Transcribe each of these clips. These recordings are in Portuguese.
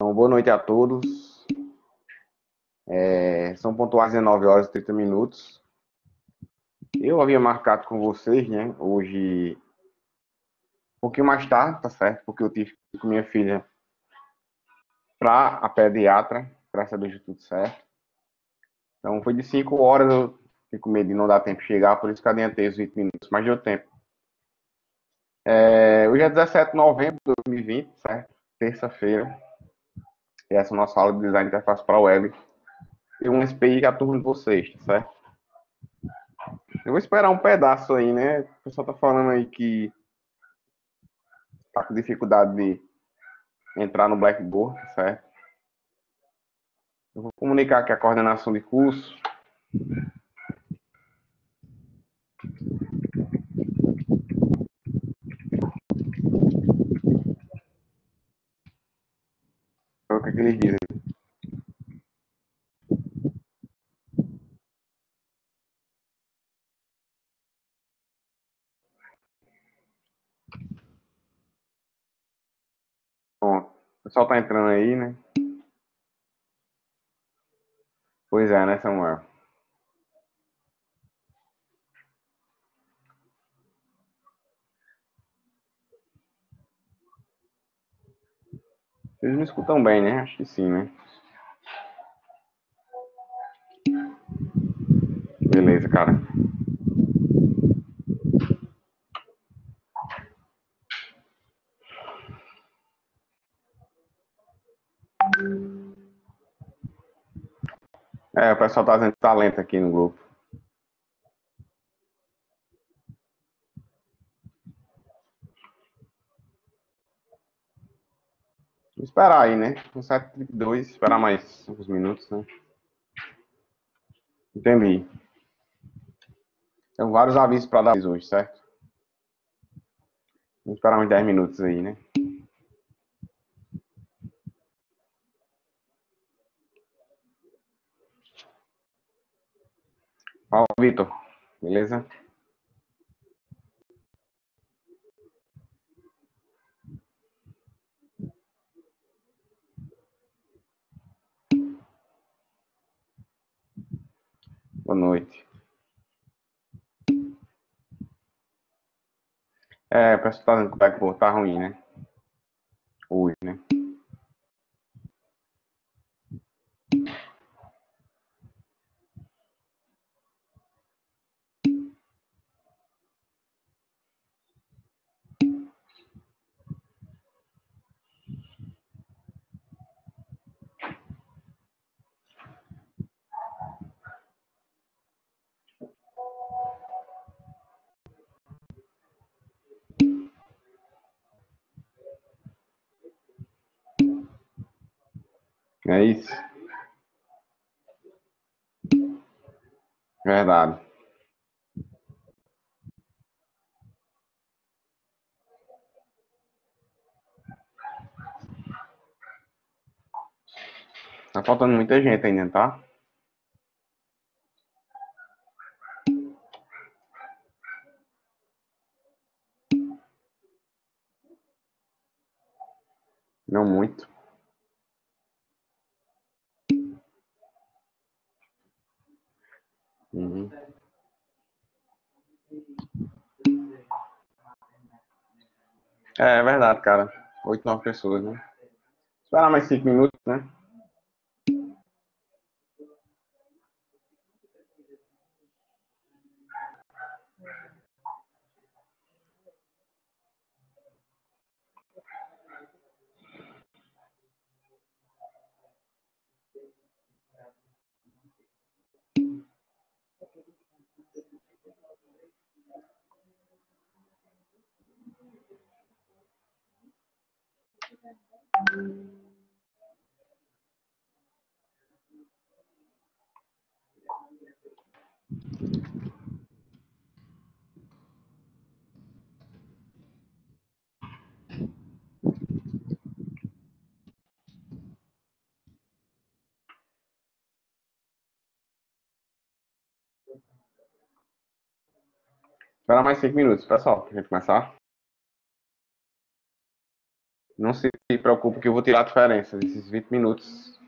Então, boa noite a todos. É, são pontuais 19 horas e 30 minutos. Eu havia marcado com vocês, né? Hoje, um pouquinho mais tarde, tá certo? Porque eu tive com minha filha para a pediatra, para saber de tudo certo. Então, foi de 5 horas, eu fiquei com medo de não dar tempo de chegar, por isso que adiantei os 20 minutos, mas deu tempo. É, hoje é 17 de novembro de 2020, certo? Terça-feira. Essa é a nossa aula de design de interface para web. E um SPI que a turma de vocês, tá certo? Eu vou esperar um pedaço aí, né? O pessoal tá falando aí que tá com dificuldade de entrar no Blackboard, tá certo? Eu vou comunicar aqui a coordenação de curso. O que, que eles dizem? Bom, o pessoal tá entrando aí, né? Pois é, né, Samuel? Vocês me escutam bem, né? Acho que sim, né? Beleza, cara. É, o pessoal tá fazendo talento aqui no grupo. Vou esperar aí, né? Com 7h32, esperar mais uns minutos, né? Entendi. Tem vários avisos para dar hoje, certo? Vamos esperar uns 10 minutos aí, né? Fala, Vitor. Beleza? Boa noite. É, o pessoal tá dizendo que tá ruim, né? Hoje, né? É isso? Verdade. Tá faltando muita gente ainda, tá? Não muito. Uhum. É, é verdade, cara. Oito, nove pessoas, né? Esperar mais cinco minutos, né? Esperar mais cinco minutos, pessoal, pra gente começar. Não se preocupe que eu vou tirar a diferença desses 20 minutos.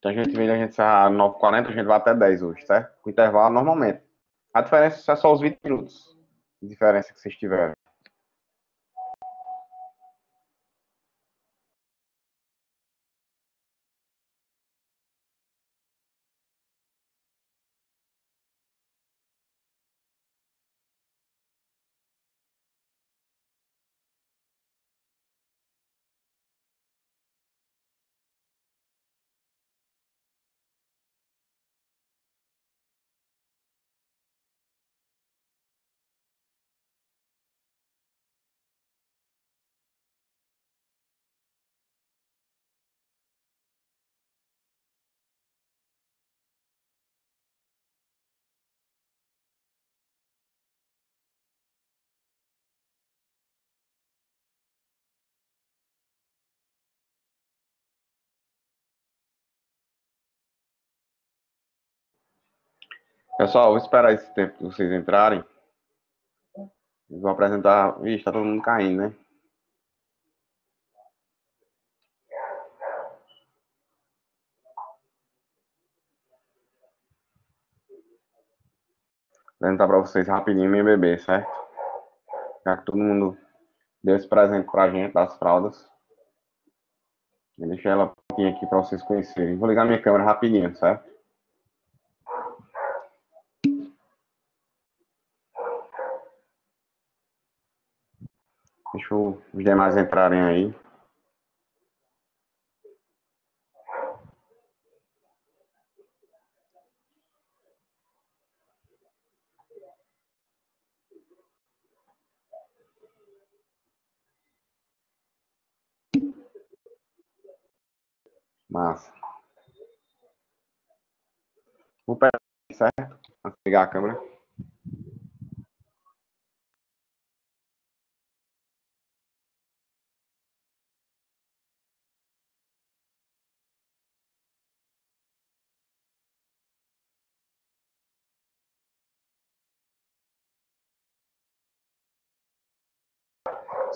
Que a gente vem, a gente encerrar 9h40, a gente vai até 10 hoje, certo? Com intervalo normalmente. A diferença é só os 20 minutos de diferença que vocês tiveram. Pessoal, vou esperar esse tempo que vocês entrarem. Vou apresentar. Ixi, tá todo mundo caindo, né? Vou apresentar para vocês rapidinho minha bebê, certo? Já que todo mundo deu esse presente pra gente das fraldas. Vou deixar ela aqui para vocês conhecerem. Vou ligar minha câmera rapidinho, certo? Deixa os demais entrarem aí. Massa. Vou pegar, certo? Vou ligar a câmera.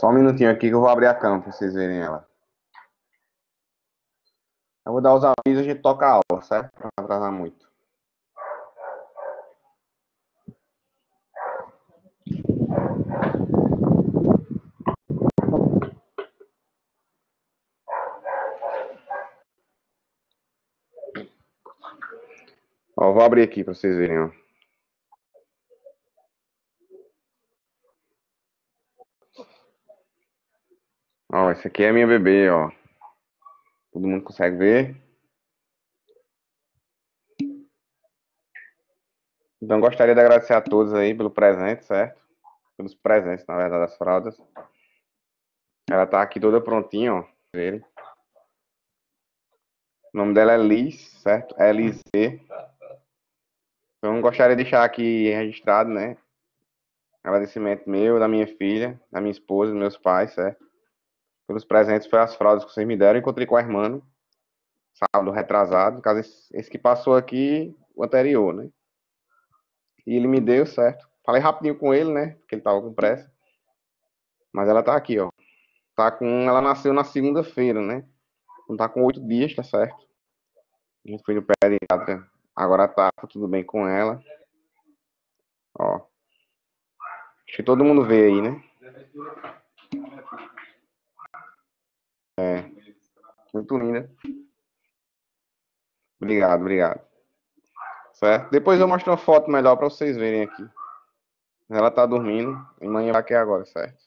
Só um minutinho aqui que eu vou abrir a câmera para vocês verem ela. Eu vou dar os avisos e gente toca a aula, certo? Para não atrasar muito. Ó, vou abrir aqui para vocês verem, ó. Ó, esse aqui é minha bebê, ó. Todo mundo consegue ver? Então, gostaria de agradecer a todos aí pelo presente, certo? Pelos presentes, na verdade, das fraldas. Ela tá aqui toda prontinha, ó. O nome dela é Liz, certo? LZ. Então, gostaria de deixar aqui registrado, né? Agradecimento meu, da minha filha, da minha esposa, dos meus pais, certo? Pelos presentes foi as fraldas que vocês me deram. Encontrei com a irmã, sábado retrasado, no caso, esse, esse, que passou aqui, o anterior, né? E ele me deu, certo? Falei rapidinho com ele, né? Porque ele tava com pressa. Mas ela tá aqui, ó. Tá com. Ela nasceu na segunda-feira, né? Não tá com oito dias, tá certo? A gente foi no pediatra. Agora tá, tudo bem com ela. Ó. Acho que todo mundo vê aí, né? É. Muito linda. Obrigado, obrigado. Certo? Depois eu mostro uma foto melhor para vocês verem aqui. Ela tá dormindo. E manhã vai aqui agora, certo?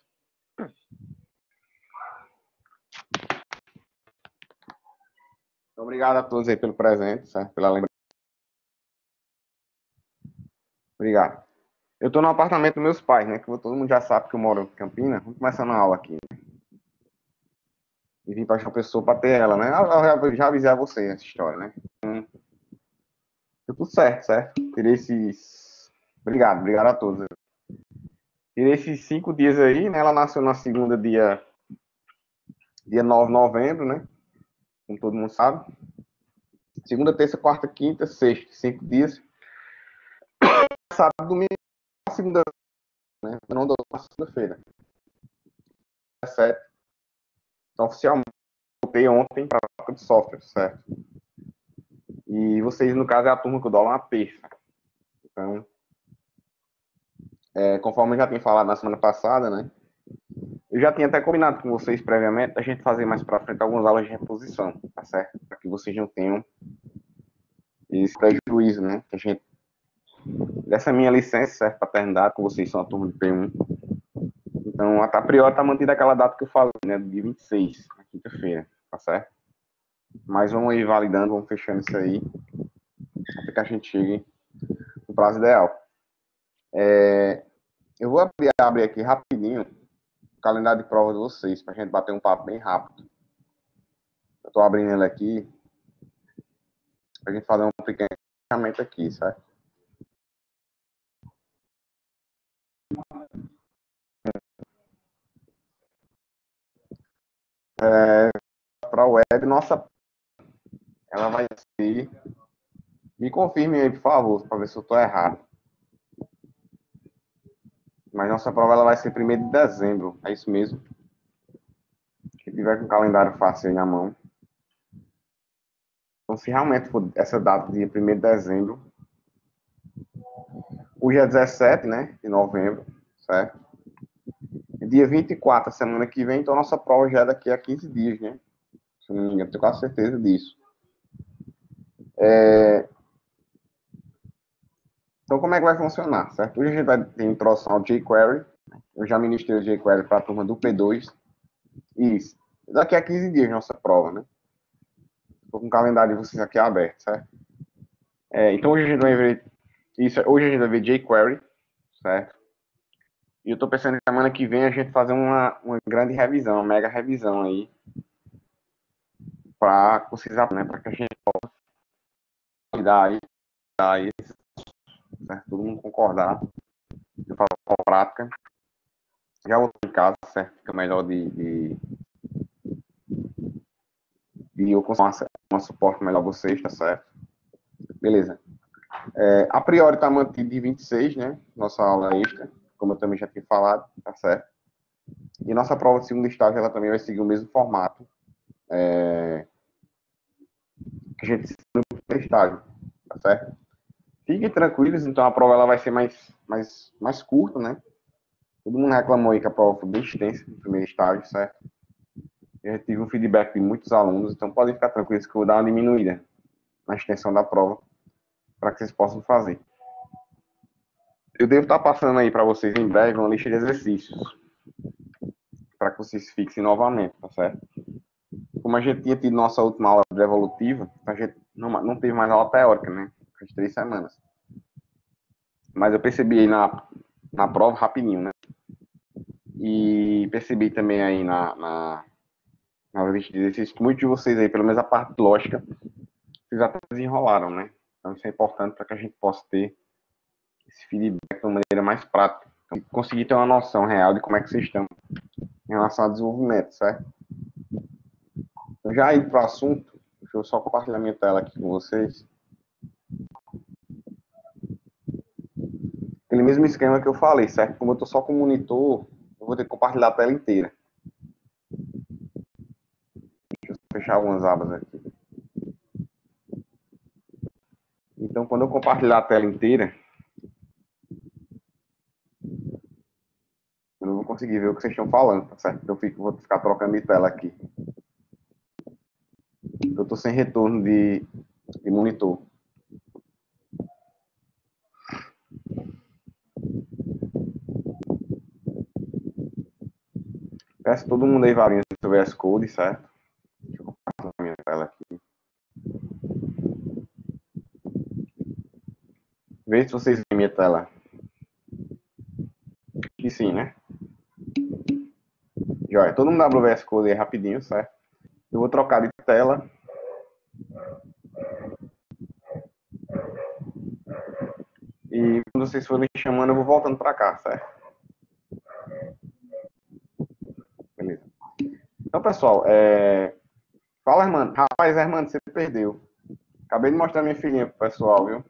Obrigado a todos aí pelo presente, certo? Pela lembrança. Obrigado. Eu tô no apartamento dos meus pais, né? Que todo mundo já sabe que eu moro em Campinas. Vamos começar a aula aqui. Né? E vim para uma pessoa para ter ela, né? Eu já avisei a você essa história, né? Hum. Deu tudo certo, certo? Tirei esses. Obrigado, obrigado a todos. Tirei esses cinco dias aí, né? Ela nasceu na segunda, dia, dia 9 de novembro, né? Como todo mundo sabe. Segunda, terça, quarta, quinta, sexta, cinco dias. Sábado, domingo, segunda, né? Não dou segunda-feira. Sete Então, oficialmente, voltei ontem para a de software, certo? E vocês, no caso, é a turma que eu dou na terça. Então, é, conforme eu já tinha falado na semana passada, né? Eu já tinha até combinado com vocês previamente a gente fazer mais para frente algumas aulas de reposição, tá certo? Para que vocês não tenham esse prejuízo, né? Que a gente dessa minha licença serve paternidade, com vocês são a turma de P1. Então, a priori está mantida aquela data que eu falei, né? Do dia 26, na quinta-feira, tá certo? Mas vamos ir validando, vamos fechando isso aí, até que a gente chegue no prazo ideal. É, eu vou abrir, abrir aqui rapidinho o calendário de prova de vocês, para a gente bater um papo bem rápido. Eu estou abrindo ele aqui, para a gente fazer um pequeno aqui, certo? É, para a web, nossa, ela vai ser. Me confirme aí, por favor, para ver se eu estou errado. Mas nossa prova ela vai ser 1 de dezembro, é isso mesmo. Quem tiver com o calendário fácil aí na mão. Então, se realmente for essa data, dia 1 de dezembro, hoje é 17, né, de novembro, certo? Dia 24, semana que vem, então nossa prova já é daqui a 15 dias, né? Se não me engano, tenho quase certeza disso. É... Então, como é que vai funcionar, certo? Hoje a gente vai ter introdução ao jQuery. Eu já ministrei o jQuery para a turma do P2. Isso. Daqui a 15 dias, nossa prova, né? Estou com o calendário de vocês aqui aberto, certo? É, então, hoje a gente vai ver... Isso, hoje a gente vai ver jQuery, certo? E eu estou pensando que semana que vem a gente fazer uma, uma grande revisão, uma mega revisão aí. Para vocês, né? Para que a gente possa dar aí, dar aí certo? Todo mundo concordar. Eu faço a prática. Já vou em casa, certo? Fica melhor de, de, de eu conseguir um suporte melhor vocês, tá certo? Beleza. É, a priori está mantido de 26, né? Nossa aula extra, como eu também já tinha falado, tá certo? E nossa prova de segundo estágio, ela também vai seguir o mesmo formato é, que a gente no primeiro estágio, tá certo? Fiquem tranquilos, então a prova ela vai ser mais, mais, mais curta, né? Todo mundo reclamou aí que a prova foi bem extensa no primeiro estágio, certo? Eu tive um feedback de muitos alunos, então podem ficar tranquilos que eu vou dar uma diminuída na extensão da prova para que vocês possam fazer. Eu devo estar passando aí para vocês em breve uma lista de exercícios para que vocês fixem novamente, tá certo? Como a gente tinha tido nossa última aula evolutiva, a gente não, não teve mais aula teórica, né? de três semanas. Mas eu percebi aí na, na prova rapidinho, né? E percebi também aí na, na, na lista de exercícios que muitos de vocês aí, pelo menos a parte lógica, vocês até desenrolaram, né? Então isso é importante para que a gente possa ter esse feedback de uma maneira mais prática. Então, conseguir ter uma noção real de como é que vocês estão em relação ao desenvolvimento, certo? Então, já indo para o assunto, deixa eu só compartilhar minha tela aqui com vocês. Aquele mesmo esquema que eu falei, certo? Como eu estou só com o monitor, eu vou ter que compartilhar a tela inteira. Deixa eu fechar algumas abas aqui. Então, quando eu compartilhar a tela inteira, eu vou conseguir ver o que vocês estão falando, tá certo? Eu fico, vou ficar trocando de tela aqui. Eu estou sem retorno de, de monitor. Peço todo mundo aí varinha sobre as Code, certo? Deixa eu compartilhar minha tela aqui. Vê se vocês veem minha tela. E sim, né? Joia. Todo mundo abre o VS Code aí rapidinho, certo? Eu vou trocar de tela. E quando vocês forem chamando, eu vou voltando para cá, certo? Então, pessoal, é... fala, irmão. Rapaz, irmão, você perdeu. Acabei de mostrar minha filhinha pro pessoal, viu?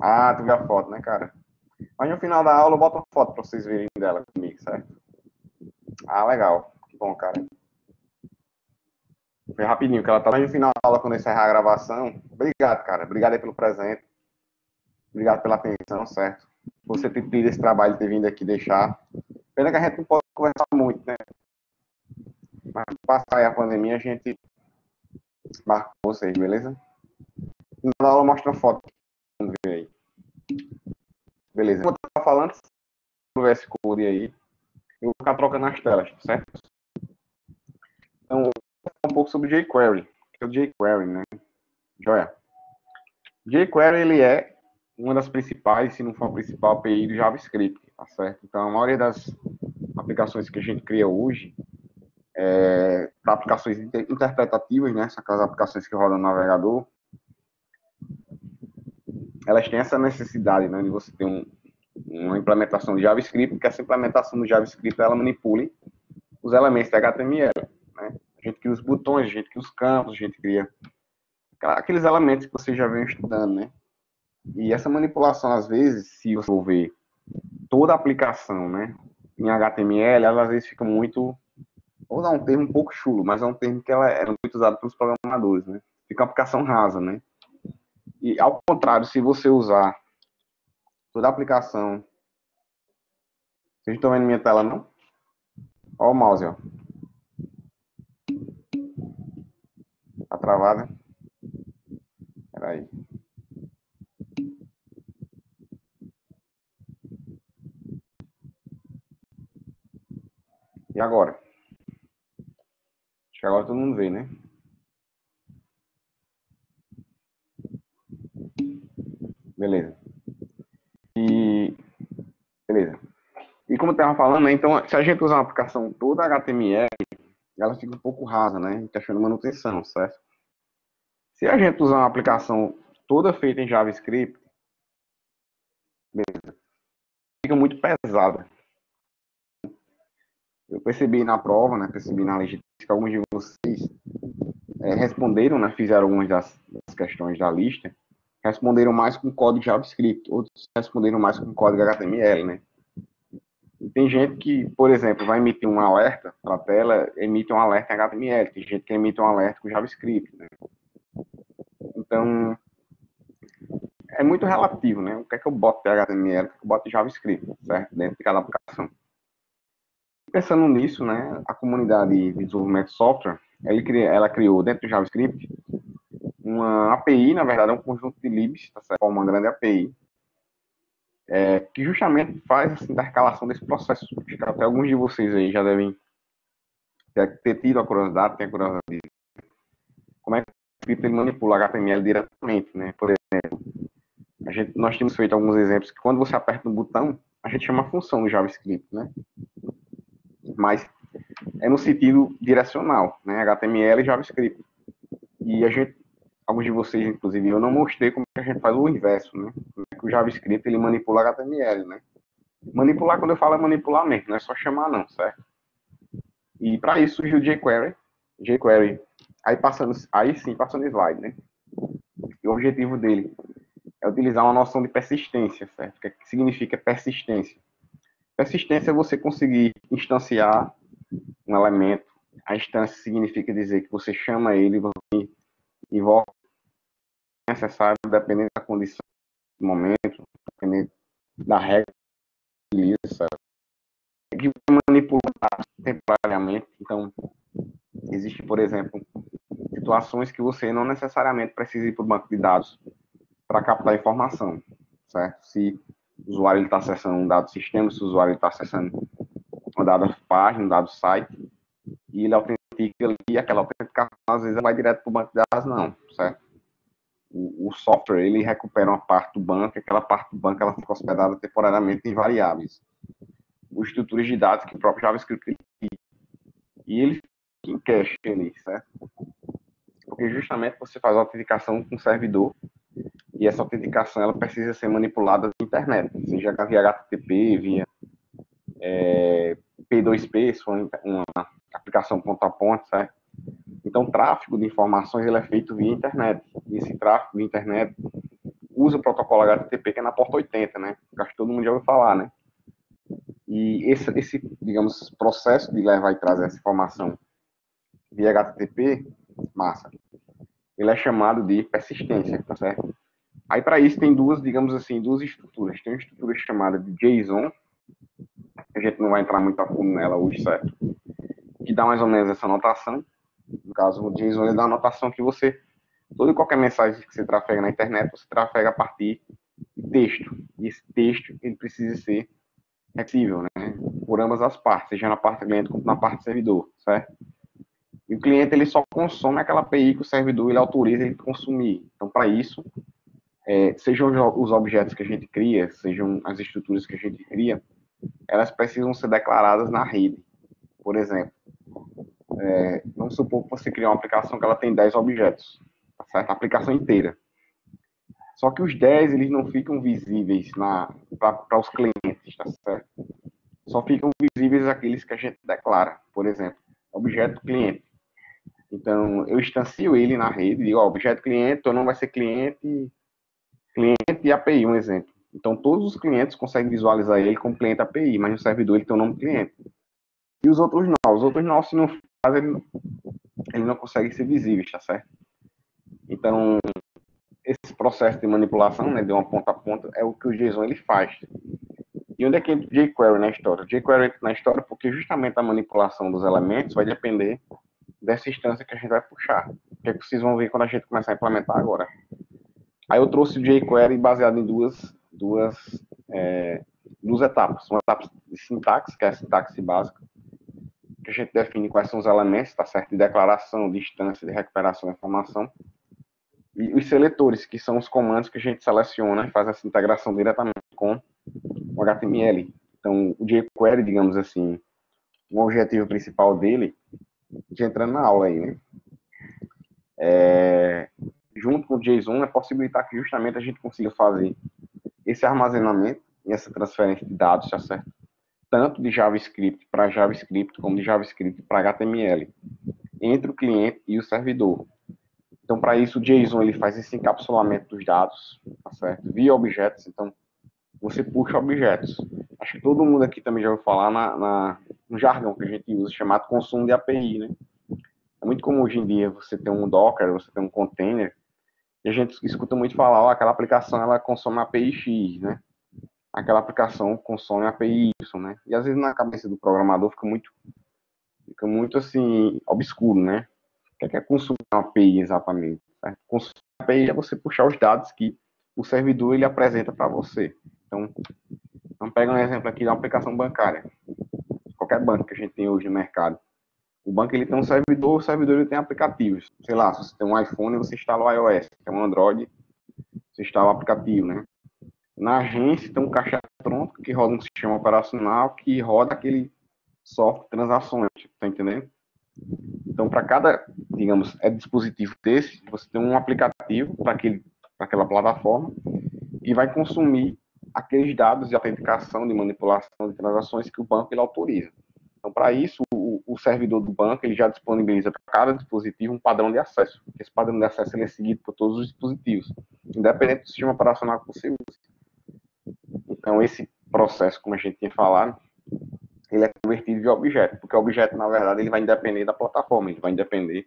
Ah, tu viu a foto, né, cara? Mas no final da aula eu boto uma foto pra vocês verem dela comigo, certo? Ah, legal. Que bom, cara. Foi rapidinho, que ela tá no final da aula quando encerrar a gravação. Obrigado, cara. Obrigado aí pelo presente. Obrigado pela atenção, certo? Você ter tido esse trabalho ter vindo aqui deixar. Pena que a gente não pode conversar muito, né? Mas passar aí a pandemia, a gente marca vocês, beleza? Na aula mostra foto. Vamos ver aí. Beleza. Enquanto eu tava falando, o VS Code aí, eu vou ficar trocando as telas, certo? Então, um pouco sobre jQuery, que é o jQuery, né? Joia. jQuery, ele é uma das principais, se não for a principal API do JavaScript, tá certo? Então, a maioria das aplicações que a gente cria hoje, é, aplicações interpretativas, né? Aquelas aplicações que rodam no navegador, elas têm essa necessidade, né? De você ter um, uma implementação de JavaScript, que essa implementação do JavaScript, ela manipule os elementos de HTML, né? A gente cria os botões, a gente cria os campos, a gente cria aqueles elementos que você já vem estudando, né? E essa manipulação, às vezes, se você for ver toda a aplicação, né, em HTML, ela às vezes fica muito, vou dar um termo um pouco chulo, mas é um termo que ela é muito usado pelos programadores, né? Fica uma aplicação rasa, né? E ao contrário, se você usar toda a aplicação, vocês estão vendo minha tela, não? Ó o mouse, ó. Tá travada? Peraí. E agora? Acho que agora todo mundo vê, né? Beleza. E. Beleza. E como eu estava falando, né, então, se a gente usar uma aplicação toda HTML, ela fica um pouco rasa, né? A gente tá achando manutenção, certo? Se a gente usar uma aplicação toda feita em JavaScript, beleza, fica muito pesada. Eu percebi na prova, né, percebi na legítima que alguns de vocês é, responderam, né, fizeram algumas das, das, questões da lista, responderam mais com código JavaScript, outros responderam mais com código HTML, né. E tem gente que, por exemplo, vai emitir um alerta para a tela, emite um alerta em HTML, tem gente que emite um alerta com JavaScript, né. Então, é muito relativo, né? O que é que eu boto de HTML, o que, é que eu boto de JavaScript, certo? Dentro de cada aplicação. Pensando nisso, né, a comunidade de desenvolvimento de software, ela criou dentro do JavaScript uma API, na verdade, é um conjunto de libs, tá certo? uma grande API, é, que justamente faz essa intercalação desse processo. Até alguns de vocês aí já devem ter tido a curiosidade, tem a curiosidade de como é que o script manipula HTML diretamente, né? Por exemplo, a gente, nós temos feito alguns exemplos que quando você aperta um botão, a gente chama a função no JavaScript, né? Mas é no sentido direcional, né? HTML e JavaScript. E a gente, alguns de vocês, inclusive, eu não mostrei como a gente faz o inverso, né? Como é que o JavaScript ele manipula HTML, né? Manipular, quando eu falo é manipular mesmo, não é só chamar não, certo? E para isso surgiu o jQuery. jQuery, aí passando, aí sim, passando slide, né? E o objetivo dele é utilizar uma noção de persistência, certo? O que significa persistência? Persistência é você conseguir instanciar um elemento. A instância significa dizer que você chama ele e volta necessário, dependendo da condição do momento, dependendo da regra que que manipular temporariamente. Então, existe, por exemplo, situações que você não necessariamente precisa ir para o banco de dados para captar informação, certo? Se o usuário está acessando um dado sistema, se o usuário está acessando uma dada página, um dado site, e ele autentica ali, aquela autenticação às vezes vai direto para o banco de dados, não, certo? O, o, software, ele recupera uma parte do banco, aquela parte do banco ela fica hospedada temporariamente em variáveis. Os estruturas de dados que o próprio JavaScript e ele fica em cache ali, certo? Porque justamente você faz a autenticação com o servidor e essa autenticação ela precisa ser manipulada na internet, seja via HTTP, via é, P2P, se for uma aplicação ponto a ponto, certo? Então, o tráfego de informações ele é feito via internet. E esse tráfego de internet usa o protocolo HTTP, que é na porta 80, né? Acho que todo mundo já ouviu falar, né? E esse, esse, digamos, processo de levar e trazer essa informação via HTTP, massa, ele é chamado de persistência, tá certo? Aí, para isso, tem duas, digamos assim, duas estruturas. Tem uma estrutura chamada de JSON, a gente não vai entrar muito a fundo nela hoje, certo? Que dá mais ou menos essa notação. No caso, o JSON ele dá a notação que você, toda e qualquer mensagem que você trafega na internet, você trafega a partir de texto. E esse texto, ele precisa ser flexível, né? Por ambas as partes, seja na parte cliente como na parte servidor, certo? E o cliente, ele só consome aquela API que o servidor, ele autoriza ele consumir. Então, para isso, é, sejam os objetos que a gente cria, sejam as estruturas que a gente cria, elas precisam ser declaradas na rede. Por exemplo, é, vamos supor que você cria uma aplicação que ela tem 10 objetos, tá certo? A aplicação inteira. Só que os 10, eles não ficam visíveis para os clientes, tá certo? Só ficam visíveis aqueles que a gente declara. Por exemplo, objeto cliente. Então, eu instancio ele na rede, digo, ó, objeto cliente, ou não vai ser cliente, cliente e API, um exemplo. Então, todos os clientes conseguem visualizar ele como cliente API, mas no servidor ele tem o nome cliente. E os outros não. Os outros não, se não faz, ele, ele não consegue ser visível, tá certo? Então, esse processo de manipulação, né, de uma ponta a ponta, é o que o JSON ele faz. E onde é que entra o jQuery na história? O jQuery entra na história porque justamente a manipulação dos elementos vai depender dessa instância que a gente vai puxar. Que é que vocês vão ver quando a gente começar a implementar agora. Aí eu trouxe o jQuery baseado em duas, duas, é, duas etapas. Uma etapa de sintaxe, que é a sintaxe básica, que a gente define quais são os elementos, tá certo? De declaração, de instância, de recuperação da informação. E os seletores, que são os comandos que a gente seleciona e faz essa integração diretamente com o HTML. Então, o jQuery, digamos assim, o objetivo principal dele, de entrando na aula aí, né? É, junto com o JSON, é possibilitar que justamente a gente consiga fazer esse armazenamento e essa transferência de dados, tá certo? Tanto de JavaScript para JavaScript, como de JavaScript para HTML, entre o cliente e o servidor. Então, para isso, o JSON ele faz esse encapsulamento dos dados, tá certo? Via objetos, então, você puxa objetos. Acho que todo mundo aqui também já ouviu falar na, na, no jargão que a gente usa, chamado consumo de API, né? É muito comum hoje em dia você ter um Docker, você ter um container, e a gente escuta muito falar, ó, aquela aplicação ela consome API X, né? Aquela aplicação consome API Y, né? E às vezes na cabeça do programador fica muito, fica muito assim, obscuro, né? O que é, é consumir uma API exatamente? Certo? Consumir uma API é você puxar os dados que o servidor ele apresenta para você. Então, vamos pegar um exemplo aqui da aplicação bancária. Qualquer banco que a gente tem hoje no mercado o banco ele tem um servidor, o servidor ele tem aplicativos. Sei lá, se você tem um iPhone, você instala o iOS. Tem um Android, você instala o aplicativo, né? Na agência tem um caixa eletrônico que roda um sistema operacional que roda aquele software transações, tá entendendo? Então, para cada, digamos, é dispositivo desse, você tem um aplicativo para aquela plataforma e vai consumir aqueles dados de autenticação, de manipulação de transações que o banco ele autoriza. Então, para isso, o, o, servidor do banco ele já disponibiliza para cada dispositivo um padrão de acesso. Esse padrão de acesso ele é seguido por todos os dispositivos, independente do sistema operacional que você use. Então, esse processo, como a gente tinha falado, ele é convertido de objeto, porque o objeto, na verdade, ele vai depender da plataforma, ele vai depender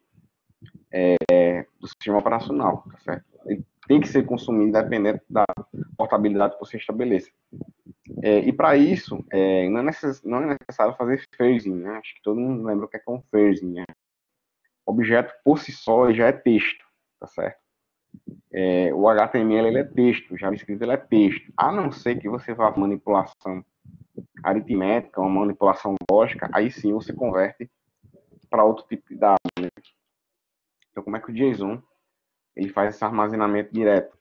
é, do sistema operacional, tá certo? Ele tem que ser consumido independente da portabilidade que você estabeleça. É, e para isso, é, não, é não, é necessário fazer phasing, né? Acho que todo mundo lembra o que é, um phasing, né? Objeto por si só já é texto, tá certo? É, o HTML ele é texto, o JavaScript ele é texto. A não ser que você vá manipulação aritmética, uma manipulação lógica, aí sim você converte para outro tipo de dados. Né? Então, como é que o JSON ele faz esse armazenamento direto?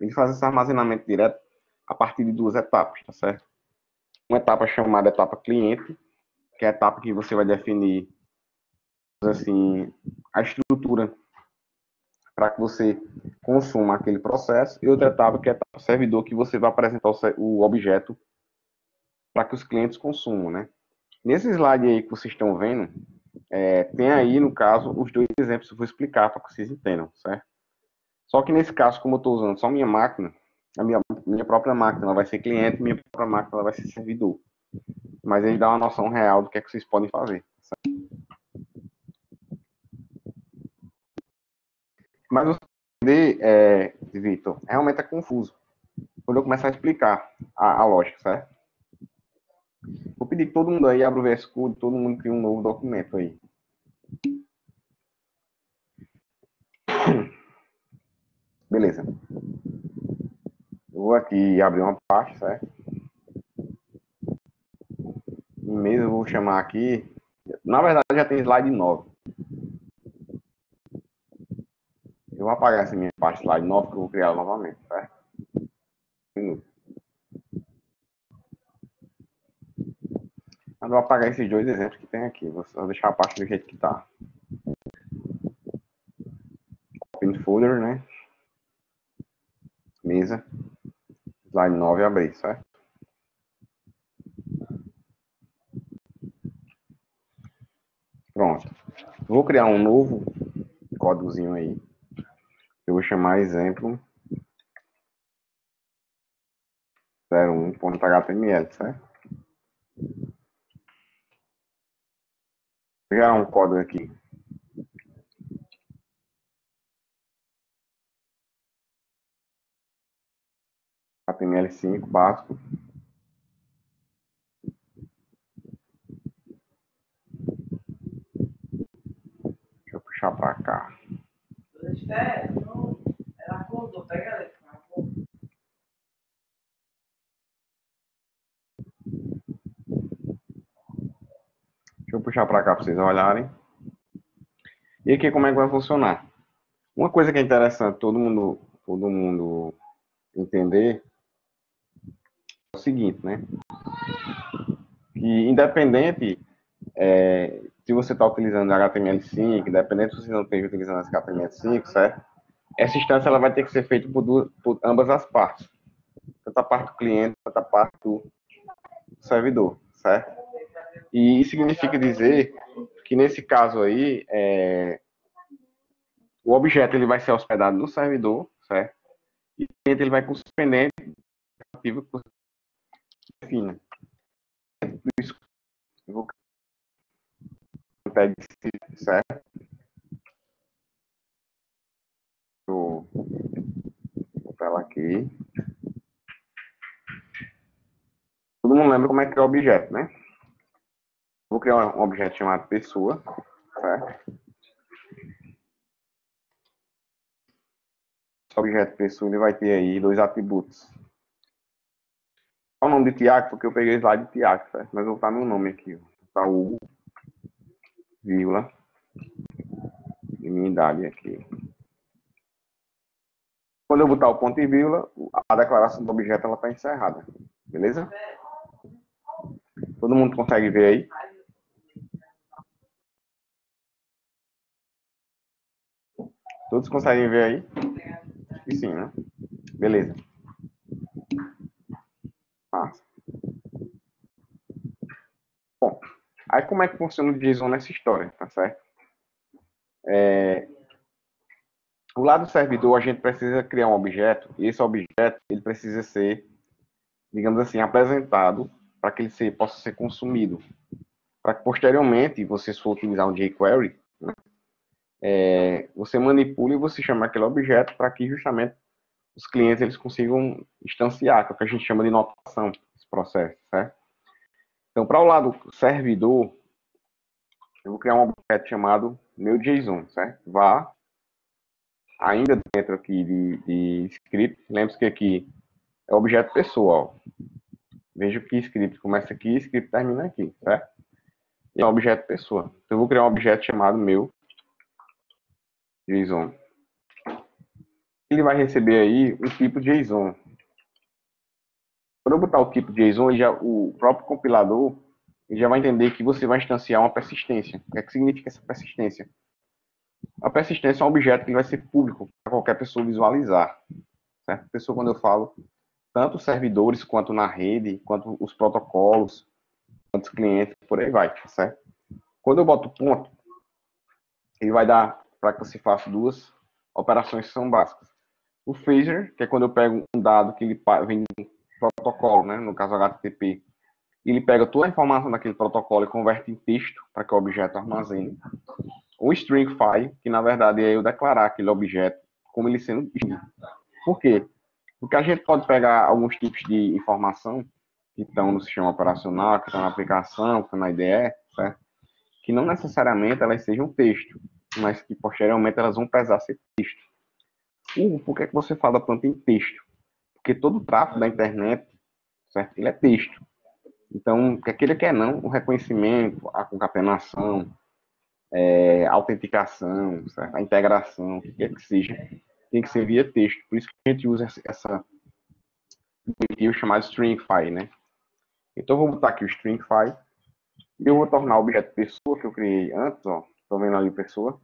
Ele faz esse armazenamento direto a partir de duas etapas, tá certo? Uma etapa chamada etapa cliente, que é a etapa que você vai definir assim a estrutura para que você consuma aquele processo, e outra etapa que é a etapa servidor, que você vai apresentar o objeto para que os clientes consumam, né? Nesse slide aí que vocês estão vendo, é, tem aí, no caso, os dois exemplos que eu vou explicar para que vocês entendam, certo? Só que nesse caso, como eu estou usando só minha máquina, a minha, minha própria máquina ela vai ser cliente, minha própria máquina ela vai ser servidor. mas ele dá uma noção real do que é que vocês podem fazer. Certo? Mas o CD, é, Vitor, realmente é confuso. Quando eu começar a explicar a, a lógica, certo? Vou pedir que todo mundo aí abra o VS Code, todo mundo crie um novo documento aí. Beleza. Eu vou aqui abrir uma parte, certo? Em mesa eu vou chamar aqui. Na verdade já tem slide 9. Eu vou apagar essa minha parte slide 9 que eu vou criar novamente? Um minuto. Mas vou apagar esses dois exemplos que tem aqui. Vou deixar a parte do jeito que está. Open folder, né? Mesa. Slide 9 abrir, certo? Pronto. Vou criar um novo códigozinho aí. Vou chamar exemplo 01.html, certo? Vou gerar um código aqui. HTML5 básico. Deixa eu puxar para cá. Acordou, pega Deixa eu puxar para cá para vocês olharem. E aqui como é que vai funcionar? Uma coisa que é interessante todo mundo, todo mundo entender é o seguinte, né? Que independente é, se você está utilizando HTML5, independente se você não esteja utilizando HTML5, certo? Essa instância ela vai ter que ser feita por, duas, por ambas as partes. Tanto a parte do cliente quanto a parte do servidor, certo? E isso significa dizer que nesse caso aí, é, o objeto ele vai ser hospedado no servidor, certo? E o cliente ele vai suspender ativa que você defina. Isso, eu vou certo? Vou botar ela aqui. Todo mundo lembra como é que é o objeto, né? Vou criar um objeto chamado pessoa, certo? Esse objeto pessoa ele vai ter aí dois atributos. O nome de Tiago? Porque eu peguei slide de Tiago, certo? Mas eu vou botar meu nome aqui. Tá o vírgula e minha idade aqui. Quando eu botar o ponto e vírgula, a declaração do objeto ela está encerrada. Beleza? Todo mundo consegue ver aí? Todos conseguem ver aí? E sim, né? Beleza. Massa. Bom, aí como é que funciona o JSON nessa história, tá certo? É, o lado do servidor, a gente precisa criar um objeto, e esse objeto, ele precisa ser, digamos assim, apresentado para que ele se, possa ser consumido. Para que posteriormente, você for utilizar um jQuery, né, é, você manipula e você chama aquele objeto para que justamente os clientes eles consigam instanciar, que é o que a gente chama de notação, esse processo, certo? Então, para o lado servidor, eu vou criar um objeto chamado meu JSON, certo? Vá ainda dentro aqui de, de script, lembre-se que aqui é objeto pessoal. Veja que script começa aqui e script termina aqui, certo? E é objeto pessoa. Então, eu vou criar um objeto chamado meu JSON. Ele vai receber aí um tipo JSON. Quando eu botar o tipo JSON, já, o próprio compilador já vai entender que você vai instanciar uma persistência. O que, é que significa essa persistência? A persistência é um objeto que vai ser público para qualquer pessoa visualizar. Certo? Pessoa, quando eu falo, tanto servidores quanto na rede, quanto os protocolos, quanto os clientes, por aí vai, certo? Quando eu boto ponto, ele vai dar para que você faça duas operações que são básicas. O phaser, que é quando eu pego um dado que ele vem do protocolo, né, no caso HTTP, ele pega toda a informação daquele protocolo e converte em texto para que o objeto armazene. Um string file, que na verdade é eu declarar aquele objeto como ele sendo string. Por quê? Porque a gente pode pegar alguns tipos de informação que estão no sistema operacional, que estão na aplicação, que estão na IDE, certo? Que não necessariamente elas sejam texto, mas que posteriormente elas vão precisar ser texto. Uh, por que, é que você fala tanto em texto? Porque todo o tráfego da internet, certo? Ele é texto. Então, quer queira quer não, o reconhecimento, a concatenação, é, autenticação, certo? a integração, o que quer que seja, tem que ser via texto. Por isso que a gente usa essa primitivo chamado stringify, né? Então, eu vou botar aqui o stringify e eu vou tornar o objeto pessoa que eu criei antes, ó. Estou vendo ali pessoa.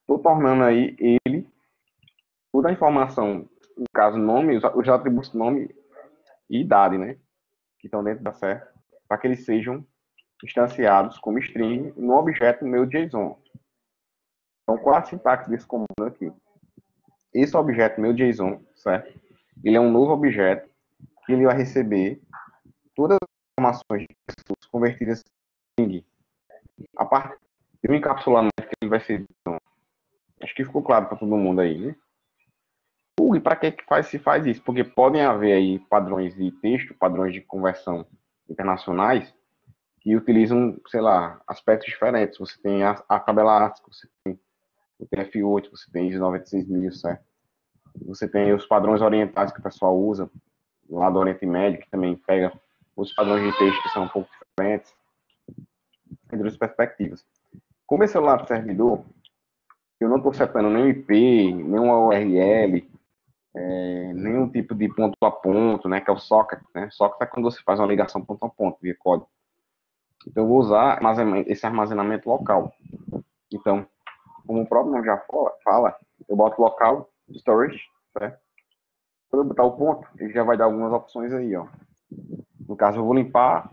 Estou tornando aí ele toda a informação, no caso nome, os atributos nome e idade, né? Que estão dentro da série, para que eles sejam instanciados como string no objeto meu JSON. Então, qual a sintaxe desse comando aqui? Esse objeto meu JSON, certo? Ele é um novo objeto que ele vai receber todas as informações de pessoas convertidas em string. A partir do encapsulamento que ele vai ser. Acho que ficou claro para todo mundo aí, né? e para que, que faz, se faz isso? Porque podem haver aí padrões de texto, padrões de conversão internacionais que utilizam, sei lá, aspectos diferentes. Você tem a, a tabela ASCII, você tem o TF8, você tem ISO 96000, certo? Você tem os padrões orientais que o pessoal usa, lá do Oriente Médio, que também pega os padrões de texto que são um pouco diferentes, entre outras perspectivas. Como esse é o lado servidor, eu não estou setando nem IP, nem uma URL, é, nenhum tipo de ponto a ponto, né, que é o socket, né? Socket é quando você faz uma ligação ponto a ponto via código. Então, eu vou usar esse armazenamento local. Então, como o próprio nome já fala, eu boto local storage, certo? Quando eu botar o ponto, ele já vai dar algumas opções aí, ó. No caso, eu vou limpar,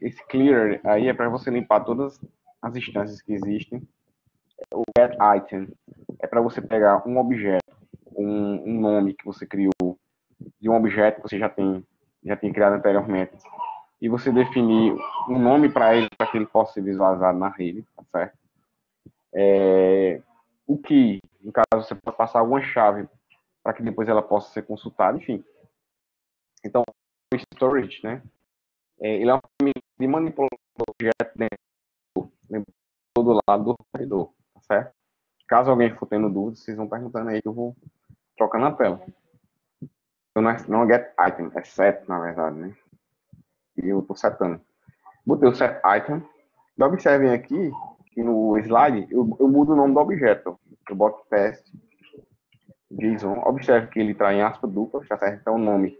esse clear aí é para você limpar todas as instâncias que existem. O get item é para você pegar um objeto um, um nome que você criou de um objeto que você já tem, já tem criado anteriormente, e você definir um nome para ele, para que ele possa ser visualizado na rede, tá certo? É, o que, no caso, você pode passar alguma chave para que depois ela possa ser consultada, enfim. Então, o storage, né? É, ele é uma de manipular o objeto dentro do lado do servidor, tá certo? Caso alguém for tendo dúvidas, vocês vão perguntando aí que eu vou troca na tela. Então, não é, não é get item, é set, na verdade, né? E eu estou setando. Botei o set item. E observem aqui, que no slide, eu, eu mudo o nome do objeto. Eu boto teste, JSON. Observe que ele traz em aspas duplas, já certo? Então, o nome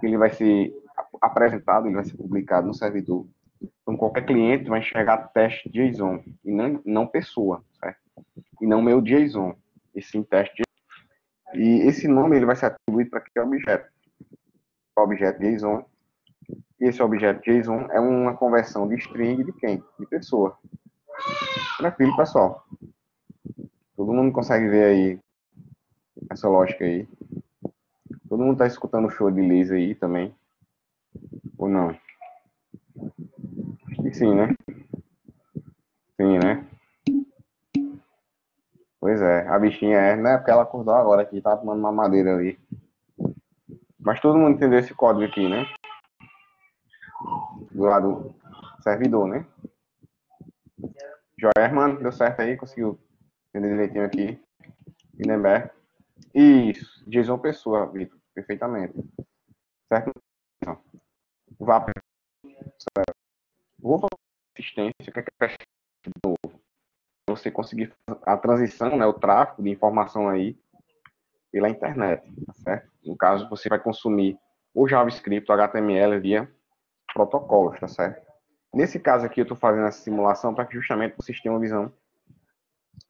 que ele vai ser apresentado, ele vai ser publicado no servidor. Então, qualquer cliente vai enxergar teste JSON e não, não pessoa, certo? E não meu JSON, e sim teste JSON. E esse nome ele vai ser atribuído para aquele objeto. O objeto JSON. E esse objeto JSON é uma conversão de string de quem? De pessoa. Tranquilo, pessoal. Todo mundo consegue ver aí essa lógica aí. Todo mundo está escutando o show de Liz aí também? Ou não? Acho que sim, né? Sim, né? Pois é, a bichinha é, né? Porque ela acordou agora aqui, tá tomando uma madeira ali. Mas todo mundo entendeu esse código aqui, né? Do lado servidor, né? Joia, mano, deu certo aí, conseguiu entender direitinho aqui. Guinemberg. Isso, JSON Pessoa, Vitor, perfeitamente. Certo? Vá. Vou fazer assistência, o que é que é novo? você conseguir a transição, né, o tráfego de informação aí pela internet, tá certo? No caso, você vai consumir o JavaScript, o HTML via protocolos, tá certo? Nesse caso aqui, eu estou fazendo essa simulação para que justamente vocês tenham uma visão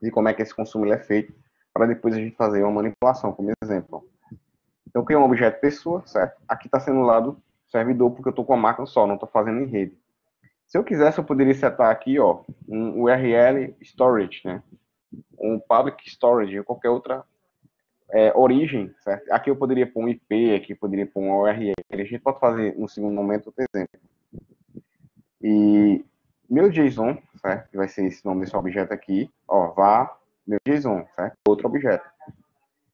de como é que esse consumo é feito, para depois a gente fazer uma manipulação, como exemplo. Então, eu criei um objeto pessoa, certo? Aqui está sendo o lado servidor, porque eu estou com a máquina só, não estou fazendo em rede. Se eu quisesse, eu poderia setar aqui, ó, um URL storage, né? Um public storage, ou qualquer outra é, origem, certo? Aqui eu poderia pôr um IP, aqui eu poderia pôr um URL. A gente pode fazer, no segundo momento, outro exemplo. E meu JSON, certo? Que vai ser esse nome desse objeto aqui, ó, vá meu JSON, certo? Outro objeto.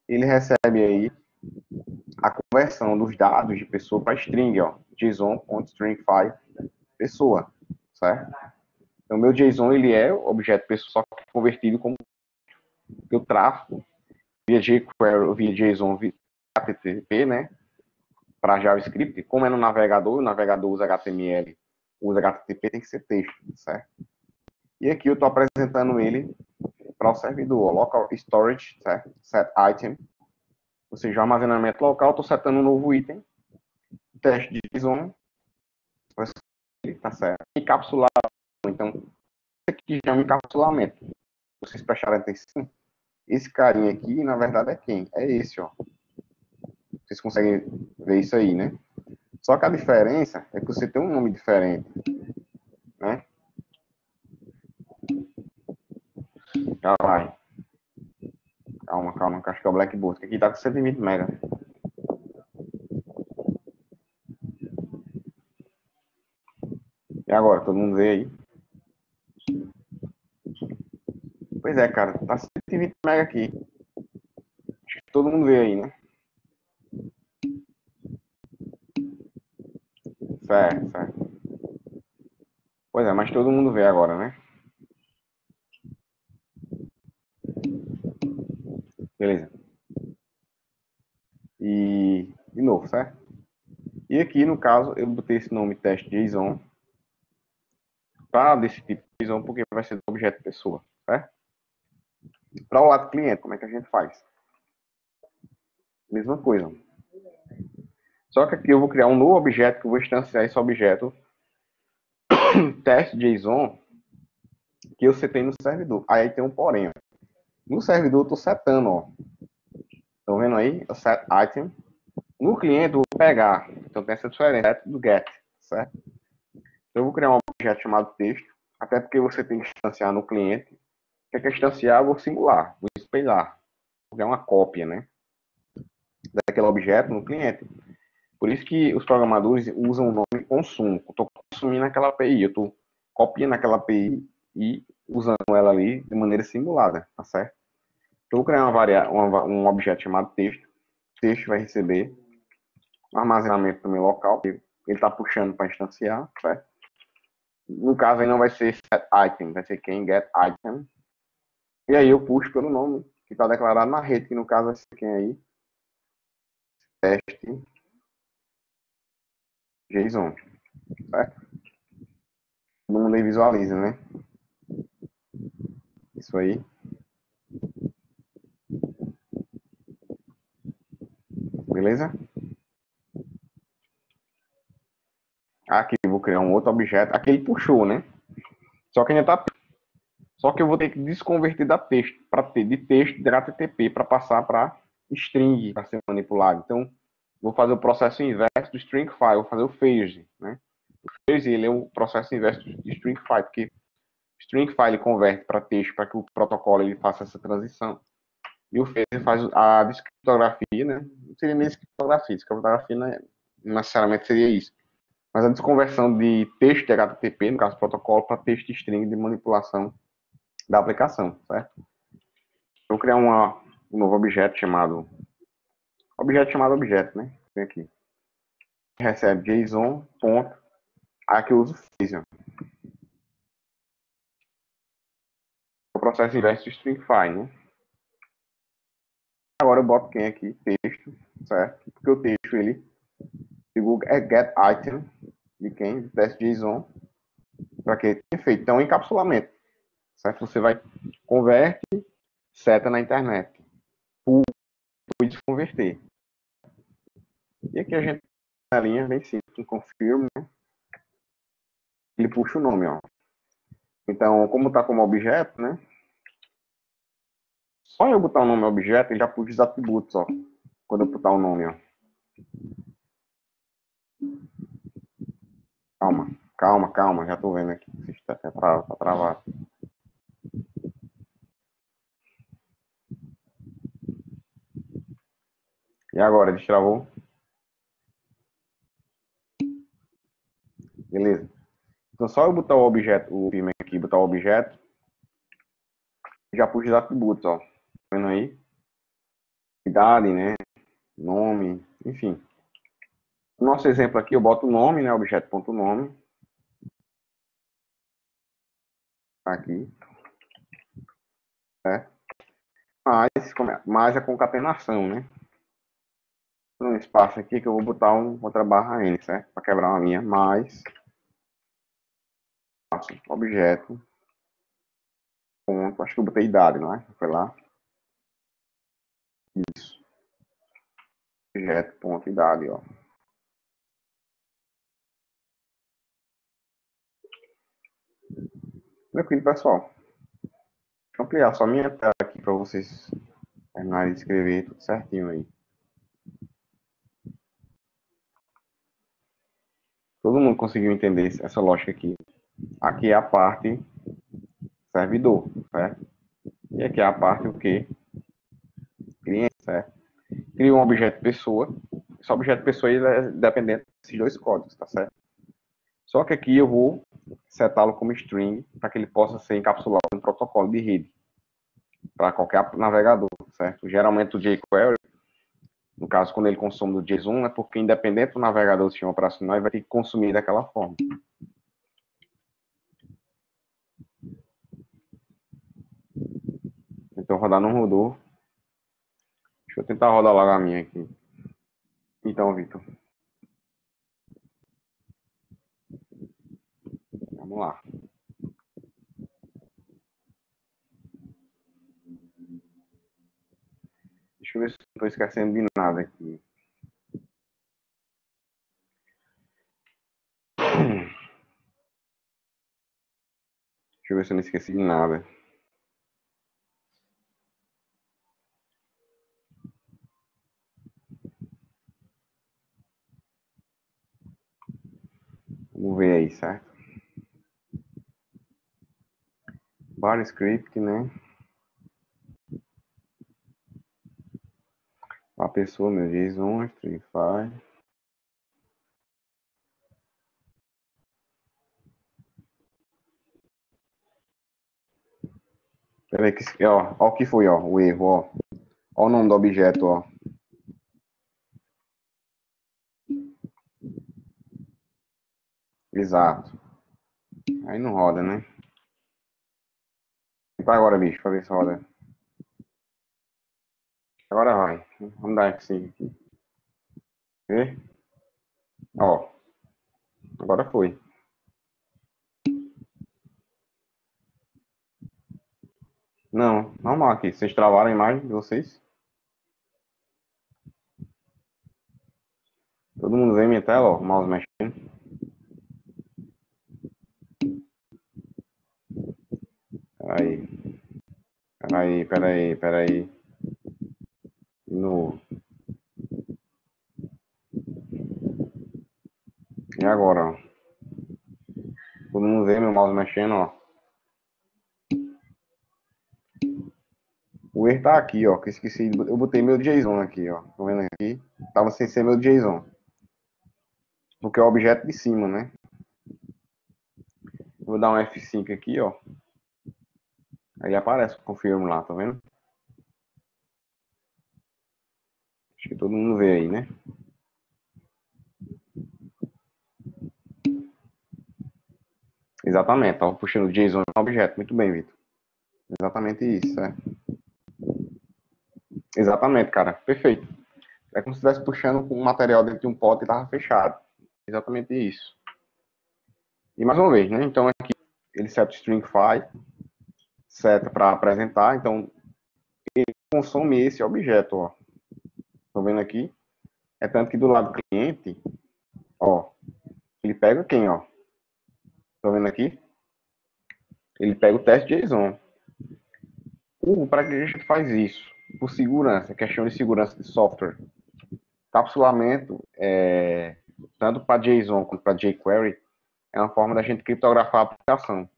Ele recebe aí a conversão dos dados de pessoa para string, ó, JSON.stringify pessoa, certo? Então, meu JSON, ele é objeto pessoa, só que convertido como eu tráfego via jQuery, via JSON, via HTTP, né? Para JavaScript, como é no navegador, o navegador usa HTML, usa HTTP, tem que ser texto, certo? E aqui eu estou apresentando ele para o servidor, local storage, certo? set item, ou seja, armazenamento local, estou setando um novo item, teste de JSON, tá certo? Encapsulado, então, isso aqui já é um encapsulamento. Vocês prestaram atenção? Esse carinha aqui, na verdade, é quem? É esse, ó. Vocês conseguem ver isso aí, né? Só que a diferença é que você tem um nome diferente, né? Já vai. Calma, calma, que acho que é o Blackboard, aqui tá com 120 MB. E agora, todo mundo vê aí? Pois é, cara, tá 120 MB aqui. Acho que todo mundo vê aí, né? Certo, certo. Pois é, mas todo mundo vê agora, né? Beleza. E, de novo, certo? E aqui, no caso, eu botei esse nome teste JSON para desse tipo de JSON, porque vai ser do objeto pessoa, certo? Para o lado cliente, como é que a gente faz? Mesma coisa. Só que aqui eu vou criar um novo objeto, que eu vou instanciar esse objeto teste JSON que eu setei no servidor. Aí tem um porém. No servidor eu estou setando, ó. Estão vendo aí? Set item. No cliente eu vou pegar. Então tem essa diferença do get, certo? Então eu vou criar um objeto chamado texto, até porque você tem que instanciar no cliente. Que instanciar, eu vou singular, vou espelhar. Vou criar uma cópia, né? Daquele objeto no cliente. Por isso que os programadores usam o nome consumo. Estou consumindo aquela API, eu estou copiando aquela API e usando ela ali de maneira simulada, tá certo? Eu vou criar uma variável, um objeto chamado texto. O texto vai receber um armazenamento também local, ele está puxando para instanciar, certo? No caso aí não vai ser set item, vai ser quem get item. E aí eu puxo pelo nome que está declarado na rede, que no caso ser quem aí? Teste JSON, certo? Todo mundo aí visualiza, né? Isso aí. Beleza? Aqui vou criar um outro objeto. Aqui ele puxou, né? Só que ainda tá. Só que eu vou ter que desconverter da texto, para ter de texto de HTTP para passar para string para ser manipulado. Então, vou fazer o processo inverso do string file, vou fazer o phase, né? O phase ele é o processo inverso do string file, porque string file converte para texto para que o protocolo ele faça essa transição. E o phase faz a descriptografia, né? Não seria nem descriptografia, descriptografia não, é, necessariamente seria isso. Mas a desconversão de texto de HTTP, no caso protocolo, para texto string de manipulação da aplicação, certo? Vou criar uma, um novo objeto chamado objeto chamado objeto, né? Vem aqui. Recebe JSON. Ponto. Aqui eu uso Fusion. O processo inverso de stringify, né? Agora eu boto quem aqui? Texto, certo? Porque o texto, ele é get item de quem? De teste JSON. Para que efeito? Então, encapsulamento. Certo? Você vai, converte, seta na internet. Pull, de converter. E aqui a gente na linha bem simples, confirma, né? Ele puxa o nome, ó. Então, como está como objeto, né? Só eu botar o nome objeto, ele já puxa os atributos, ó. Quando eu botar o nome, ó. Calma, calma, calma, já tô vendo aqui. Está tá travado. E agora, destravou? Beleza. Então, só eu botar o objeto, o firma aqui, botar o objeto, já puxa os atributos, ó. Tá vendo aí? Idade, né? Nome, enfim. No nosso exemplo aqui, eu boto o nome, né? Objeto.nome. Aqui. É. Mais, mais a concatenação, né? Um espaço aqui que eu vou botar um, outra barra N, certo? Para quebrar uma linha. Mais. Objeto. Ponto. Acho que eu botei idade, não é? Foi lá. Isso. Objeto, ponto, idade, ó. Tranquilo, pessoal. Deixa eu ampliar só minha tela aqui para vocês terminarem de escrever tudo certinho aí. Todo mundo conseguiu entender essa lógica aqui. Aqui é a parte servidor, certo? E aqui é a parte o que? Cliente, certo? Cria um objeto pessoa. Esse objeto pessoa é dependente desses dois códigos, tá certo? Só que aqui eu vou setá-lo como string para que ele possa ser encapsulado em protocolo de rede para qualquer navegador, certo? Geralmente o jQuery, no caso, quando ele consome do JSON, é porque independente do navegador do sistema operacional, ele vai ter que consumir daquela forma. Então, rodar não rodou. Deixa eu tentar rodar logo a minha aqui. Então, Vitor. Vamos lá. Deixa eu ver se não estou esquecendo de nada aqui. Deixa eu ver se eu não esqueci de nada. Vamos ver aí, certo? bar script, né? A pessoa, meu, JSON, string file. Peraí, que, ó, ó o que foi, ó, o erro, ó. Ó o nome do objeto, ó. Exato. Aí não roda, né? Vai agora, bicho, pra ver se roda. Agora vai. Vamos dar F5 aqui. Vê? Ó. Agora foi. Não, normal aqui. Vocês travaram a imagem de vocês? Todo mundo vê minha tela, ó, o mouse mexendo. Aí. Peraí, peraí, peraí. No. E agora, ó. Todo mundo vê meu mouse mexendo, ó. O erro tá aqui, ó. Que esqueci. Eu botei meu JSON aqui, ó. Tô vendo aqui? Tava sem ser meu JSON. Porque é o objeto de cima, né? Vou dar um F5 aqui, ó. Aí aparece, confirmo lá, tá vendo? Acho que todo mundo vê aí, né? Exatamente, tava puxando o JSON no objeto. Muito bem, Vitor. Exatamente isso, é. Exatamente, cara. Perfeito. É como se estivesse puxando um material dentro de um pote e tava fechado. Exatamente isso. E mais uma vez, né? Então aqui ele set string file seta para apresentar, então ele consome esse objeto, ó. Estão vendo aqui? É tanto que do lado do cliente, ó, ele pega quem, ó? Estão vendo aqui? Ele pega o teste JSON. Uh, para que a gente faz isso? Por segurança, questão de segurança de software. Capsulamento, é, tanto para JSON quanto para jQuery, é uma forma da gente criptografar a aplicação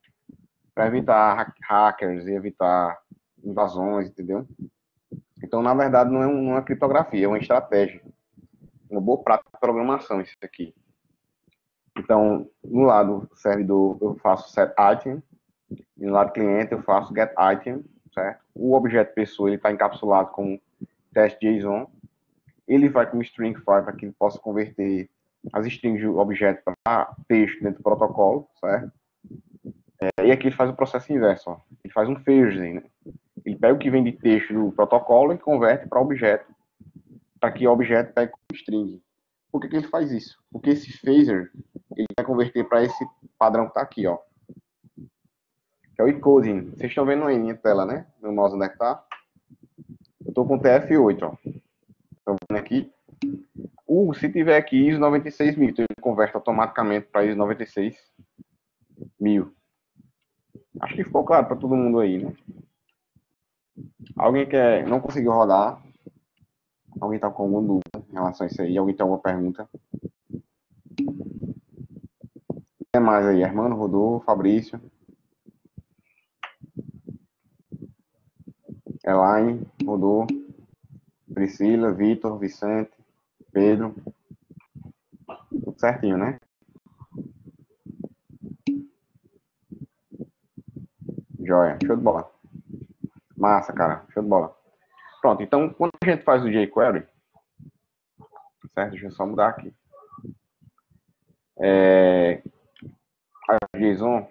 para evitar hackers e evitar invasões, entendeu? Então na verdade, não é, uma é criptografia, é uma estratégia. Uma boa prática de programação, isso aqui. Então, no lado servidor, eu faço set item, e no lado cliente, eu faço get item, certo? O objeto pessoa, ele está encapsulado como teste JSON. Ele vai com string file para que ele possa converter as strings do objeto para texto dentro do protocolo, certo? É, e aqui ele faz o processo inverso, ó. ele faz um phasing, né? Ele pega o que vem de texto do protocolo e converte para objeto, para que o objeto pegue o string. Por que, que ele faz isso? Porque esse phaser, ele vai converter para esse padrão que está aqui, ó. Que é o encoding. Vocês estão vendo aí minha tela, né? Meu mouse onde é que tá? Eu estou com o TF8, ó. Estão vendo aqui? Uh, se tiver aqui ISO 96 mil, então ele converte automaticamente para ISO 96 mil. Acho que ficou claro para todo mundo aí, né? Alguém quer, não conseguiu rodar? Alguém está com alguma dúvida em relação a isso aí? Alguém tem alguma pergunta? Quem mais aí? Hermano, Rodolfo, Fabrício? Elaine, Rodolfo, Priscila, Vitor, Vicente, Pedro. Tudo certinho, né? Joia, show de bola. Massa, cara, show de bola. Pronto, então quando a gente faz o jQuery, certo? Deixa eu só mudar aqui. É, a JSON,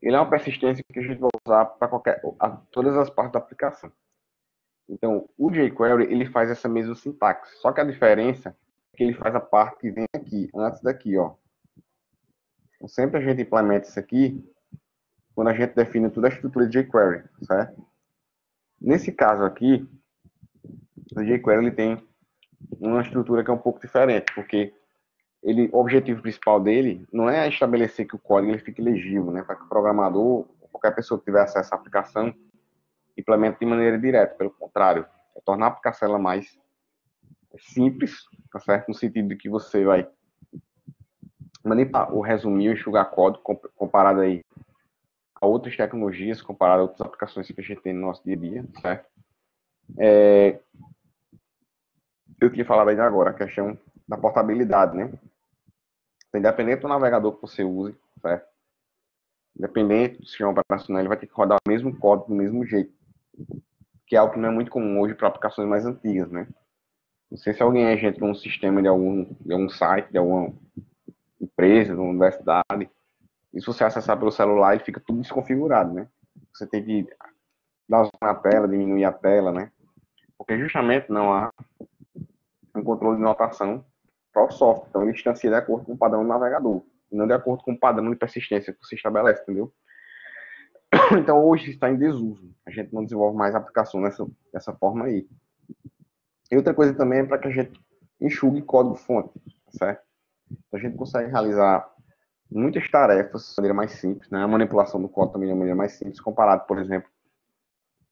ele é uma persistência que a gente vai usar para qualquer, a, todas as partes da aplicação. Então, o jQuery, ele faz essa mesma sintaxe, só que a diferença é que ele faz a parte que vem aqui, antes daqui, ó. Então, sempre a gente implementa isso aqui quando a gente define toda a estrutura de jQuery, certo? Nesse caso aqui, o jQuery ele tem uma estrutura que é um pouco diferente, porque ele, o objetivo principal dele não é estabelecer que o código ele fique legível, né, para que o programador, qualquer pessoa que tiver acesso à aplicação, implemente de maneira direta. Pelo contrário, é tornar a aplicação mais simples, tá certo? No sentido de que você vai manipular ou resumir, enxugar código comparado aí outras tecnologias, comparado a outras aplicações que a gente tem no nosso dia a dia, certo? É, eu queria falar ainda agora a questão da portabilidade, né? Independente do navegador que você use, certo? Independente do sistema operacional, ele vai ter que rodar o mesmo código do mesmo jeito, que é algo que não é muito comum hoje para aplicações mais antigas, né? Não sei se alguém é gente num sistema de algum, de algum site, de alguma empresa, de uma universidade, e se você acessar pelo celular, ele fica tudo desconfigurado, né? Você tem que dar zoom na tela, diminuir a tela, né? Porque justamente não há um controle de notação para o software. Então, ele distancia de acordo com o padrão do navegador, e não de acordo com o padrão de persistência que você estabelece, entendeu? Então, hoje está em desuso. A gente não desenvolve mais aplicação nessa, dessa forma aí. E outra coisa também é para que a gente enxugue código-fonte, certo? Então, a gente consegue realizar muitas tarefas de maneira mais simples, né? A manipulação do código também de maneira mais simples, comparado, por exemplo,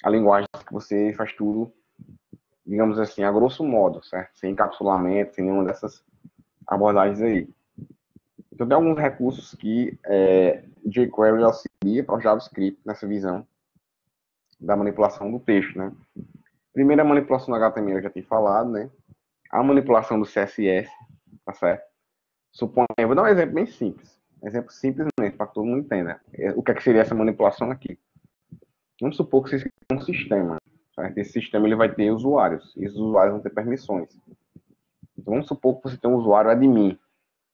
a linguagem que você faz tudo, digamos assim, a grosso modo, certo? Sem encapsulamento, sem nenhuma dessas abordagens aí. Então, tem alguns recursos que é, jQuery auxilia para o JavaScript nessa visão da manipulação do texto, né? Primeiro, a manipulação do HTML, eu já tinha falado, né? A manipulação do CSS, tá certo? Suponho, eu vou dar um exemplo bem simples. Exemplo simplesmente, para todo mundo entenda. É, o que, é que seria essa manipulação aqui? Vamos supor que você tem um sistema. Certo? Esse sistema ele vai ter usuários. E esses usuários vão ter permissões. Então, vamos supor que você tem um usuário admin.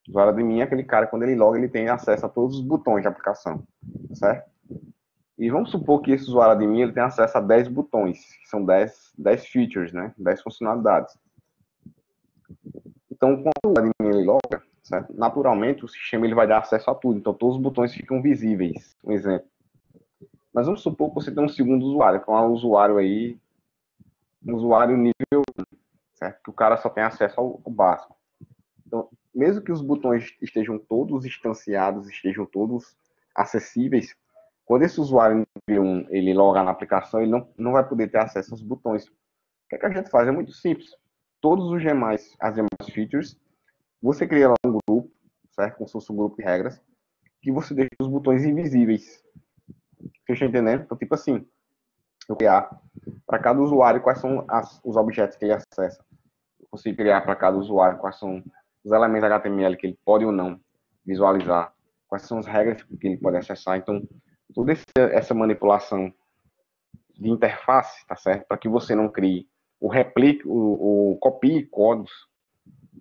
O usuário admin é aquele cara, quando ele loga, ele tem acesso a todos os botões de aplicação. Certo? E vamos supor que esse usuário admin ele tem acesso a 10 botões, que são 10, 10 features, né? 10 funcionalidades. Então, quando o admin ele loga, certo? Naturalmente, o sistema ele vai dar acesso a tudo, então todos os botões ficam visíveis, um exemplo. Mas vamos supor que você tem um segundo usuário, que é um usuário aí, um usuário nível 1, certo? Que o cara só tem acesso ao, ao básico. Então, mesmo que os botões estejam todos instanciados, estejam todos acessíveis, quando esse usuário nível 1 ele logar na aplicação, ele não, não vai poder ter acesso aos botões. O que, é que a gente faz? É muito simples. Todos os demais, as demais features, você cria lá certo? Como se fosse um grupo de regras, que você deixa os botões invisíveis. Você está entendendo? Então, tipo assim, eu criar para cada usuário quais são as, os objetos que ele acessa. Eu consigo criar para cada usuário quais são os elementos HTML que ele pode ou não visualizar, quais são as regras que ele pode acessar. Então, toda essa manipulação de interface, tá certo? Para que você não crie o replique, o, o copie códigos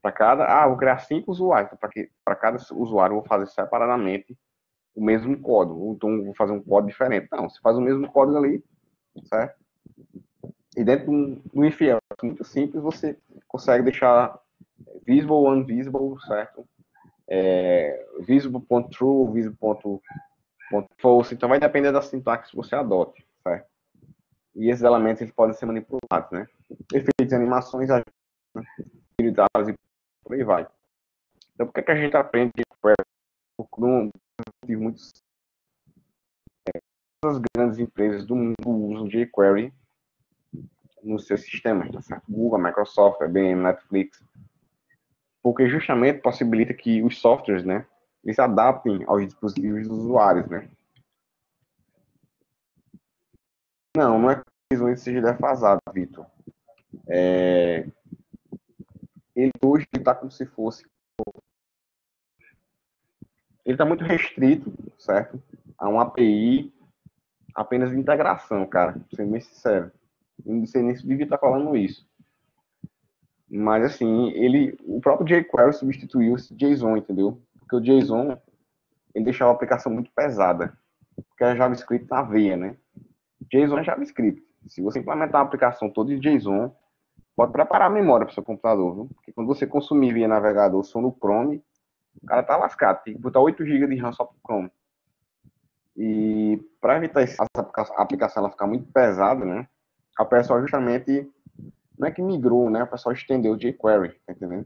para cada. Ah, vou criar cinco usuários. Para que para cada usuário eu vou fazer separadamente o mesmo código. Então vou fazer um código diferente. Não, você faz o mesmo código ali, certo? E dentro do infiel, muito simples, você consegue deixar visible, unvisible, certo? É, visible.true, visible.false. Então vai depender da sintaxe que você adote, certo? E esses elementos eles podem ser manipulados, né? Efeitos de animações, né? e por aí vai. Então, por que, que a gente aprende Porque não muitos é, as grandes empresas do mundo usam jQuery nos seus sistemas, tá certo? Google, Microsoft, IBM, Netflix, porque justamente possibilita que os softwares, né, eles adaptem aos dispositivos dos usuários, né? Não, não é que o visual seja defasado, Vitor. É... Ele hoje está como se fosse ele está muito restrito, certo? A uma API apenas de integração, cara, sendo bem sincero. Não sei nem se devia estar falando isso. Mas, assim, ele, o próprio jQuery substituiu esse JSON, entendeu? Porque o JSON, ele deixava a aplicação muito pesada. Porque é JavaScript na veia, né? JSON é JavaScript. Se você implementar uma aplicação toda de JSON, pode preparar a memória para o seu computador, viu? Porque quando você consumir via navegador só no Chrome, o cara tá lascado, tem que botar 8 GB de RAM só pro Chrome. E para evitar essa aplicação ela ficar muito pesada, né? A pessoa justamente não é que migrou, né? A pessoa estendeu o jQuery, tá entendendo?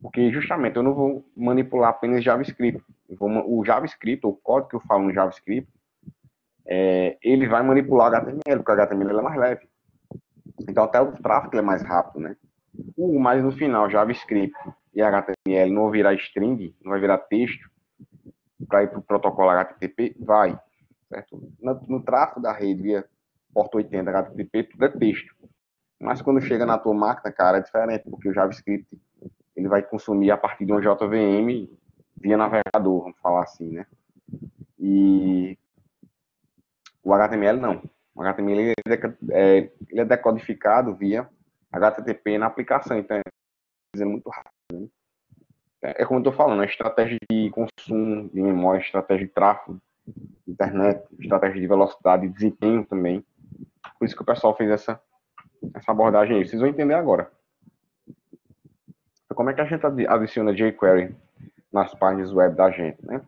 Porque justamente eu não vou manipular apenas JavaScript. Vou, o JavaScript, o código que eu falo no JavaScript, é, ele vai manipular HTML, porque o HTML é mais leve. Então até o tráfego é mais rápido, né? Mas no final, JavaScript e HTML não virar string, não vai virar texto, para ir para o protocolo HTTP, vai. Certo? No, no tráfego da rede via porta 80 HTTP, tudo é texto. Mas quando chega na tua máquina, cara, é diferente, porque o JavaScript ele vai consumir a partir de uma JVM via navegador, vamos falar assim, né? E o HTML não. O HTML ele é, ele é decodificado via HTTP na aplicação, então é muito rápido. Né? É, é como eu estou falando, a estratégia de consumo de memória, estratégia de tráfego, internet, estratégia de velocidade e desempenho também. Por isso que o pessoal fez essa, essa abordagem aí. Vocês vão entender agora. Então, como é que a gente adiciona jQuery nas páginas web da gente, né?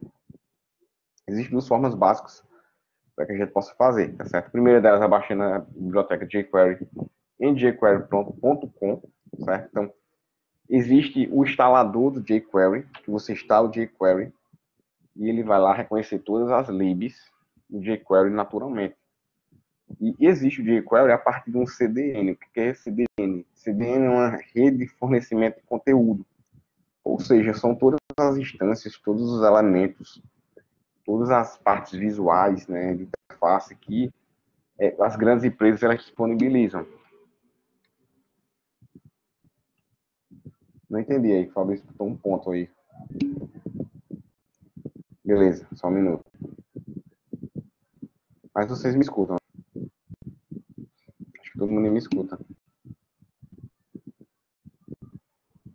Existem duas formas básicas para que a gente possa fazer, tá certo? A primeira delas é baixando a biblioteca jQuery em jQuery.com, certo? Então, Existe o instalador do jQuery, que você instala o jQuery e ele vai lá reconhecer todas as libs do jQuery naturalmente. E existe o jQuery a partir de um CDN. O que é CDN? CDN é uma rede de fornecimento de conteúdo. Ou seja, são todas as instâncias, todos os elementos, todas as partes visuais né, de interface que é, as grandes empresas elas disponibilizam. Não entendi aí, Fabrício botou um ponto aí. Beleza, só um minuto. Mas vocês me escutam. Acho que todo mundo me escuta.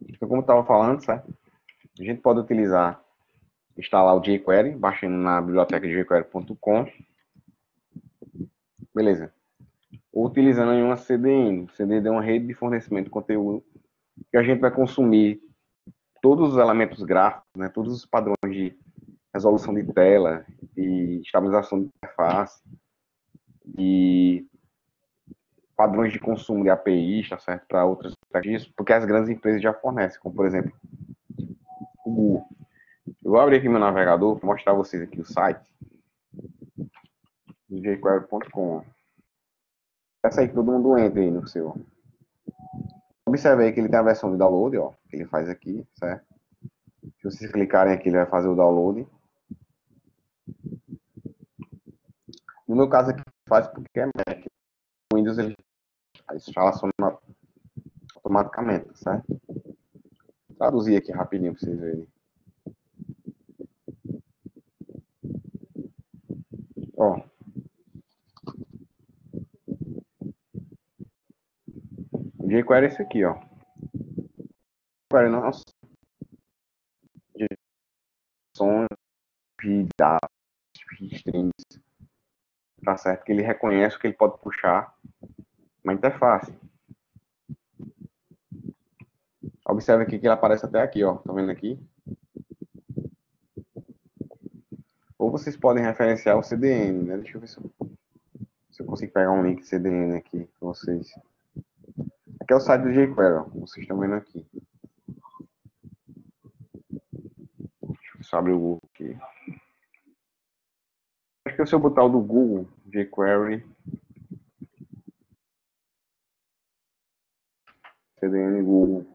Então, como eu estava falando, certo? A gente pode utilizar, instalar o jQuery, baixando na biblioteca jQuery.com. Beleza. Utilizando em uma CDN. CDN é uma rede de fornecimento de conteúdo que a gente vai consumir todos os elementos gráficos, né, todos os padrões de resolução de tela, de estabilização de interface, de padrões de consumo de APIs, tá certo, para outras estratégias, porque as grandes empresas já fornecem, como por exemplo vou abrir aqui meu navegador mostrar vocês aqui o site jquery.com. Essa aí que todo mundo entra aí no seu Observe aí que ele tem a versão de download, ó, que ele faz aqui, certo? Se vocês clicarem aqui, ele vai fazer o download. No meu caso aqui, faz porque é Mac. O Windows ele instalação automaticamente, certo? Vou traduzir aqui rapidinho para vocês verem. Ó. O jQuery é esse aqui, ó. jQuery não sons de dados, strings, tá certo? Que ele reconhece que ele pode puxar uma interface. Observe aqui que ele aparece até aqui, ó. Tá vendo aqui? Ou vocês podem referenciar o CDN, né? Deixa eu ver se eu, se eu consigo pegar um link CDN aqui para vocês. Aqui é o site do jQuery, ó. Vocês estão vendo aqui. Deixa eu só abrir o Google aqui. Acho que se eu botar o do Google, jQuery, CDN Google.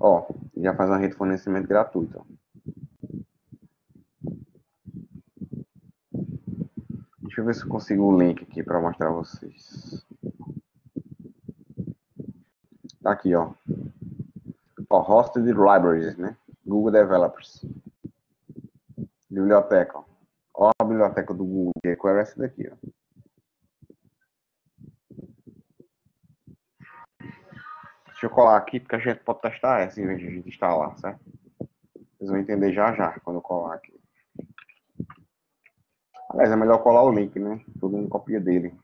Ó, já faz uma rede de fornecimento gratuito. Deixa eu ver se eu consigo o link aqui para mostrar a vocês. Tá aqui, ó. Ó, Hosted Libraries, né? Google Developers. Biblioteca, ó. Ó a biblioteca do Google jQuery é essa daqui, ó. Deixa eu colar aqui, porque a gente pode testar essa em vez de a gente instalar, certo? Vocês vão entender já já, quando eu colar aqui. Aliás, é melhor colar o link, né? Todo mundo copia dele.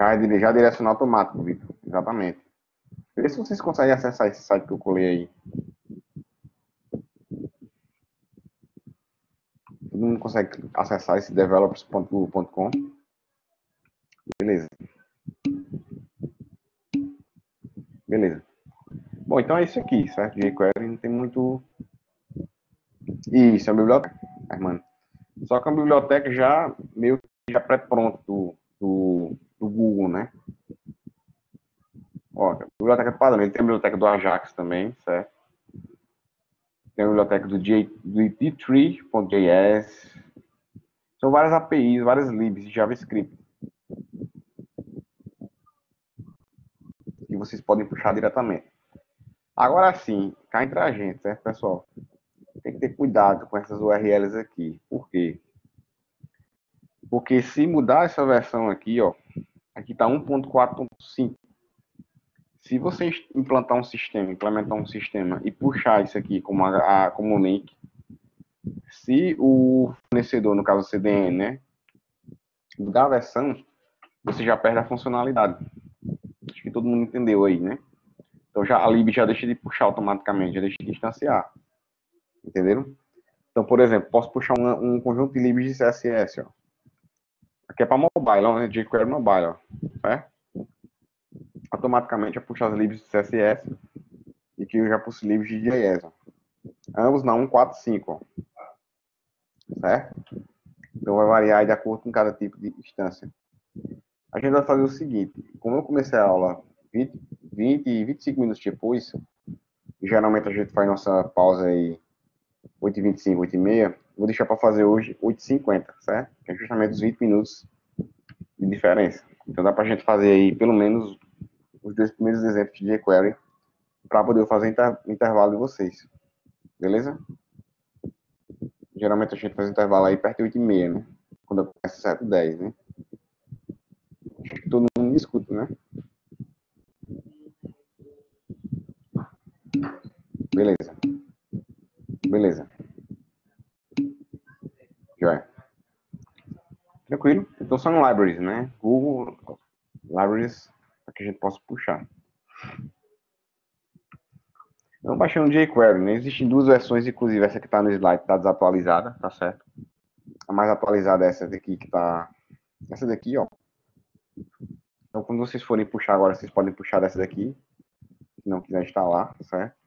Já, é já direcionar automático, Vitor. Exatamente. Vê se vocês conseguem acessar esse site que eu colei aí. Todo mundo consegue acessar esse developers.google.com. Beleza. Beleza. Bom, então é isso aqui, certo? jQuery não tem muito... Isso, é uma biblioteca, mano. Só que é uma biblioteca já meio que já pré-pronto do, do, do, Google, né? Ó, a biblioteca do padrão, tem a biblioteca do Ajax também, certo? Tem a biblioteca do, J, do D3.js. São várias APIs, várias libs de JavaScript. vocês podem puxar diretamente. Agora sim, cá entre a gente, certo, pessoal? Tem que ter cuidado com essas URLs aqui. Por quê? Porque se mudar essa versão aqui, ó, aqui está 1.4.5. Se você implantar um sistema, implementar um sistema e puxar isso aqui como, a, a, como link, se o fornecedor, no caso o CDN, né, mudar a versão, você já perde a funcionalidade que todo mundo entendeu aí, né? Então já, a lib já deixa de puxar automaticamente, já deixa de distanciar. Entenderam? Então, por exemplo, posso puxar um, um conjunto de libs de CSS, ó. Aqui é para mobile, ó, né? jQuery mobile, ó. Certo? Automaticamente eu puxo as libs de CSS e que eu já pulso libs de JS. Ambos na 145, ó. Certo? Então vai variar de acordo com cada tipo de instância a gente vai fazer o seguinte, como eu comecei a aula 20, 20 25 minutos depois, geralmente a gente faz nossa pausa aí 8h25, 8h30, vou deixar para fazer hoje 8h50, certo? Que é justamente os 20 minutos de diferença. Então dá para a gente fazer aí pelo menos os dois primeiros exemplos de jQuery para poder fazer inter, intervalo de vocês. Beleza? Geralmente a gente faz intervalo aí perto de 8h30, né? Quando eu começo 7 10, né? todo mundo me escuta, né? Beleza. Beleza. Joia. Tranquilo? Então são libraries, né? Google Libraries para que a gente possa puxar. Então, baixando o jQuery, né? Existem duas versões, inclusive essa que está no slide está desatualizada, tá certo? A mais atualizada é essa daqui que está... Essa daqui, ó. Então, quando vocês forem puxar agora, vocês podem puxar dessa daqui, se não quiser instalar, certo?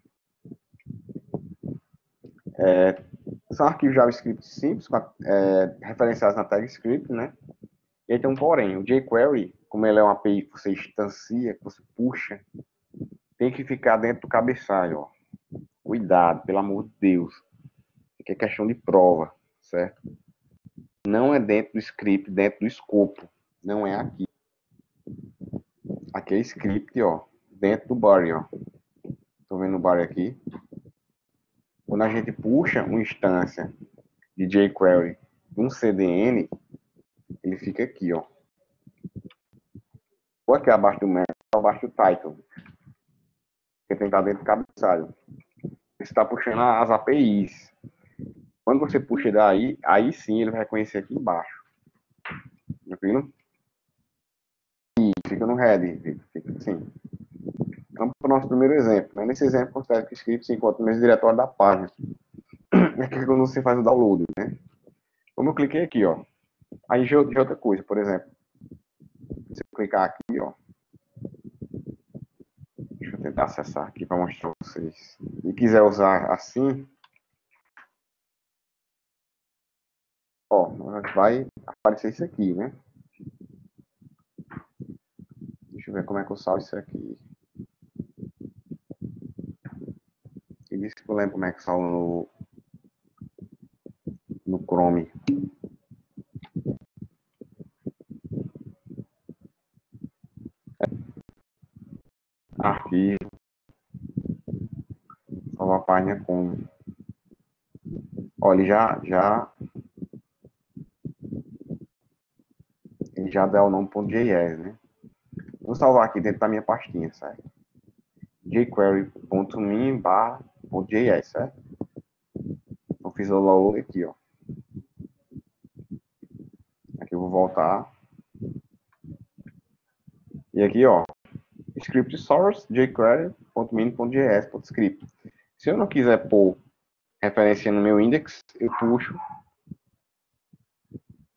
É, são arquivos JavaScript simples, é, referenciados na tag script, né? E aí tem um porém, o jQuery, como ele é uma API que você instancia, que você puxa, tem que ficar dentro do cabeçalho, ó. Cuidado, pelo amor de Deus. que é questão de prova, certo? Não é dentro do script, dentro do escopo. Não é aqui. Aqui é script, ó, dentro do body, ó. Tô vendo o body aqui. Quando a gente puxa uma instância de jQuery de um CDN, ele fica aqui, ó. Ou aqui abaixo do ou abaixo do title. Porque tem que estar dentro do cabeçalho. Você está puxando as APIs. Quando você puxa daí, aí sim ele vai reconhecer aqui embaixo. Tranquilo? E fica no head, fica assim. Para o nosso primeiro exemplo. Né? Nesse exemplo, considero que o script se encontra no mesmo diretório da página. É quando você faz o download, né? Como eu cliquei aqui, ó. Aí de outra coisa, por exemplo. Se eu clicar aqui, ó. Deixa eu tentar acessar aqui para mostrar para vocês. E quiser usar assim, ó, vai aparecer isso aqui, né? Deixa eu ver como é que eu salvo isso aqui. E disse que eu lembro como é que salvo no, no Chrome. Arquivo. Salvar a página com. Olha, já, já já dá o nome .js, né? Vou salvar aqui dentro da minha pastinha, certo? jquery.min .js, certo? Eu fiz o download aqui, ó. Aqui eu vou voltar. E aqui, ó, script source jquery.min.js.script. Se eu não quiser pôr referência no meu index, eu puxo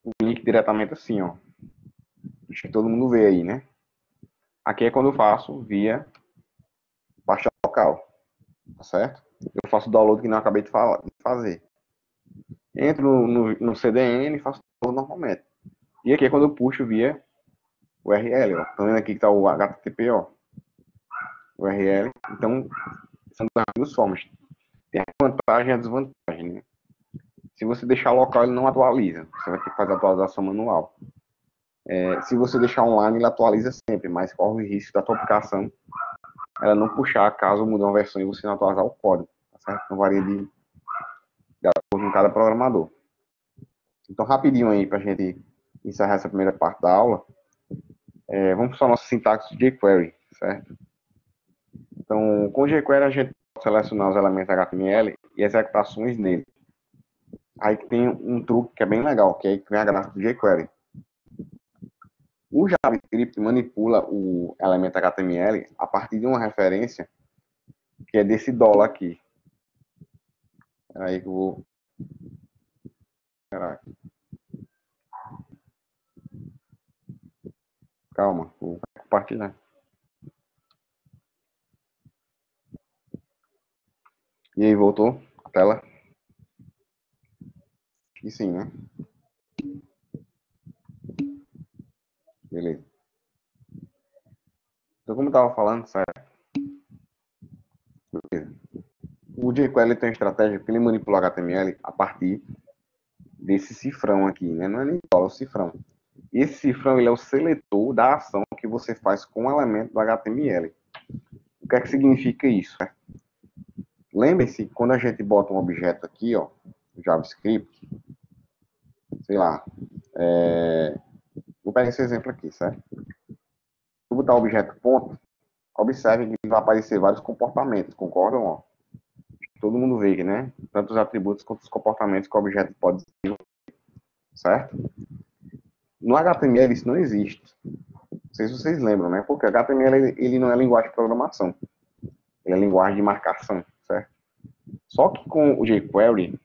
o link diretamente assim, ó. Que todo mundo vê aí, né? Aqui é quando eu faço via pasta local, tá certo? Eu faço o download que não acabei de, falar, fazer. Entro no, no, CDN e faço download normalmente. E aqui é quando eu puxo via URL, ó. Vendo aqui que tá o HTTP, ó. URL. Então, são duas formas. Tem a vantagem e a desvantagem, né? Se você deixar local, ele não atualiza. Você vai ter que fazer a atualização manual. É, se você deixar online, ele atualiza sempre, mas corre o risco da tua aplicação ela não puxar caso mude uma versão e você não atualizar o código, tá certo? Então varia de, de acordo com cada programador. Então, rapidinho aí, para a gente encerrar essa primeira parte da aula, é, vamos para a nossa sintaxe de jQuery, certo? Então, com o jQuery a gente pode selecionar os elementos HTML e executações nele. Aí tem um truque que é bem legal, que é que a graça do jQuery. O JavaScript manipula o elemento HTML a partir de uma referência que é desse dólar aqui. Espera aí que eu vou... Espera Calma, vou compartilhar. E aí, voltou a tela? E sim, né? Beleza. Então, como eu estava falando, certo? O jQuery tem uma estratégia que ele manipula HTML a partir desse cifrão aqui, né? Não é nem só o cifrão. Esse cifrão ele é o seletor da ação que você faz com o elemento do HTML. O que é que significa isso? Né? Lembre-se, quando a gente bota um objeto aqui, ó, JavaScript, sei lá, é, Vou pegar esse exemplo aqui, certo? Vou botar o objeto ponto. Observe que vai aparecer vários comportamentos, concordam? Ó? Todo mundo vê, né? Tanto os atributos quanto os comportamentos que o objeto pode desenvolver, certo? No HTML isso não existe. Não sei se vocês lembram, né? Porque HTML ele não é linguagem de programação. Ele é linguagem de marcação, certo? Só que com o jQuery,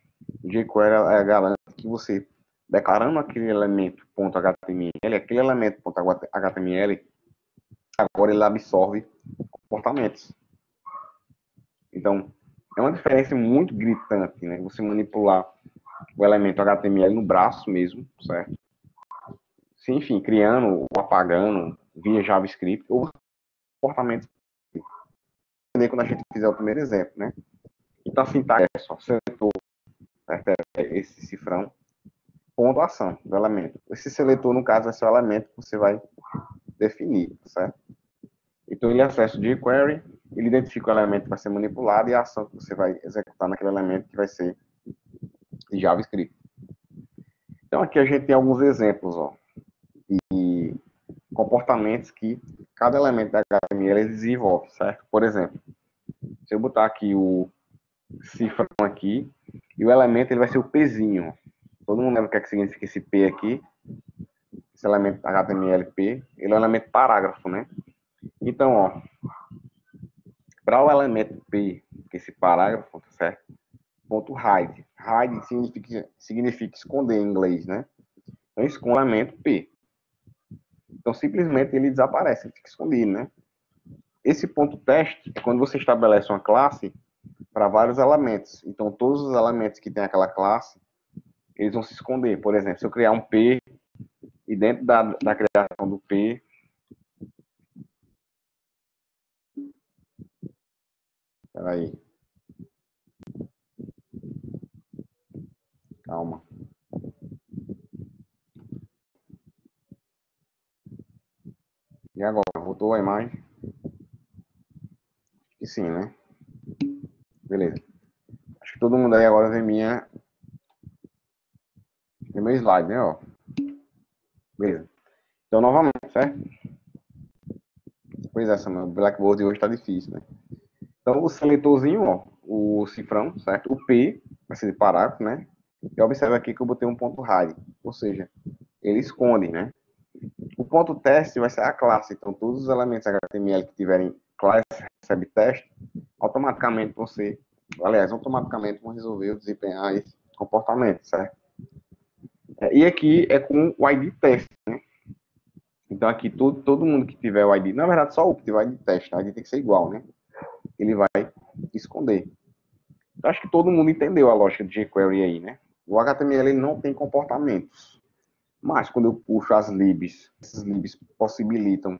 o jQuery é garante que você declarando aquele elemento .html, aquele elemento .html, agora ele absorve comportamentos. Então, é uma diferença muito gritante, né? Você manipular o elemento HTML no braço mesmo, certo? Sim, enfim, criando ou apagando via JavaScript ou comportamentos. Quando a gente fizer o primeiro exemplo, né? Então, a sintaxe é só certo? É cifrão, pontuação do elemento. Esse seletor, no caso, é seu elemento que você vai definir, certo? Então, ele acessa o jQuery, ele identifica o elemento que vai ser manipulado e a ação que você vai executar naquele elemento que vai ser JavaScript. Então, aqui a gente tem alguns exemplos ó, de comportamentos que cada elemento da HTML desenvolve, certo? Por exemplo, se eu botar aqui o cifrão aqui, e o elemento ele vai ser o Pzinho. Todo mundo lembra o que, é que significa esse P aqui? Esse elemento HTML-P, ele é um elemento parágrafo, né? Então, ó, para o elemento P, é esse parágrafo, tá certo? Ponto hide. Hide significa, significa esconder em inglês, né? Então, esconde o elemento P. Então, simplesmente ele desaparece, ele fica escondido, né? Esse ponto teste é quando você estabelece uma classe para vários elementos. Então, todos os elementos que tem aquela classe, eles vão se esconder. Por exemplo, se eu criar um P e dentro da, da criação do P, Peraí. Calma. E agora? Voltou a imagem? E sim, né? Beleza. Acho que todo mundo aí agora vê minha. Vê meu slide, né? Ó. Beleza. Então, novamente, certo? Pois é, Samuel. O Blackboard hoje tá difícil, né? Então, o seletorzinho, ó, o cifrão, certo? O P vai ser de parágrafo, né? E observa aqui que eu botei um ponto hide, ou seja, ele esconde, né? O ponto teste vai ser a classe, então todos os elementos HTML que tiverem classe recebe teste, automaticamente você, aliás, automaticamente vão resolver desempenhar esse comportamento, certo? É, e aqui é com o ID teste, né? Então aqui todo, todo mundo que tiver o ID, na verdade só o que tiver o ID teste, o ID tem que ser igual, né? Ele vai esconder. Então, acho que todo mundo entendeu a lógica de jQuery aí, né? O HTML não tem comportamentos. Mas quando eu puxo as libs, esses libs possibilitam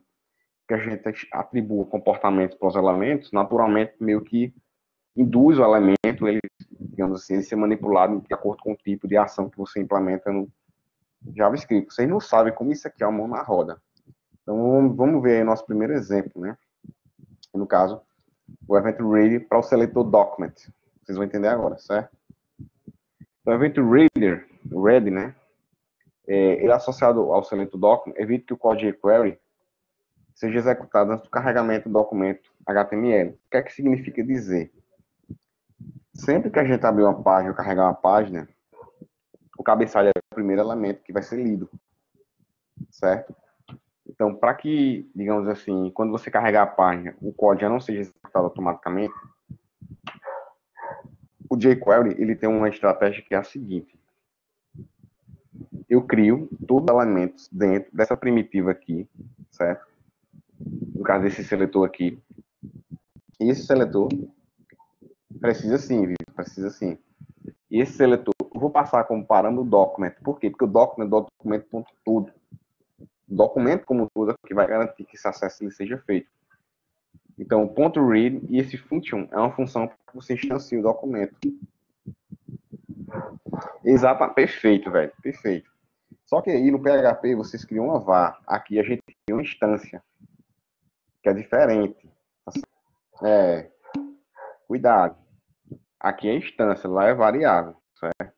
que a gente atribua comportamentos para os elementos, naturalmente meio que induz o elemento, ele, digamos assim, ele ser manipulado de acordo com o tipo de ação que você implementa no JavaScript. Vocês não sabem como isso aqui é uma mão na roda. Então vamos ver aí o nosso primeiro exemplo, né? No caso, o event ready para o seletor document. Vocês vão entender agora, certo? Então, o event reader, ready, né? É, ele é associado ao seletor document, evita que o código query seja executado antes do carregamento do documento HTML. O que é que significa dizer? Sempre que a gente abrir uma página ou carregar uma página, o cabeçalho é o primeiro elemento que vai ser lido, certo? Então, para que, digamos assim, quando você carregar a página, o código já não seja executado automaticamente, o jQuery ele tem uma estratégia que é a seguinte: eu crio todos os elementos dentro dessa primitiva aqui, certo? no caso desse seletor aqui. E esse seletor precisa sim, viu? precisa sim. E esse seletor, eu vou passar como parâmetro o document. Por quê? Porque o document é o documento ponto tudo. O documento como tudo é que vai garantir que esse acesso ele seja feito. Então, o ponto read e esse function é uma função que você instancia o documento. Exato, perfeito, velho, perfeito. Só que aí no PHP vocês criam uma var. Aqui a gente cria uma instância que é diferente. É, cuidado. Aqui é instância, lá é variável, certo?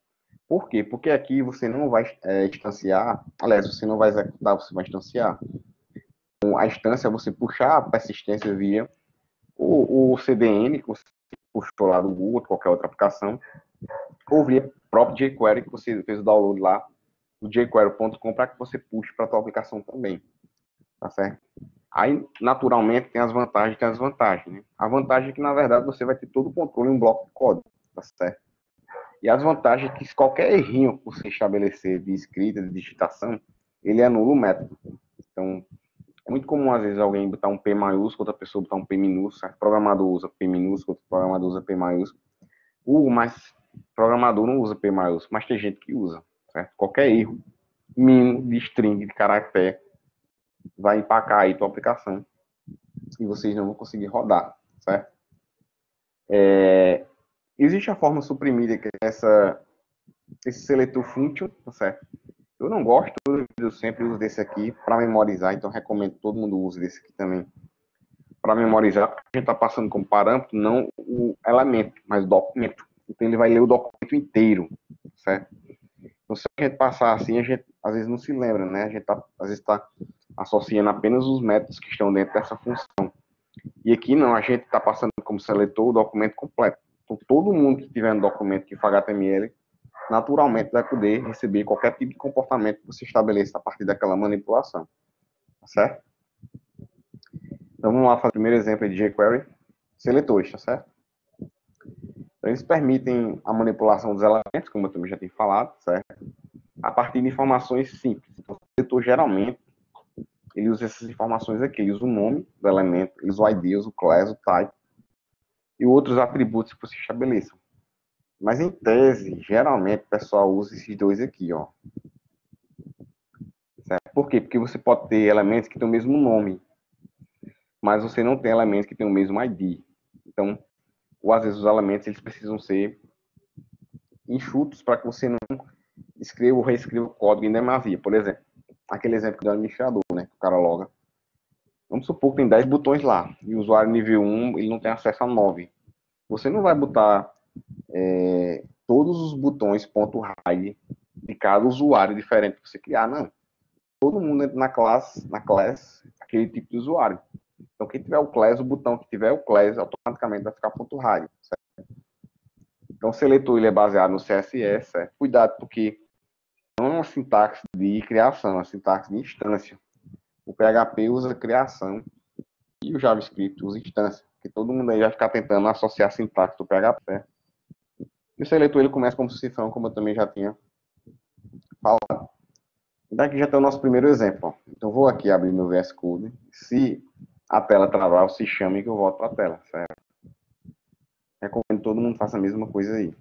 Por quê? Porque aqui você não vai é, instanciar, aliás, você não vai executar, você vai instanciar. Então, a instância, você puxar a persistência via o, o CDN, que você puxou lá do Google, qualquer outra aplicação, ou via próprio jQuery, que você fez o download lá, do jQuery.com, para que você puxe para a sua aplicação também. Tá certo? Aí, naturalmente, tem as vantagens e tem as vantagens. Né? A vantagem é que, na verdade, você vai ter todo o controle em um bloco de código, tá certo? E as vantagens é que qualquer errinho que você estabelecer de escrita, de digitação, ele anula o método. Então, é muito comum, às vezes, alguém botar um P maiúsculo, outra pessoa botar um P minúsculo, o programador usa P minúsculo, outro programador usa P maiúsculo. O mas programador não usa P maiúsculo, mas tem gente que usa, certo? Qualquer erro mínimo de string, de caractere, vai empacar aí tua aplicação e vocês não vão conseguir rodar, certo? É, existe a forma suprimida que é essa esse seletor function, tá certo? Eu não gosto, eu sempre uso desse aqui para memorizar, então recomendo que todo mundo use desse aqui também para memorizar, porque a gente está passando como parâmetro não o elemento, mas o documento. Então ele vai ler o documento inteiro, certo? Então se a gente passar assim, a gente às vezes não se lembra, né? A gente tá, às vezes está associando apenas os métodos que estão dentro dessa função. E aqui não, a gente está passando como seletor o documento completo. Então todo mundo que tiver um documento que for HTML naturalmente vai poder receber qualquer tipo de comportamento que você estabeleça a partir daquela manipulação. Tá certo? Então vamos lá fazer o primeiro exemplo de jQuery. Seletores, tá certo? Então, eles permitem a manipulação dos elementos, como eu também já tenho falado, certo? A partir de informações simples. Então, o seletor geralmente ele usa essas informações aqui, ele usa o nome do elemento, ele usa o ID, usa o class, o type e outros atributos que você estabeleça. Mas em tese, geralmente o pessoal usa esses dois aqui, ó. Certo? Por quê? Porque você pode ter elementos que têm o mesmo nome, mas você não tem elementos que têm o mesmo ID. Então, ou às vezes os elementos eles precisam ser enxutos para que você não escreva ou reescreva o código em demasia. Por exemplo, aquele exemplo do administrador, né? Que o cara loga. Vamos supor que tem 10 botões lá, e o usuário nível 1 ele não tem acesso a 9. Você não vai botar é, todos os botões ponto .hide de cada usuário diferente que você criar, não. Todo mundo entra na classe, na classe, aquele tipo de usuário. Então, quem tiver o class, o botão que tiver o class, automaticamente vai ficar ponto .hide, certo? Então, o seletor ele é baseado no CSS, certo? Cuidado, porque uma sintaxe de criação, uma sintaxe de instância. O PHP usa criação e o JavaScript usa instância, que todo mundo aí vai ficar tentando associar a sintaxe do PHP, certo? E o seletor ele começa como sucessão, como eu também já tinha falado. Daqui já tem o nosso primeiro exemplo. Então vou aqui abrir meu VS Code. Se a tela travar, se chame que eu volto para a tela, certo? Recomendo que todo mundo faça a mesma coisa aí.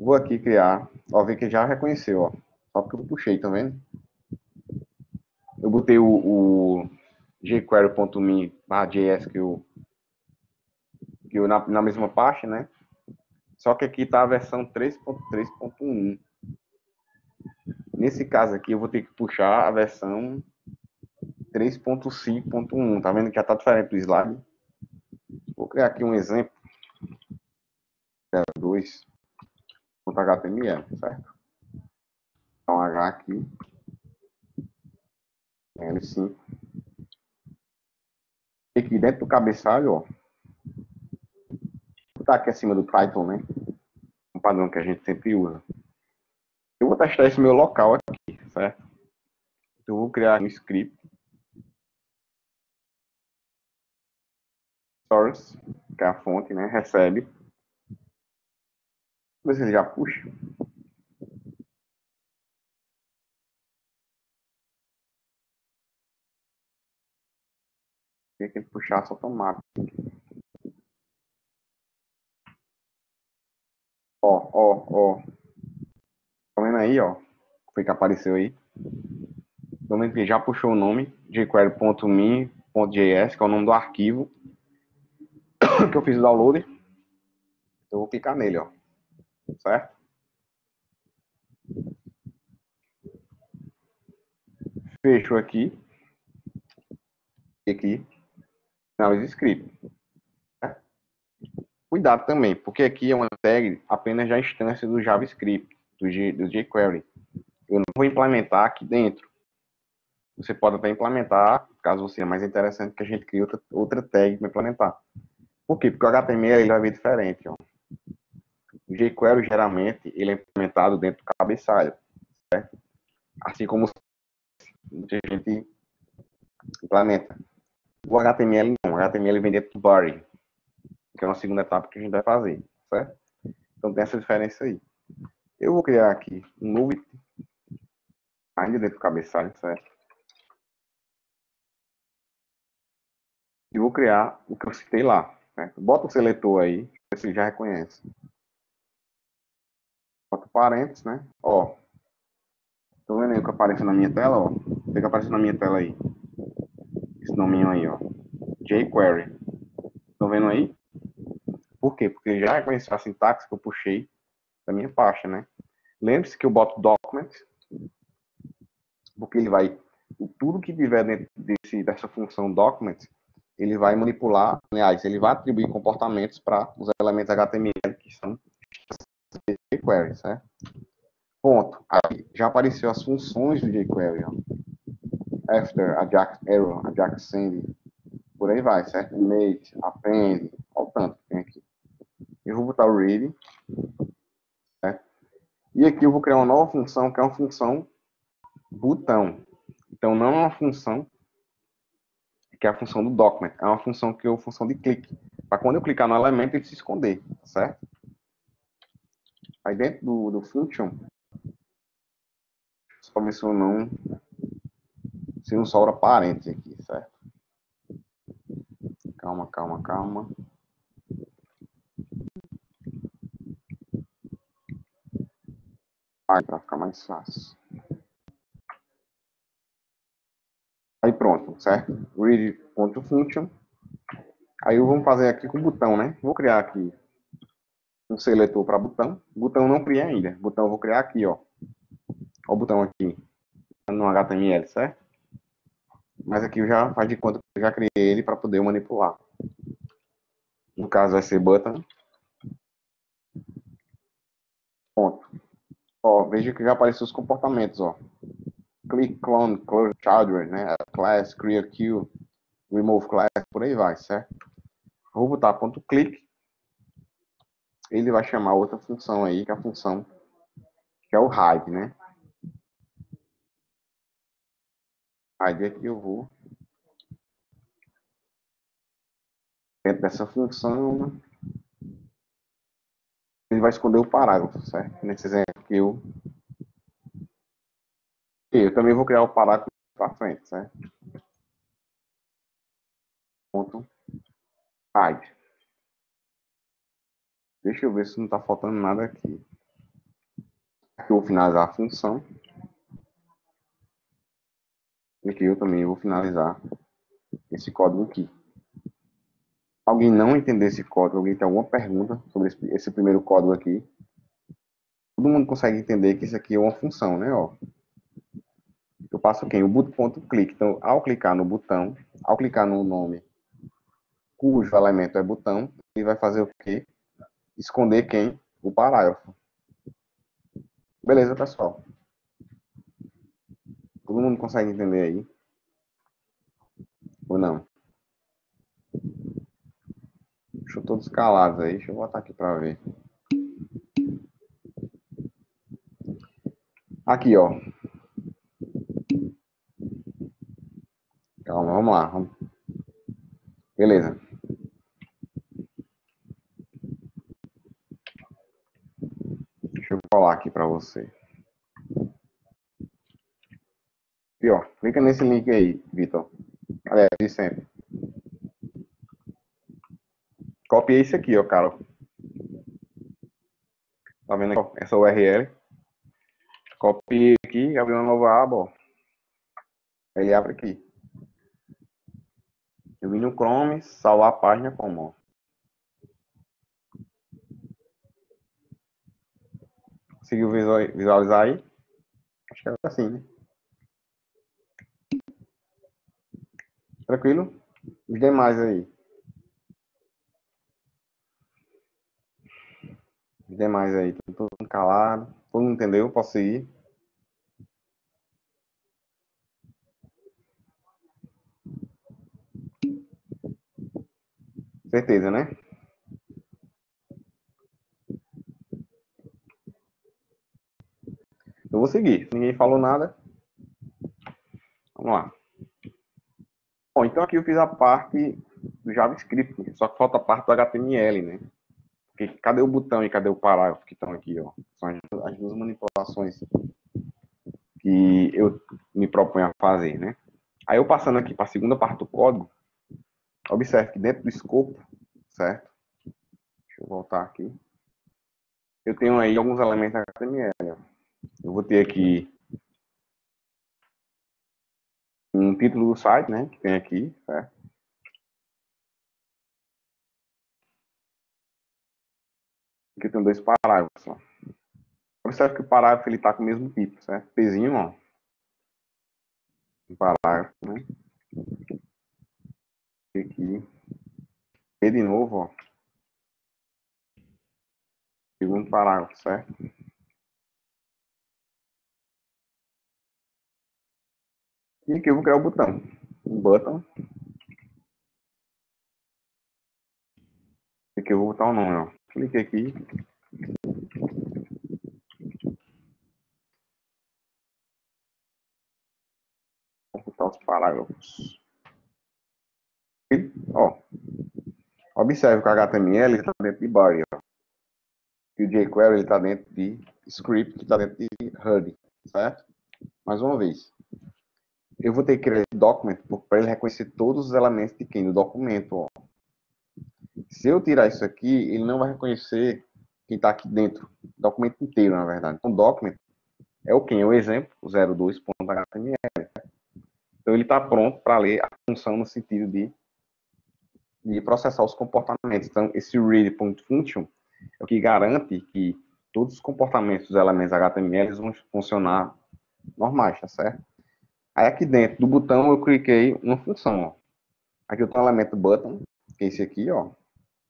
Vou aqui criar, ó, ver que já reconheceu, ó. Só porque eu puxei, tá vendo? Eu botei o, o jQuery.me JS que eu que eu, na, na mesma parte, né? Só que aqui está a versão 3.3.1. Nesse caso aqui, eu vou ter que puxar a versão 3.5.1. Tá vendo que já está diferente do slide? Vou criar aqui um exemplo. 2.html, certo? Então, H aqui. L5. Aqui dentro do cabeçalho, ó está aqui acima do title, né? Um padrão que a gente sempre usa. Eu vou testar esse meu local aqui, certo? Então, eu vou criar um script. Source, que é a fonte, né? Recebe. Ele já puxa. Tem que puxar automático. Ó, ó, ó. Tá vendo aí, ó? Foi que apareceu aí. Tá vendo que já puxou o nome, jQuery.me.js, que é o nome do arquivo que eu fiz o download. Eu vou clicar nele, ó. Certo? Fecho aqui. E aqui. Finaliza script. Cuidado também, porque aqui é uma tag apenas da instância do JavaScript, do, G, do jQuery. Eu não vou implementar aqui dentro. Você pode até implementar, caso você é mais interessante, que a gente crie outra, outra tag para implementar. Por quê? Porque o HTML ele vai vir diferente. Ó. O jQuery, geralmente, ele é implementado dentro do cabeçalho. Certo? Assim como muita gente implementa. O HTML não. O HTML vem dentro do body que é uma segunda etapa que a gente vai fazer, certo? Então tem essa diferença aí. Eu vou criar aqui um novo ainda dentro do cabeçalho, certo? E vou criar o que eu citei lá. Certo? Bota o seletor aí, ele já reconhece. Bota parênteses, né? Ó. Tô vendo aí o que aparece na minha tela, ó. O que aparece na minha tela aí? Esse nominho aí, ó. jQuery. Estão vendo aí? Por quê? Porque já reconheceu a sintaxe que eu puxei, da minha pasta, né? Lembre-se que eu boto document, porque ele vai, tudo que tiver dentro desse, dessa função document, ele vai manipular, aliás, ele vai atribuir comportamentos para os elementos HTML que são jQuery, certo? Ponto. Aí já apareceu as funções do jQuery, ó. After, Ajax Error, Ajax Send, por aí vai, certo? Mate, Append, olha o tanto que tem aqui. Eu vou botar o read, certo? E aqui eu vou criar uma nova função, que é uma função botão. Então, não é uma função que é a função do document. É uma função que é a função de clique. Para quando eu clicar no elemento, ele se esconder, certo? Aí dentro do, do function, só se não sobra parênteses aqui, certo? Calma, calma, calma. Para ficar mais fácil. Aí pronto, certo? Read.function. Aí eu vou fazer aqui com o botão, né? Vou criar aqui um seletor para botão. Botão não criei ainda. Botão eu vou criar aqui, ó. Ó o botão aqui no HTML, certo? Mas aqui eu já faz de conta que eu já criei ele para poder manipular. No caso vai ser button. Ponto. Ó, veja que já apareceu os comportamentos, ó click clone, close children, né? Class, create queue, remove class, por aí vai, certo? Vou botar ponto click. Ele vai chamar outra função aí, que é a função que é o hide, né? Hide aqui eu vou dentro dessa função ele vai esconder o parágrafo, certo? Nesse exemplo que eu eu também vou criar o parágrafo para frente, certo? Ponto hide. Deixa eu ver se não está faltando nada aqui. Aqui eu vou finalizar a função. E aqui eu também vou finalizar esse código aqui. Alguém não entender esse código, alguém tem alguma pergunta sobre esse, esse primeiro código aqui, todo mundo consegue entender que isso aqui é uma função, né? Ó, eu passo quem? O clique. Então, ao clicar no botão, ao clicar no nome cujo elemento é botão, ele vai fazer o quê? Esconder quem? O parágrafo. Beleza, pessoal? Todo mundo consegue entender aí? Ou não? Deixa eu todos calados aí. Deixa eu botar aqui para ver. Aqui, ó. Calma, vamos lá. Beleza. Deixa eu colar aqui para você. Aqui, ó. Clica nesse link aí, Vitor. Aliás, Vicente. Copiei isso aqui, ó, cara. Tá vendo aqui, essa URL? Copiei aqui, abri uma nova aba, ó. Ele abre aqui. Eu vim no Chrome, salvar a página como? Conseguiu visualizar aí? Acho que é assim, né? Tranquilo? Os demais aí. Os demais aí, todo mundo calado. Todo mundo entendeu? Posso ir? Certeza, né? Eu vou seguir. Se ninguém falou nada. Vamos lá. Bom, então aqui eu fiz a parte do JavaScript, só que falta a parte do HTML, né? Porque cadê o botão e cadê o parágrafo que estão aqui, ó? São as duas manipulações que eu me proponho a fazer, né? Aí eu passando aqui para a segunda parte do código, Observe que dentro do escopo, certo? Deixa eu voltar aqui. Eu tenho aí alguns elementos HTML. Eu vou ter aqui um título do site, né? Que tem aqui, certo? Aqui tem dois parágrafos. Ó. Observe que o parágrafo ele está com o mesmo tipo, certo? Pzinho, ó. Um parágrafo, né? Aqui. E de novo, ó. Segundo parágrafo, certo? E aqui eu vou criar o botão. Um button. Aqui eu vou botar o nome, ó. Clique aqui. Vou botar os parágrafos. E, ó. Observe que o HTML está dentro de body, ó. E o jQuery está dentro de script, que está dentro de HUD, certo? Mais uma vez eu vou ter que criar esse documento para ele reconhecer todos os elementos de quem? Do documento. Ó. Se eu tirar isso aqui, ele não vai reconhecer quem está aqui dentro. Documento inteiro, na verdade. Então, document é o quem? É o exemplo, 02.html. Então, ele está pronto para ler a função no sentido de, de processar os comportamentos. Então, esse read.function é o que garante que todos os comportamentos dos elementos HTML vão funcionar normais, tá certo? Aí aqui dentro do botão eu cliquei uma função, ó. Aqui eu tenho o elemento button, que é esse aqui, ó.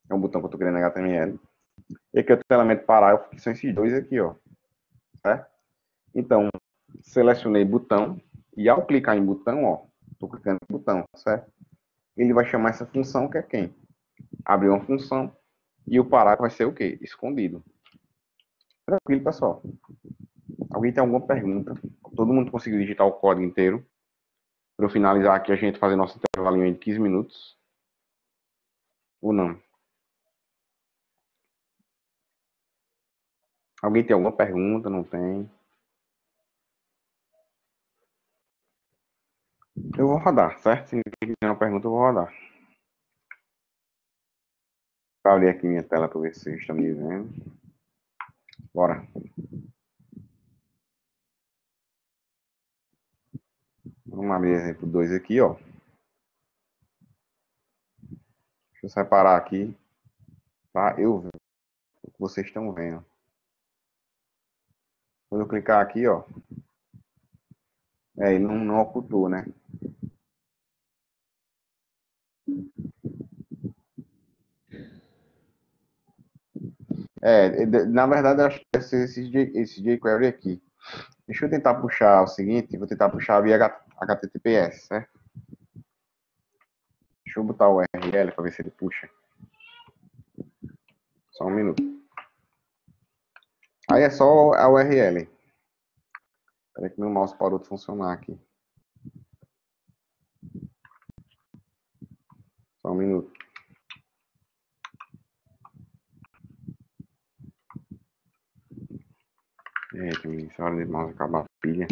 É um botão que eu estou criando em HTML. E aqui eu tenho o elemento parágrafo, que são esses dois aqui, ó. Certo? Então, selecionei botão, e ao clicar em botão, ó, estou clicando em botão, certo? Ele vai chamar essa função que é quem? Abrir uma função, e o parágrafo vai ser o quê? Escondido. Tranquilo, pessoal. Alguém tem alguma pergunta? Todo mundo conseguiu digitar o código inteiro? Para eu finalizar aqui, a gente fazer nosso intervalinho de 15 minutos? Ou não? Alguém tem alguma pergunta? Não tem? Eu vou rodar, certo? Se ninguém tem uma pergunta, eu vou rodar. Vou abrir aqui minha tela para ver se vocês estão me vendo. Bora. Vamos abrir exemplo 2 aqui, ó. Deixa eu separar aqui tá? eu o que vocês estão vendo. Quando eu clicar aqui, ó. É, ele não, não ocultou, né? É, na verdade, eu acho que esse, esse, esse jQuery aqui. Deixa eu tentar puxar o seguinte, vou tentar puxar via HTTPS, certo? Deixa eu botar o URL para ver se ele puxa. Só um minuto. Aí é só a URL. Espera que meu mouse parou de funcionar aqui. Só um minuto. Eita, menino, hora de mouse acabar a pilha.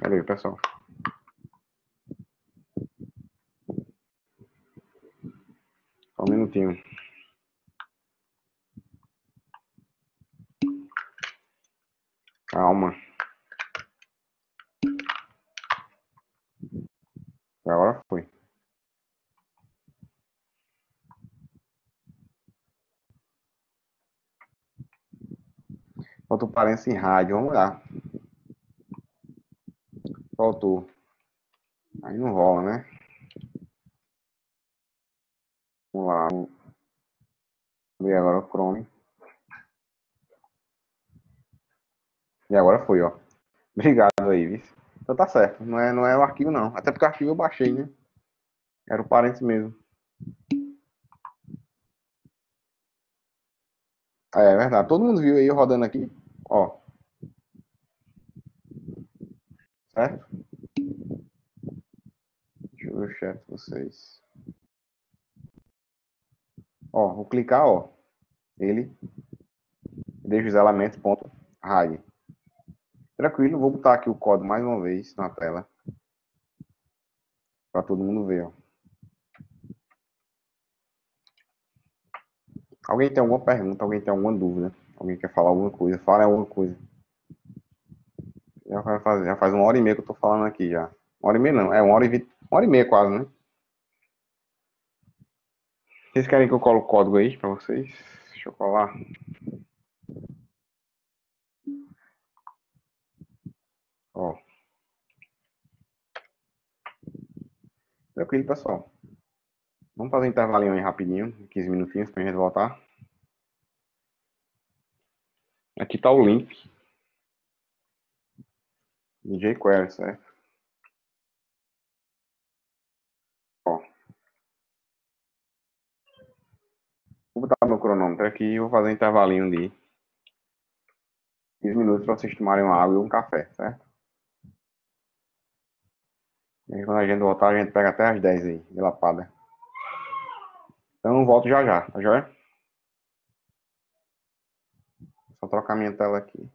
Pera aí, pessoal. Só um minutinho. Calma. Agora foi. Falta o parênteses em rádio. Vamos lá. Faltou. Aí não rola, né? Vamos lá. Ver agora o Chrome. E agora foi, ó. Obrigado aí, vice. Então tá certo. Não é, não é o arquivo, não. Até porque o arquivo eu baixei, né? Era o parênteses mesmo. É, é verdade. Todo mundo viu aí rodando aqui? Ó. Certo? Deixa eu ver o chat vocês. Ó, vou clicar, ó. Ele. Hide. Tranquilo, vou botar aqui o código mais uma vez na tela. Para todo mundo ver, ó. Alguém tem alguma pergunta? Alguém tem alguma dúvida? Alguém quer falar alguma coisa? Fala alguma coisa. Já faz, já faz uma hora e meia que eu tô falando aqui já. Uma hora e meia não, é uma hora e, vinte, uma hora e meia quase, né? Vocês querem que eu colo o código aí pra vocês? Deixa eu colar. Ó. Tranquilo, pessoal. Vamos fazer um intervalinho aí rapidinho, 15 minutinhos pra gente voltar. Aqui tá o link DJ Query, certo? Ó. Vou botar meu cronômetro aqui e vou fazer um intervalinho de 15 minutos para vocês tomarem uma água e um café, certo? E quando a gente voltar, a gente pega até as 10 aí, de lapada. Então, volto já já, tá joia? Só trocar minha tela aqui.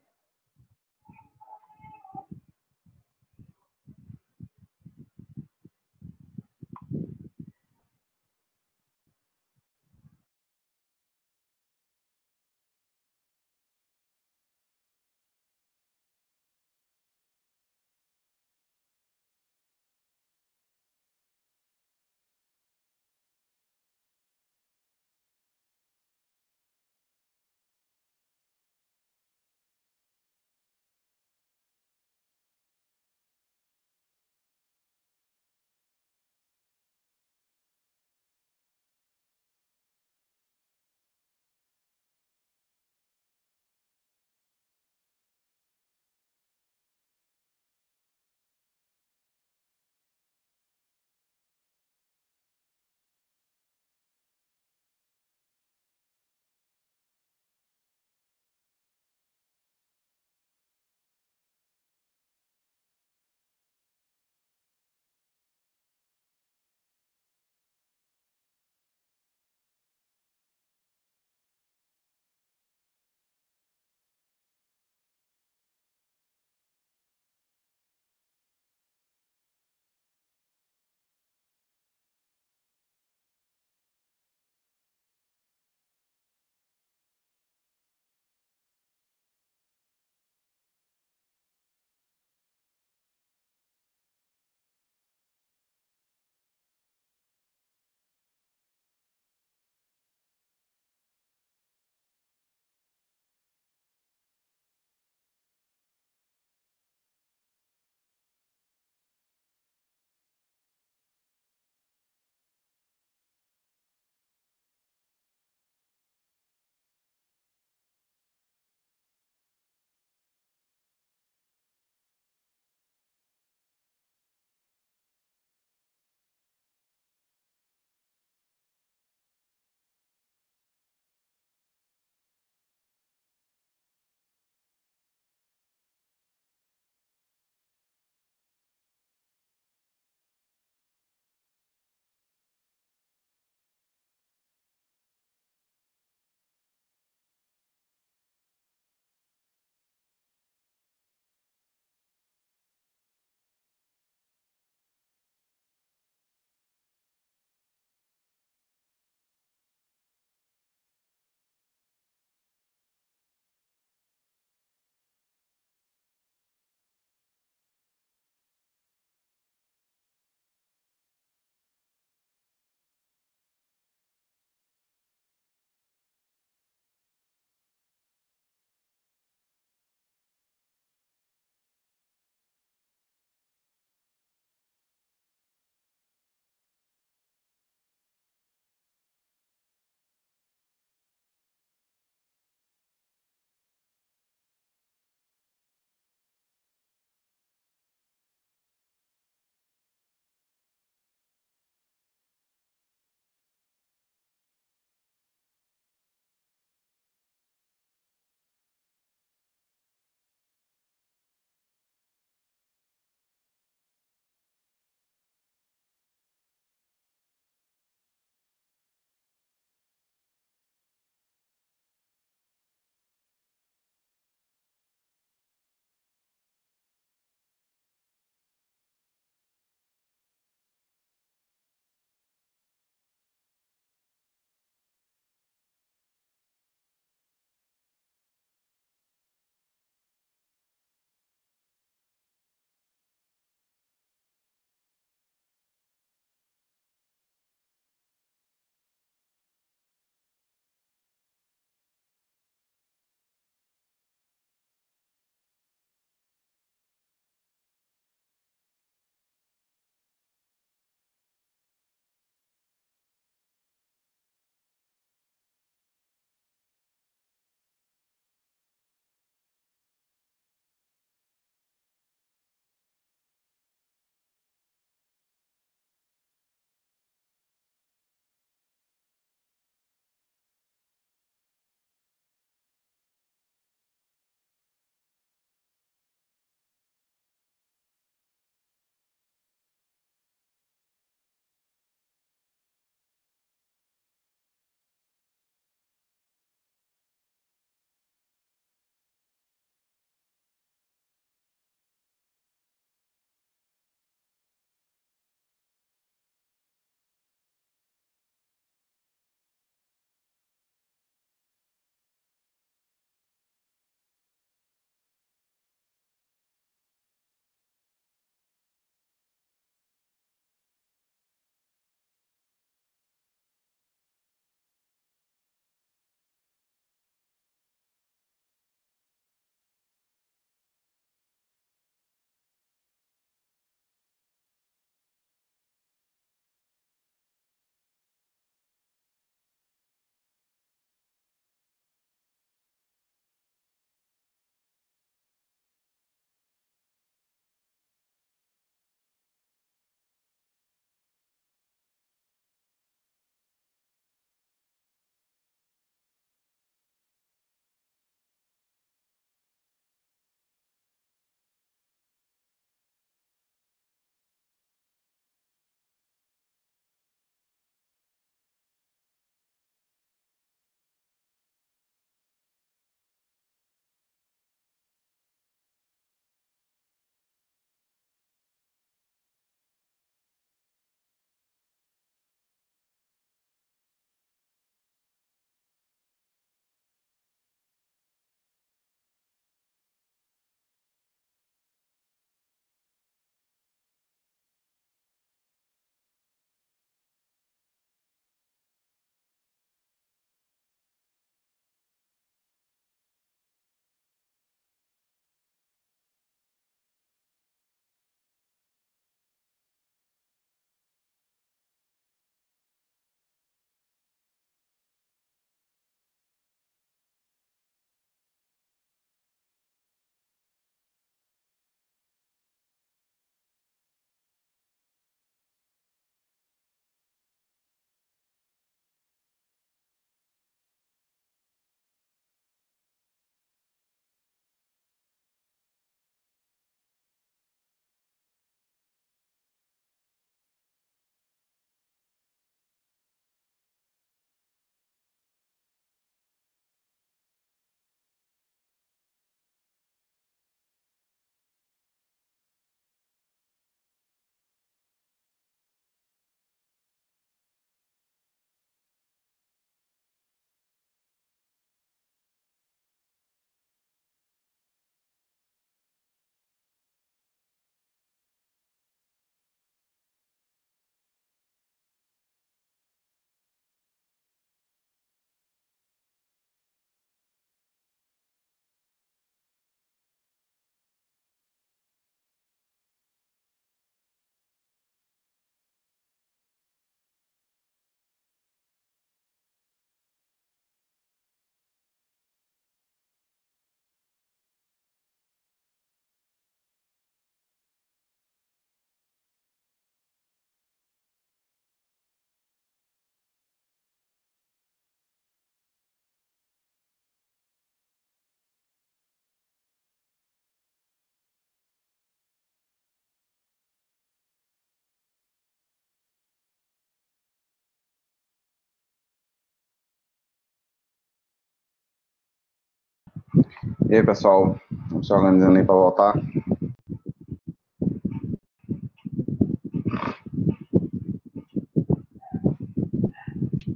E aí, pessoal, vamos se organizando aí para voltar.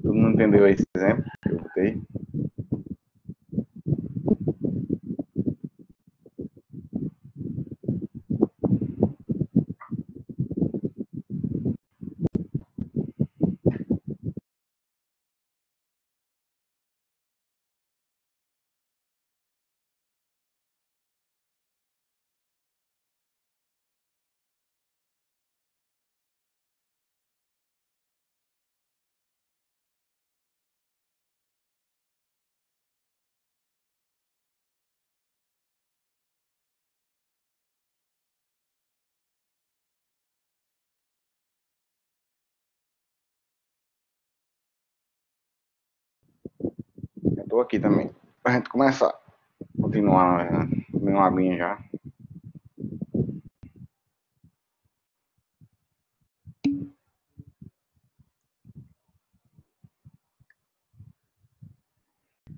Todo mundo entendeu esse exemplo que eu botei? Eu aqui também. Pra gente começar. Continuar, né? Comer uma aguinha já.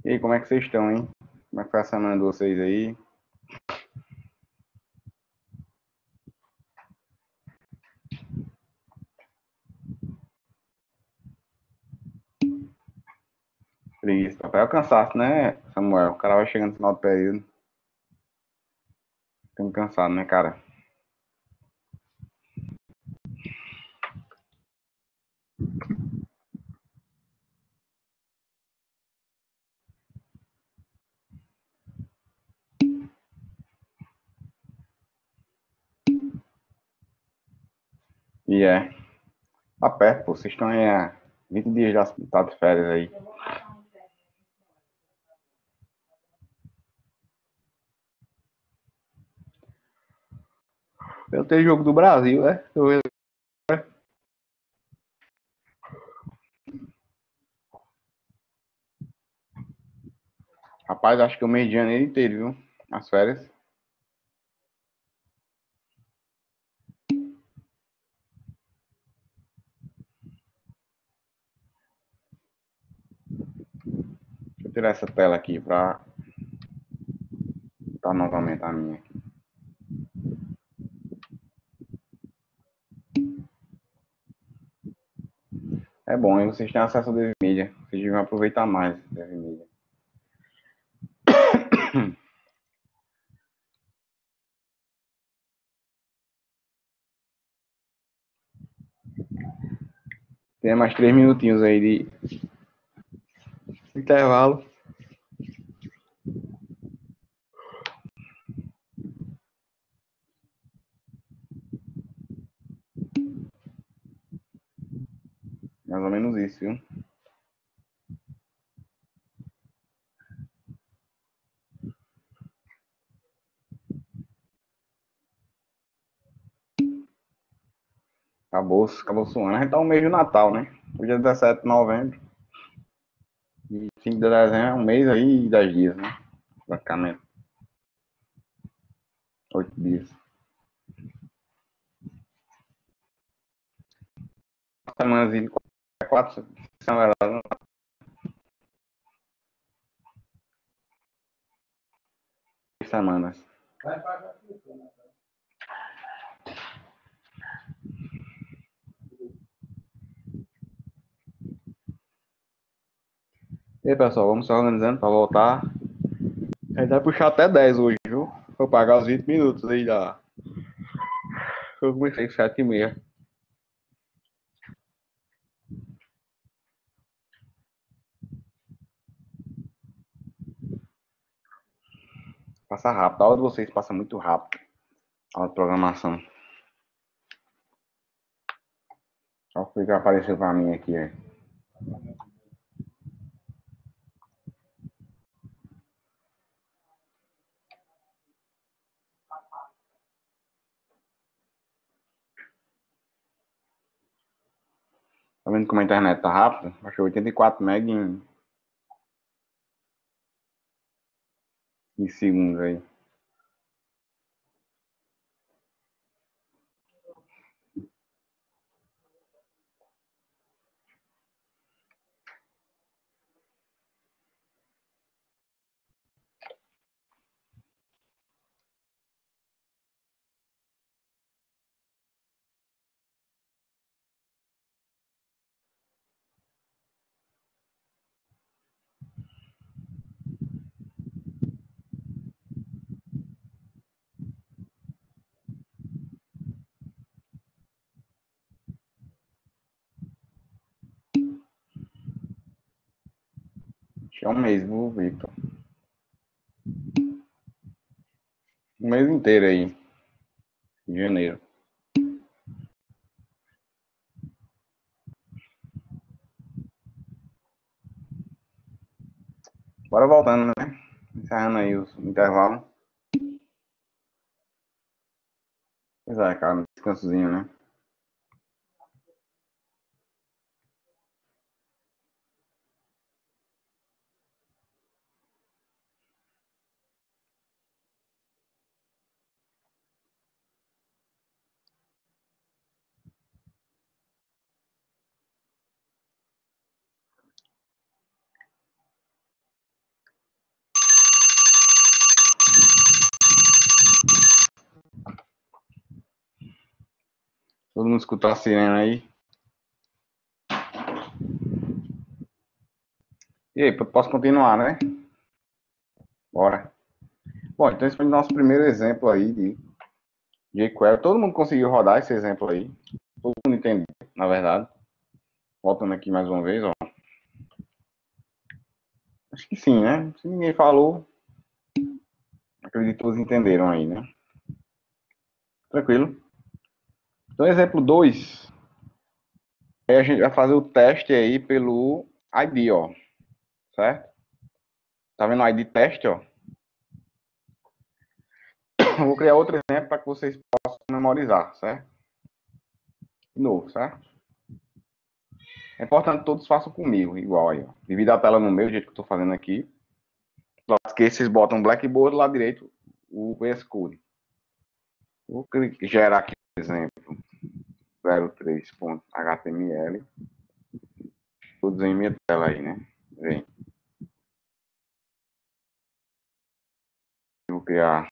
E aí, como é que vocês estão, hein? Como é que foi a semana de vocês aí? Preguiça. Papai é o cansaço, né, Samuel? O cara vai chegando no final do período. Ficando cansado, né, cara? E é. Tá perto, pô. Vocês estão aí há 20 dias já tá de férias aí. Eu tenho jogo do Brasil, né? Eu... Rapaz, acho que o mês de janeiro inteiro, viu? As férias. Deixa eu tirar essa tela aqui para tá novamente a minha aqui. É bom, aí vocês têm acesso ao Dev Media. Vocês devem aproveitar mais o Dev Media. Tem mais três minutinhos aí de intervalo. Mais ou menos isso, viu? Acabou, acabou suando. A gente tá no mês do Natal, né? Hoje é 17 de novembro. E 5 de dezembro é um mês aí e 10 dias, né? Praticamente. 8 dias. Semanas e quatro semanas. E aí, pessoal, vamos se organizando para voltar. A gente vai puxar até 10 hoje, viu? Vou pagar os 20 minutos aí da. Eu comecei às 7 e meia. Passa rápido. A aula de vocês passa muito rápido. A aula de programação. Olha o que apareceu para mim aqui. Tá vendo como a internet tá rápida? Baixou 84 MB em... em segundos aí. É um mês, viu, Victor? Um mês inteiro aí. Em janeiro. Bora voltando, né? Encerrando aí o intervalo. Pois é, cara, descansozinho, né? Todo escutou a sirene aí? E aí, posso continuar, né? Bora. Bom, então esse foi o nosso primeiro exemplo aí de jQuery. Todo mundo conseguiu rodar esse exemplo aí. Todo mundo entendeu, na verdade. Voltando aqui mais uma vez, ó. Acho que sim, né? Se ninguém falou, acredito que todos entenderam aí, né? Tranquilo? Então, exemplo 2, a gente vai fazer o teste aí pelo ID, ó. Certo? Tá vendo o ID teste, ó? Eu vou criar outro exemplo para que vocês possam memorizar, certo? De novo, certo? É importante que todos façam comigo, igual aí, ó. Divida a tela no meu, do jeito que eu tô fazendo aqui. Que vocês botam Blackboard lá direito, o VS Code. Vou gerar aqui, por exemplo, 03.html. Todos em minha tela aí, né? Vem. Vou criar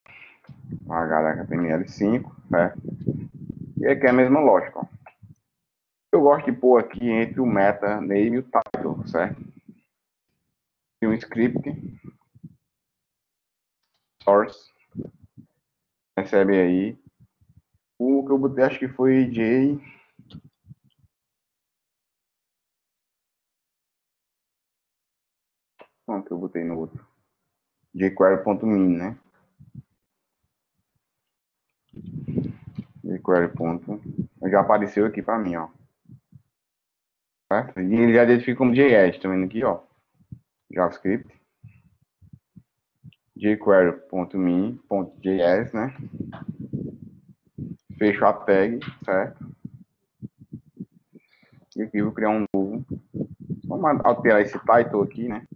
um HTML5, certo? E aqui é a mesma lógica. Eu gosto de pôr aqui entre o meta, name e o title, certo? E um script source recebe aí o que eu botei, acho que foi J. Não, que eu botei no outro. jQuery.min, né? jQuery. Já apareceu aqui para mim, ó. Certo? E ele já identifica como JS, tá vendo aqui, ó. JavaScript. jQuery.min.js, né? Fecho a tag, certo? E aqui vou criar um novo. Vamos alterar esse title aqui, né?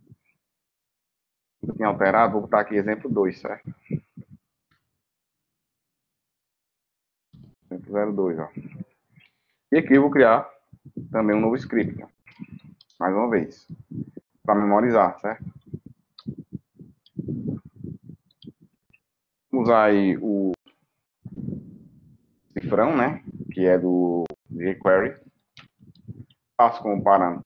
Eu tinha alterado, vou botar aqui exemplo 2, certo? Exemplo 02, ó. E aqui eu vou criar também um novo script, ó. mais uma vez, para memorizar, certo? Vamos usar aí o cifrão, né? Que é do jQuery. Faço como parâmetro.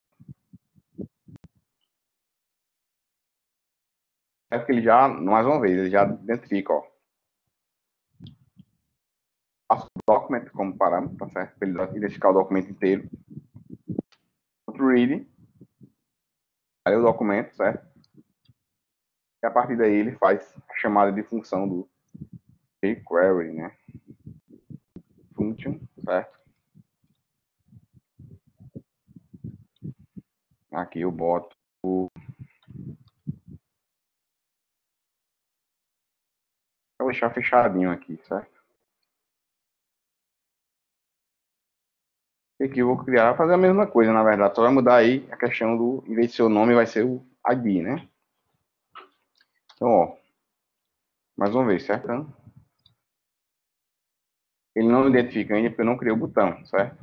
É que ele já, mais uma vez, ele já identifica, ó. Faço o document como parâmetro, tá certo? Para ele identificar o documento inteiro. Outro read. Aí o documento, certo? E a partir daí ele faz a chamada de função do jQuery, né? Function, certo? Aqui eu boto o Vou deixar fechadinho aqui, certo? E aqui eu vou criar, fazer a mesma coisa, na verdade. Só vai mudar aí a questão do, em vez de ser o nome, vai ser o ID, né? Então, ó. Mais uma vez, certo? Ele não identifica ainda porque eu não criei o botão, certo?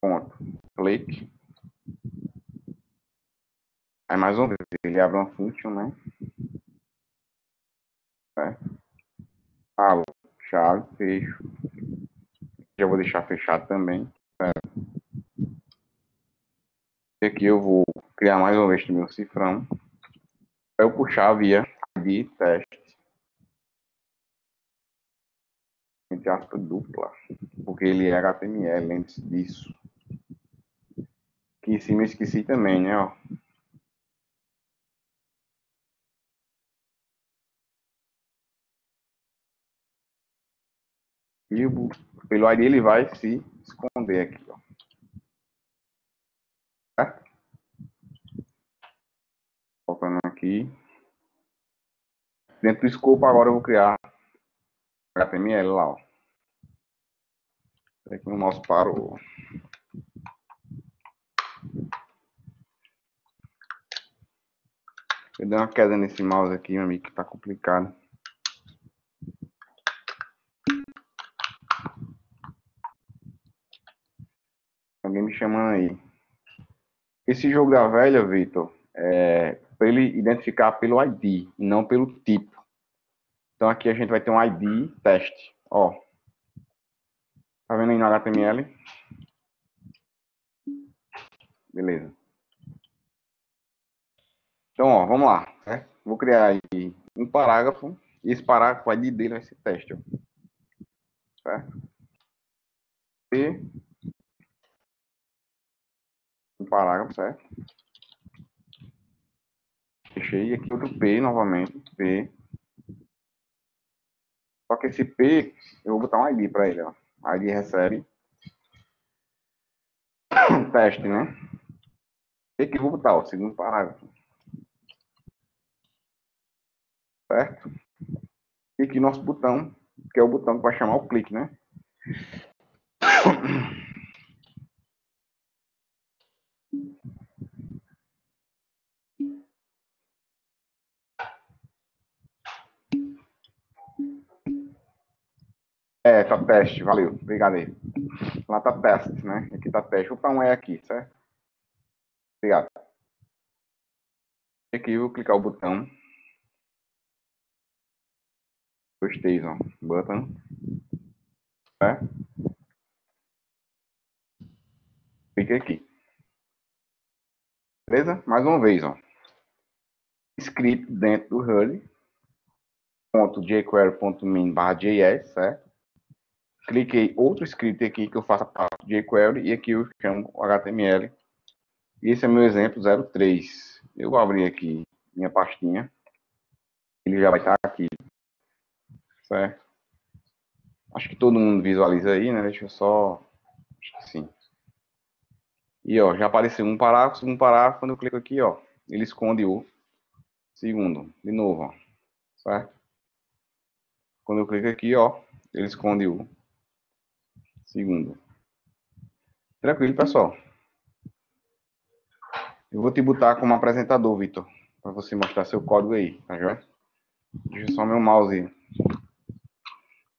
Ponto. Clique. Aí mais uma vez, ele abre uma function, né? Certo? Falo, chave, fecho. Já vou deixar fechado também. Certo? E aqui eu vou criar mais uma vez o meu cifrão. Eu puxar via ID teste. Entre aspas, dupla, porque ele é HTML, lembre-se disso. Em cima eu esqueci também, né, ó. E o, pelo ID ele vai se esconder aqui, ó. Certo? Voltando aqui. Dentro do escopo agora eu vou criar HTML lá, ó. Aqui o mouse parou. Eu dei uma queda nesse mouse aqui, meu amigo, que tá complicado. Alguém me chamando aí. Esse jogo da velha, Vitor, é para ele identificar pelo ID não pelo tipo. Então aqui a gente vai ter um ID teste. Ó. Tá vendo aí no HTML? Beleza. Então, ó, vamos lá. Né? Vou criar aí um parágrafo. E esse parágrafo, ID dele vai ser teste. Ó. Certo? E um parágrafo, certo? Fechei aqui outro P novamente. P. Só que esse P, eu vou botar um ID para ele, ó. ID recebe. Teste, né? E aqui eu vou botar o segundo parágrafo. Certo? E aqui nosso botão, que é o botão que vai chamar o clique, né? É, tá teste, valeu, obrigado aí. Lá tá teste, né? Aqui tá teste. Vou botar um E aqui, certo? Obrigado. Aqui eu vou clicar o botão. Gostei, ó. Button. Certo? Clique aqui. Beleza? Mais uma vez, ó. Script dentro do HUD. Ponto jQuery.min barra JS, certo? Cliquei outro script aqui que eu faço parte de jQuery e aqui eu chamo HTML. E esse é meu exemplo 03. Eu vou abrir aqui minha pastinha. Ele já vai estar aqui. Certo? Acho que todo mundo visualiza aí, né? Deixa eu só... Acho que sim. E, ó, já apareceu um parágrafo, segundo parágrafo. Quando eu clico aqui, ó, ele esconde o segundo. De novo, ó. Certo? Quando eu clico aqui, ó, ele esconde o Segundo. Tranquilo, pessoal. Eu vou te botar como apresentador, Vitor, para você mostrar seu código aí, tá joia? Deixa só meu mouse.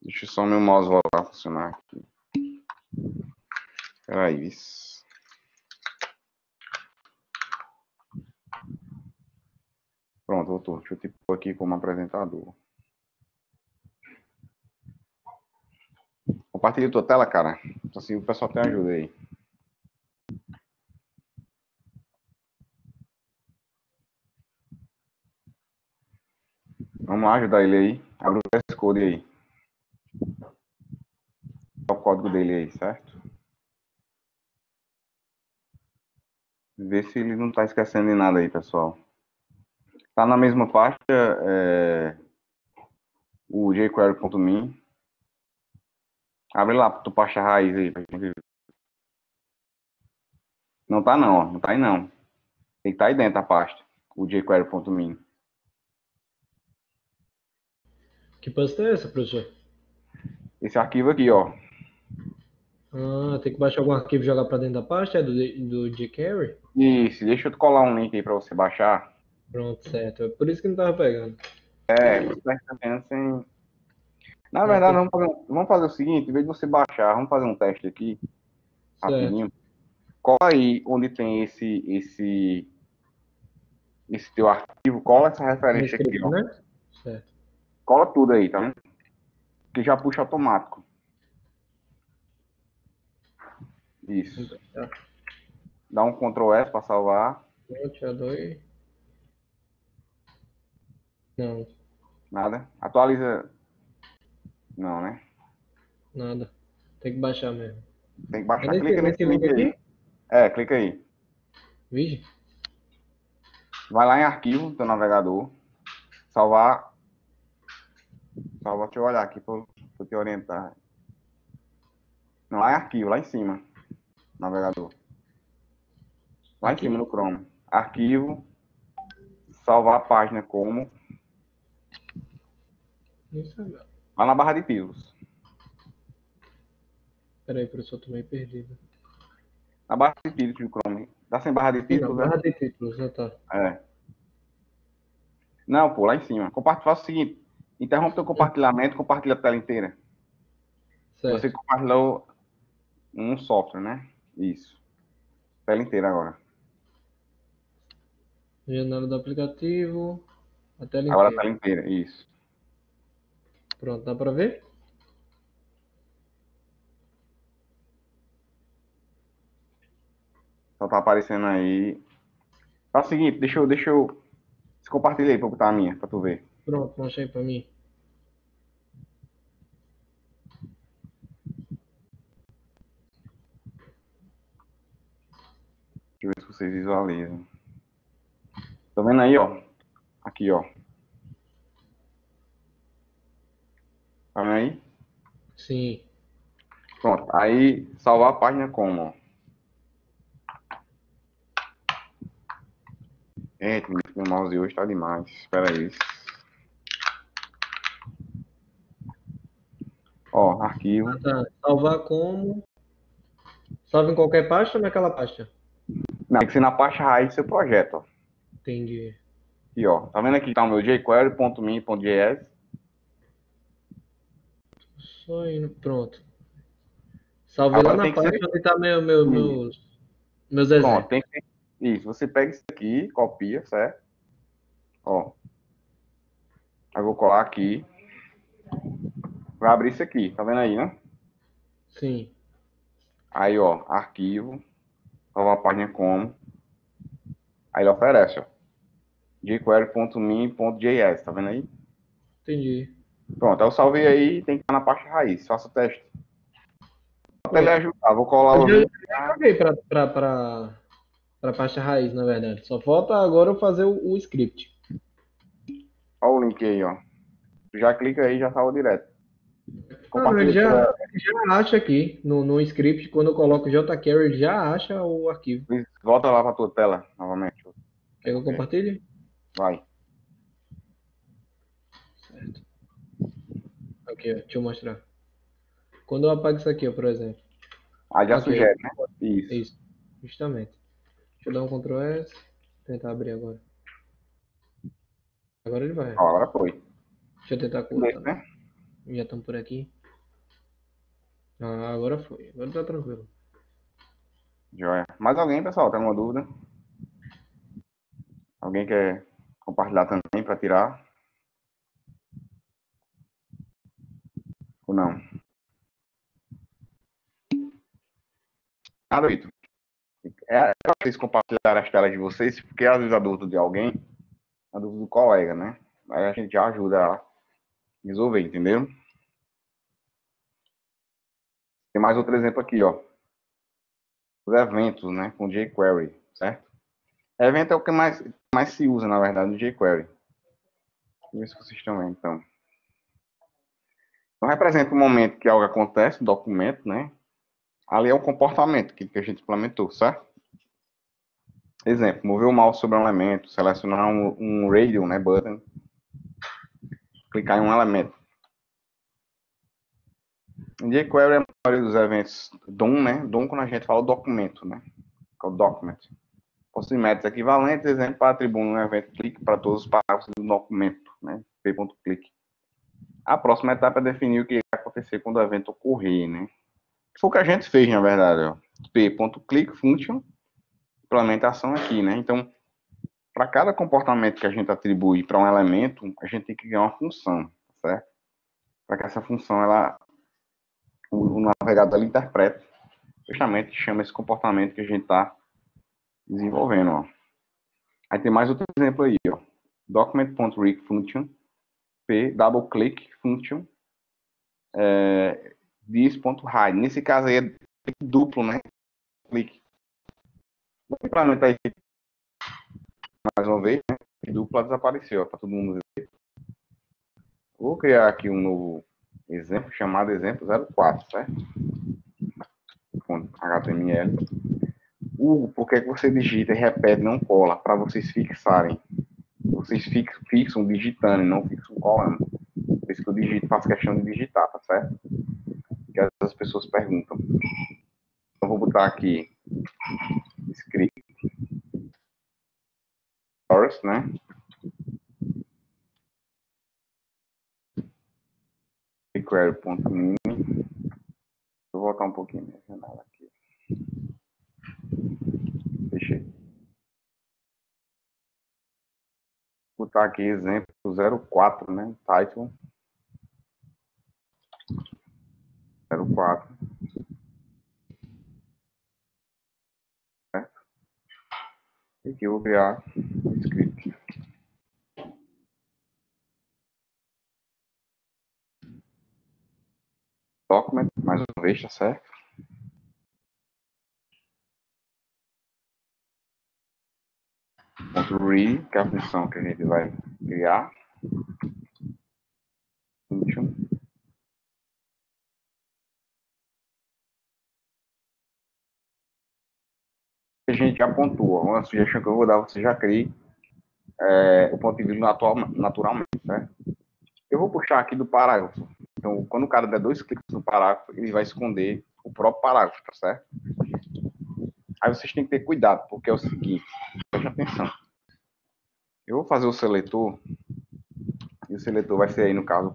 Deixa só meu mouse voltar a funcionar aqui. Peraí, isso. Pronto, voltou. Deixa eu te pôr aqui como apresentador. Compartilha tua tela, cara. Assim o pessoal tem ajuda aí. Vamos lá ajudar ele aí. Abre o VS Code aí. o código dele aí, certo? Vê se ele não está esquecendo de nada aí, pessoal. Tá na mesma pasta é, o jQuery.me Abre lá tu pasta raiz aí pra gente ver. Não tá não, ó. Não tá aí não. Tem que estar tá aí dentro da pasta. O jQuery.min. Que pasta é essa, professor? Esse arquivo aqui, ó. Ah, tem que baixar algum arquivo e jogar pra dentro da pasta? É do, do jQuery? Isso, deixa eu te colar um link aí pra você baixar. Pronto, certo. É por isso que não tava pegando. É, você tá sem, na verdade, vamos fazer, vamos fazer o seguinte, em vez de você baixar, vamos fazer um teste aqui, rapidinho. Cola aí onde tem esse, esse, esse teu arquivo, cola essa referência aqui, ó. Né? Certo. Cola tudo aí, tá vendo? Que já puxa automático. Isso. Dá um Ctrl S para salvar. Não. Nada. Atualiza não, né? Nada. Tem que baixar mesmo. Tem que baixar. clica nesse link aqui. É, clica aí. Vige? Vai lá em arquivo do navegador. Salvar. Salva, deixa eu olhar aqui para te orientar. Não, lá em arquivo, lá em cima. Navegador. Lá aqui. em cima no Chrome. Arquivo. Salvar a página como. Lá na barra de títulos. Peraí, professor, tô meio perdido. Na barra de títulos do Chrome. Tá sem barra de títulos? Não, barra de títulos, já tá. É. Não, pô, lá em cima. Compartilha, faça o seguinte. Interrompe o compartilhamento, compartilha a tela inteira. Certo. Você compartilhou um software, né? Isso. Tela inteira agora. Janela do aplicativo. A tela inteira. Agora a tela inteira, isso. Pronto, dá para ver? Só tá aparecendo aí. Faz o seguinte, deixa eu, deixa eu. Compartilha aí pra botar a minha, pra tu ver. Pronto, mostra aí pra mim. Deixa eu ver se vocês visualizam. Tá vendo aí, ó? Aqui, ó. Aí? Sim. Pronto. Aí, salvar a página como. Gente, meu mouse hoje tá demais. Espera aí. Ó, arquivo. Ah, tá. Salvar como? Salva em qualquer pasta ou naquela pasta? Não, tem que ser na pasta raiz do seu projeto. Entendi. Aqui, ó. Tá vendo aqui que tá o meu jquery.min.js? Só indo, pronto. Salvei Agora lá na página ser... onde tá meu, meu, meus, meus exemplos. Pronto, tem que Isso, você pega isso aqui, copia, certo? Ó. Eu vou colar aqui. Vai abrir isso aqui, tá vendo aí, né? Sim. Aí, ó, arquivo. Nova página como. Aí ele oferece, ó. jquery.min.js, tá vendo aí? Entendi. Pronto, eu salvei aí, tem que estar na pasta raiz, faça o teste. Até ele ajudar, vou colar o. Eu já joguei para para para pasta raiz, na verdade. Só falta agora eu fazer o, o script. Olha o link aí, ó. Já clica aí, já salva direto. Não, ele já, já acha aqui no, no script, quando eu coloco jquery, ele já acha o arquivo. Volta lá para tua tela novamente. Quer que eu compartilhe? Vai. Aqui, ó, deixa eu mostrar. Quando eu apago isso aqui, ó, por exemplo. Aí já sugere, né? Isso. Isso, justamente. Deixa eu dar um Ctrl S. Tentar abrir agora. Agora ele vai. Agora foi. Deixa eu tentar cortar. Né? Já estamos por aqui. Ah, agora foi. Agora tá tranquilo. Joia. Mais alguém, pessoal? Tem alguma dúvida? Alguém quer compartilhar também para tirar? Não? Vitor. É, é vocês compartilhar as telas de vocês, porque às vezes a dúvida de alguém, a dúvida do colega, né? Aí a gente já ajuda a resolver, entendeu? Tem mais outro exemplo aqui, ó. Os eventos, né? Com jQuery, certo? Evento é o que mais, mais se usa, na verdade, no jQuery. Deixa eu vocês estão vendo, então. Então, representa um momento que algo acontece, um documento, né? Ali é o comportamento que, a gente implementou, certo? Exemplo, mover o mouse sobre um elemento, selecionar um, um radio, né, button, clicar em um elemento. Em jQuery, a maioria dos eventos DOM, né, DOM quando a gente fala o documento, né, é o document. Possui métodos equivalentes, exemplo, para atribuir um evento clique para todos os parágrafos do documento, né, p.click. A próxima etapa é definir o que vai acontecer quando o evento ocorrer, né? Foi o que a gente fez, na verdade, ó. p.click function, implementação aqui, né? Então, para cada comportamento que a gente atribui para um elemento, a gente tem que criar uma função, certo? Para que essa função, ela, o, o navegador ele interprete, justamente chama esse comportamento que a gente está desenvolvendo, ó. Aí tem mais outro exemplo aí, ó. Document.read function p double click function é, this.hide. Nesse caso aí é duplo, né? Clique. Vou implementar esse mais uma vez, né? dupla desapareceu, para todo mundo ver. Vou criar aqui um novo exemplo, chamado exemplo 04, certo? HTML. O porquê que você digita e repete, não cola, para vocês fixarem. Vocês fixam, digitando e não fixam colando. Por isso que eu digito, faço questão de digitar, tá certo? Que as pessoas perguntam. Então, vou botar aqui script source, né? jQuery.mini. Vou voltar um pouquinho minha janela aqui. Fechei. Vou botar aqui exemplo 04, né? Title. 04. Certo? E aqui eu vou criar o script. document, mais uma vez, tá certo? Ponto que é a função que a gente vai criar. A gente já pontua. Uma sugestão que eu vou dar, você já crie é, o ponto de vírgula naturalmente, certo? Eu vou puxar aqui do parágrafo. Então, quando o cara der dois cliques no parágrafo, ele vai esconder o próprio parágrafo, tá certo? Aí vocês têm que ter cuidado, porque é o seguinte, atenção. Eu vou fazer o seletor, e o seletor vai ser aí, no caso,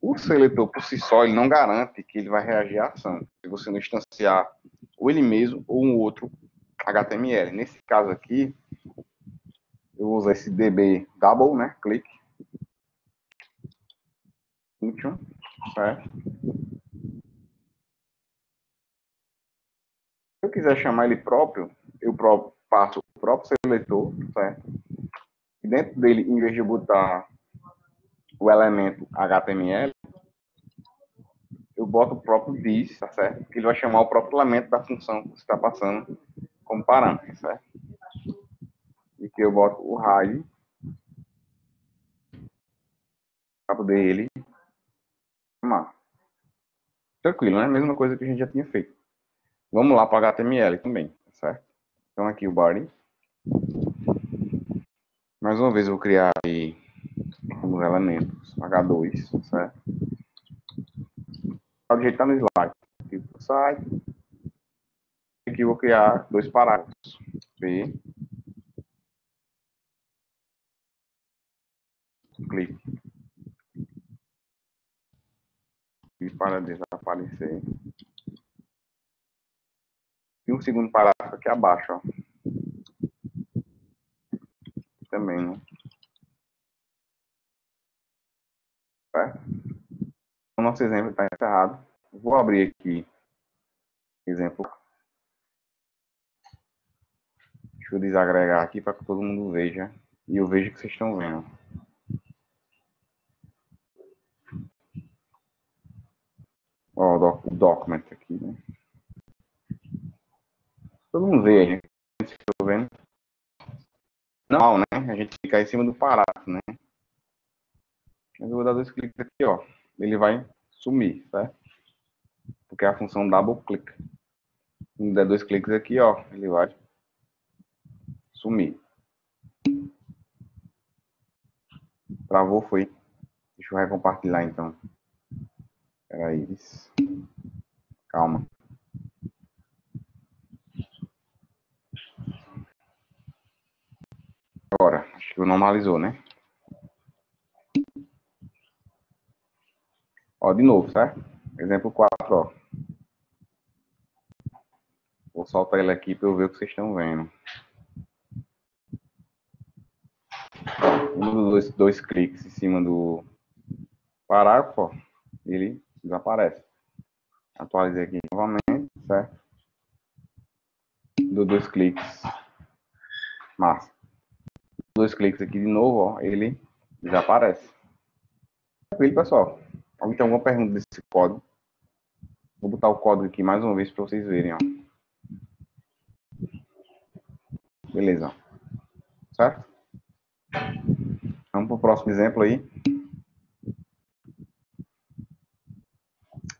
o seletor, por si só, ele não garante que ele vai reagir à ação, se você não instanciar ou ele mesmo ou um outro HTML. Nesse caso aqui, eu usar esse db double, né, clique, function, certo? Eu quiser chamar ele próprio, eu passo o próprio seletor, certo? E dentro dele, em vez de botar o elemento HTML, eu boto o próprio this, tá certo? Que ele vai chamar o próprio elemento da função que você está passando como parâmetro, certo? E que eu boto o raio para poder ele chamar. Tranquilo, né? Mesma coisa que a gente já tinha feito. Vamos lá para HTML também, tá certo? Então aqui o body. Mais uma vez eu vou criar aí os elementos H2, certo? Pode ajeitar no slide. Aqui o site. Aqui eu vou criar dois parágrafos. P. Clique. E para desaparecer. E um segundo parágrafo aqui abaixo, ó. Também, né? Certo? O nosso exemplo está encerrado. Vou abrir aqui exemplo. Deixa eu desagregar aqui para que todo mundo veja. E eu vejo que vocês estão vendo. Ó, o doc, document aqui, né? Todo mundo vê estou vendo. Não, né? A gente fica em cima do parágrafo, né? Eu vou dar dois cliques aqui, ó. Ele vai sumir, certo? Porque é a função double click. Se der dois cliques aqui, ó, ele vai sumir. Travou, foi. Deixa eu recompartilhar então. Peraí. Calma. Agora, acho que normalizou, né? Ó, de novo, certo? Exemplo 4, ó. Vou soltar ele aqui para eu ver o que vocês estão vendo. Um dos dois, dois cliques em cima do parágrafo, ó, ele desaparece. Atualizei aqui novamente, certo? Dou dois cliques. Massa. Dois cliques aqui de novo, ó, ele desaparece. Tranquilo, pessoal. Alguém tem alguma pergunta desse código? Vou botar o código aqui mais uma vez para vocês verem, ó. Beleza. Certo? Vamos para o próximo exemplo aí.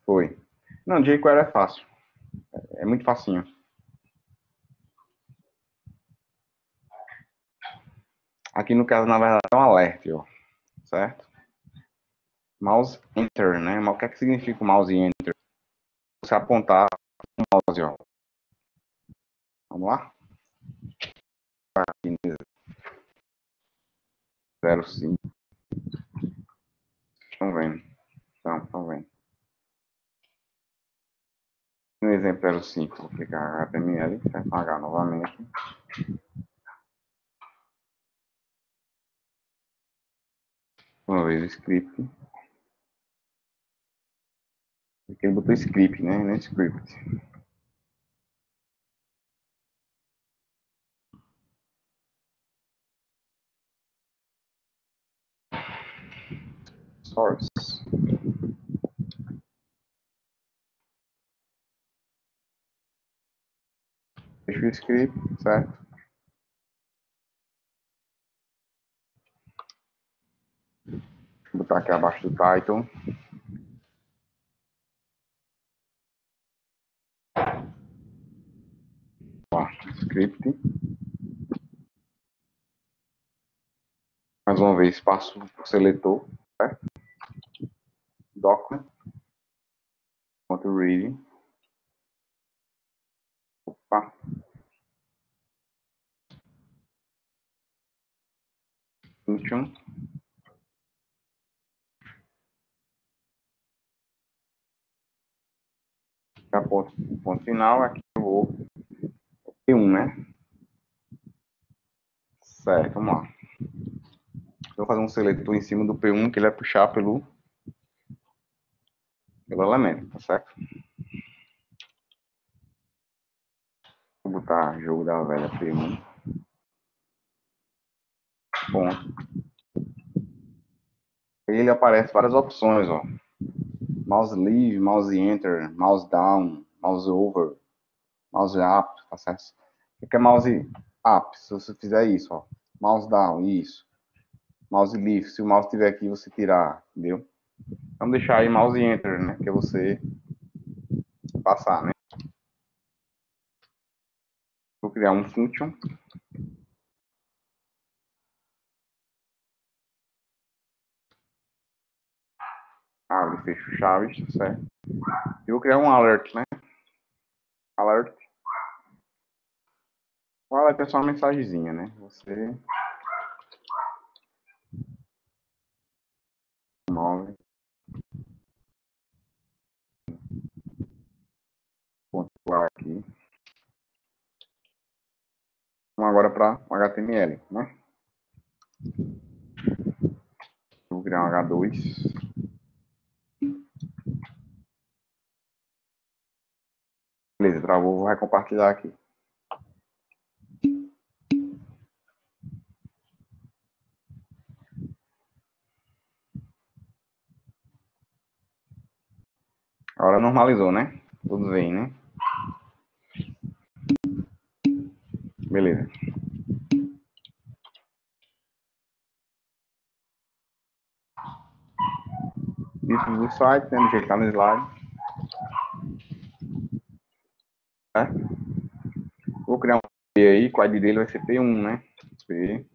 Foi. Não, jQuery é fácil. É muito facinho. Aqui no caso, na verdade, é um alerta, ó. Certo? Mouse Enter, né? Mas o que é que significa o mouse Enter? Você apontar o mouse, ó. Vamos lá? Aqui, 05. Estão vendo? Então, estão vendo. No exemplo 05, vou clicar HTML, vai pagar novamente. Uma vez o script. Porque ele botou script, né? Não é script. Source. Deixa o script, certo? Vou botar aqui abaixo do title. Script. Mais uma vez, passo seletor, certo? Document. Ponto reading. Opa. Function. Tá ponto, ponto final, aqui eu vou P1, né? Certo, vamos lá. Vou fazer um seletor em cima do P1 que ele vai puxar pelo, pelo elemento, tá certo? Vou botar jogo da velha P1. Ponto. Ele aparece várias opções, ó. Mouse leave, mouse enter, mouse down, mouse over, mouse up, tá certo? O que é mouse up? Se você fizer isso, ó. Mouse down, isso. Mouse leave, se o mouse estiver aqui, você tirar, entendeu? Vamos deixar aí mouse enter, né? Que é você passar, né? Vou criar um function. Abre, fecha chaves, tá certo? E vou criar um alert, né? Alert. O alert é só uma mensagenzinha, né? Você move pontuar aqui. Vamos agora para HTML, né? Vou criar um H2. Beleza, travou, vou recompartilhar aqui. Agora normalizou, né? Tudo bem, né? Beleza. Isso do site, né? Do jeito que tá no slide. Certo? Vou criar um P aí, o ID dele vai ser P1, né? P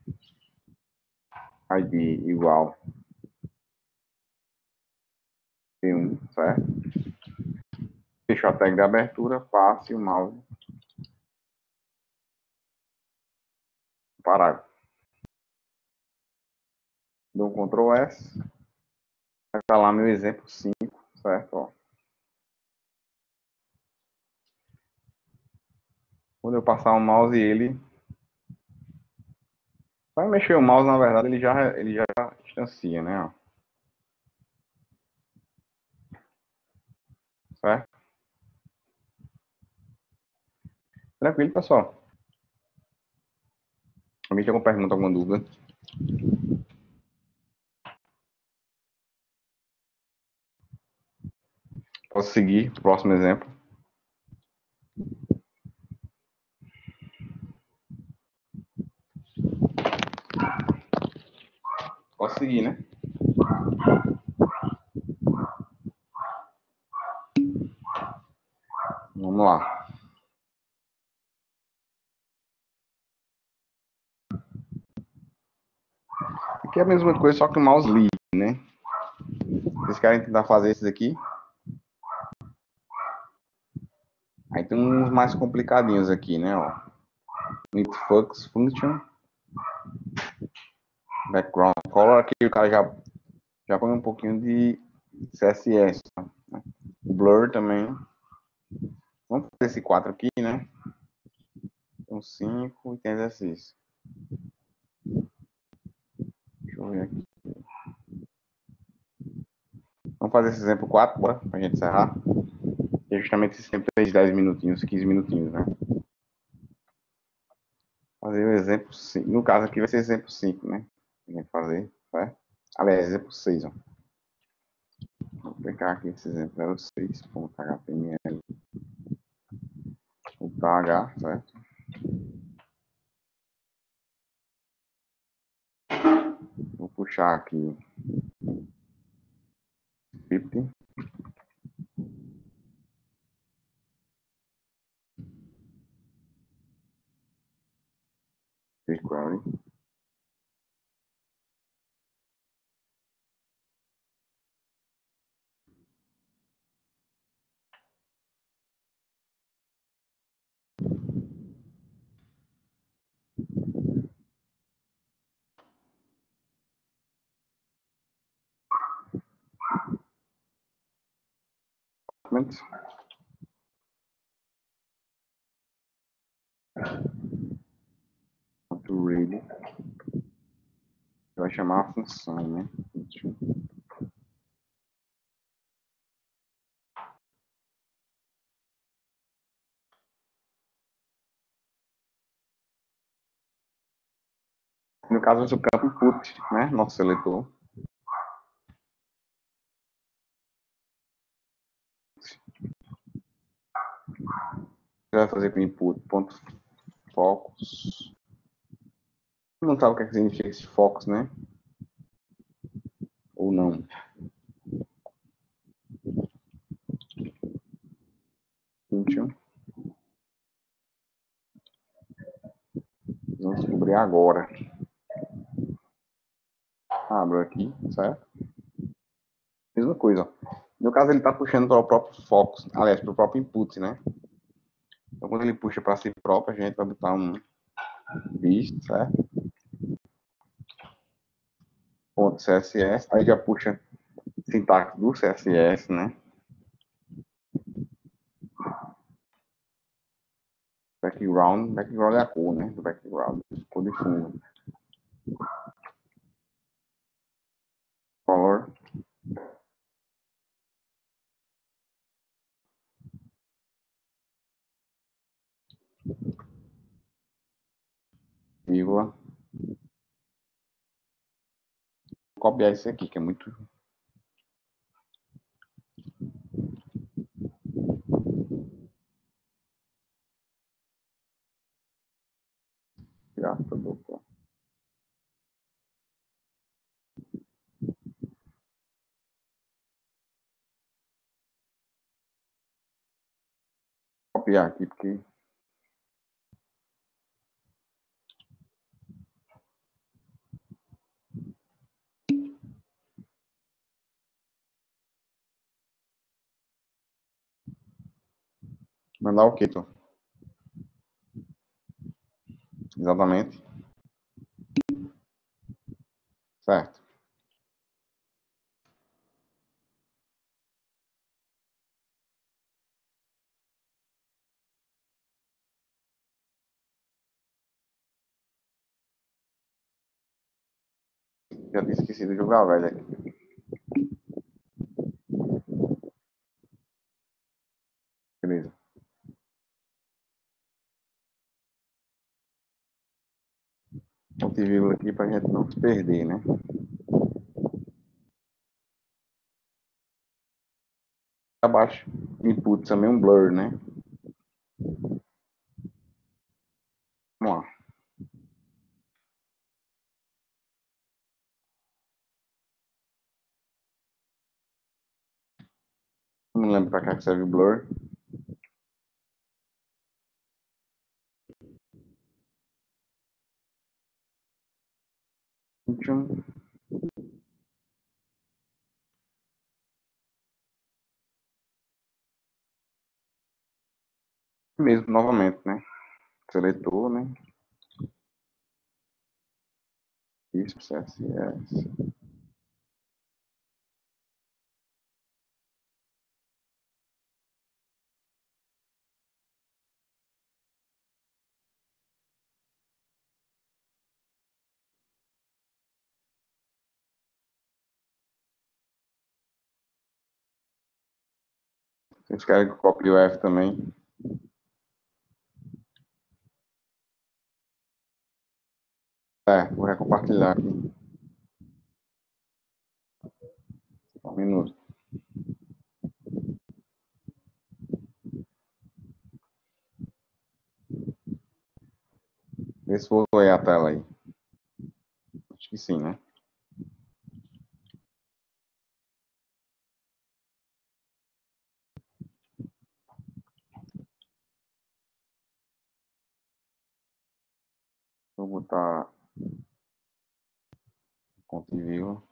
ID igual P1, certo? Fechou a tag de abertura, passe o mouse. Parágrafo. Dou um Ctrl S. Vai lá meu exemplo 5, certo? Ó. Quando eu passar o mouse ele vai mexer o mouse, na verdade, ele já ele já distancia, né. Certo? Tranquilo, pessoal. Alguém tem alguma pergunta, alguma dúvida? Posso seguir o próximo exemplo? Posso seguir, né? Vamos lá. Aqui é a mesma coisa, só que o mouse livre, né? Vocês querem tentar fazer esses aqui? Aí tem uns mais complicadinhos aqui, né? Ó. Focus function. Background color. Aqui o cara já, já põe um pouquinho de CSS. Né? Blur também. Vamos fazer esse 4 aqui, né? Tem 5 e tem exercício. Deixa eu ver aqui. Vamos fazer esse exemplo 4, bora? Pra gente encerrar. É justamente esse tempo de 10 minutinhos, 15 minutinhos, né? Fazer o exemplo 5. No caso aqui vai ser exemplo 5, né? Gente fazer, certo? Aliás, exemplo 6, ó. Vou clicar aqui esse exemplo 06.html. O H, certo? Vou puxar aqui 50. jQuery. Documents. to really vai chamar a função, né? No caso, o campo input, né? Nosso seletor. Vai fazer com input ponto focus não sabe o que, é que significa esse focus, né? Ou não. Vamos descobrir agora. Abro aqui, certo? Mesma coisa, ó. No caso, ele está puxando para o próprio focus, aliás, para o próprio input, né? Então, quando ele puxa para si próprio, a gente vai botar um visto, certo? ponto CSS, aí já puxa sintaxe do CSS, né? Background, background é a cor, né? Do background, cor de fundo. Color. Vírgula. Copiar esse aqui, que é muito. Gasta dupla. Copiar aqui, porque Mandar o quê, tu? Exatamente. Certo. Já tinha esquecido de jogar, velho. Beleza. ponto e vírgula aqui para a gente não se perder, né? Abaixo, input também um blur, né? Vamos lá. Não lembro para cá que serve o blur. Mesmo, novamente, né? Seletor, né? Isso, CSS. Vocês querem que eu copie o F também? É, vou recompartilhar aqui. Um minuto. Vê se ler a tela aí. Acho que sim, né? Vou botar ponto e vírgula.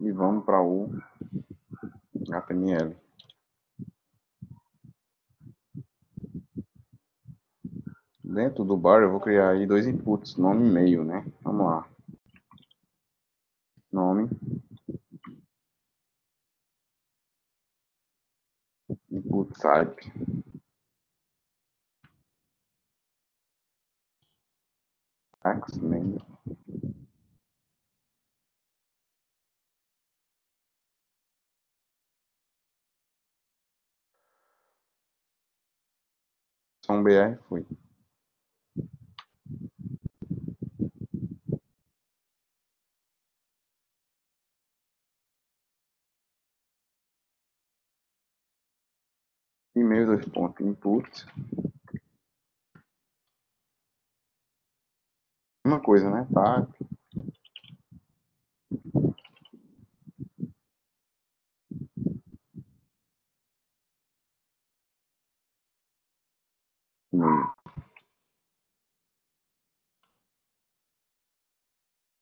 E vamos para o HTML. Dentro do bar eu vou criar aí dois inputs, nome e e-mail, né? Vamos lá. Nome. Input type. X-Men. São BR foi. E-mail dois pontos input Mesma coisa, né? Tá.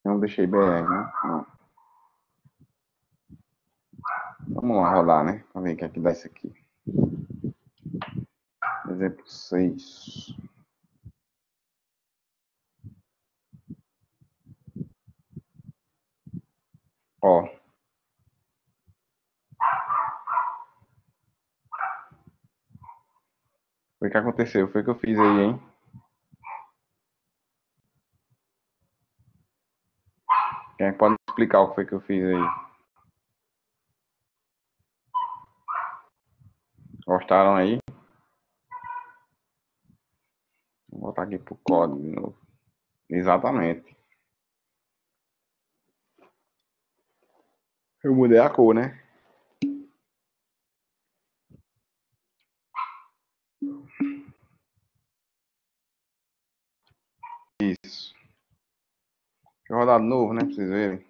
Não deixei BR, né? Não. Vamos lá rodar, né? Vamos ver o que é que dá isso aqui. Exemplo 6. Ó. Foi o que aconteceu, foi o que eu fiz aí, hein? Quem é pode explicar o que foi que eu fiz aí? Gostaram aí? Vou voltar aqui pro código de novo. Exatamente. Eu mudei a cor, né? Isso. Deixa eu rodar de novo, né? Pra vocês verem.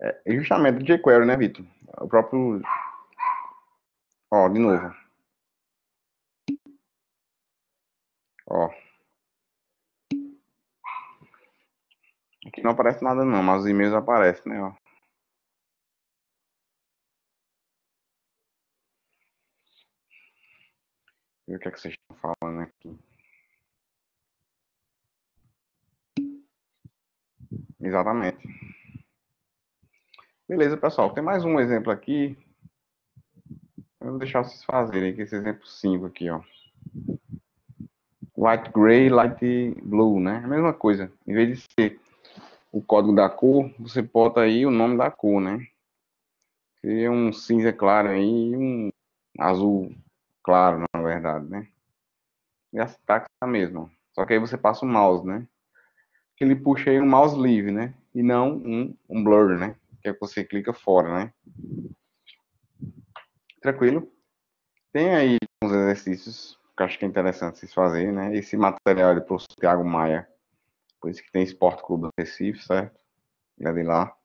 É, é justamente o jQuery, né, Vitor? O próprio. Ó, de novo. Ó. Aqui não aparece nada não, mas os e-mails aparecem, né? Ó. o que é que vocês estão falando aqui. Exatamente. Beleza, pessoal. Tem mais um exemplo aqui. Eu vou deixar vocês fazerem aqui esse exemplo 5 aqui, ó. Light gray, light blue, né? A mesma coisa. Em vez de ser o código da cor, você bota aí o nome da cor, né? Seria um cinza claro aí e um azul claro, na verdade, né? E a sintaxe é a mesma. Só que aí você passa o mouse, né? Ele puxa aí um mouse livre, né? E não um, um blur, né? Que é que você clica fora, né? Tranquilo? Tem aí uns exercícios que eu acho que é interessante vocês fazerem, né? Esse material é do professor Thiago Maia por isso que tem Esporte Clube do Recife, certo? Levem lá.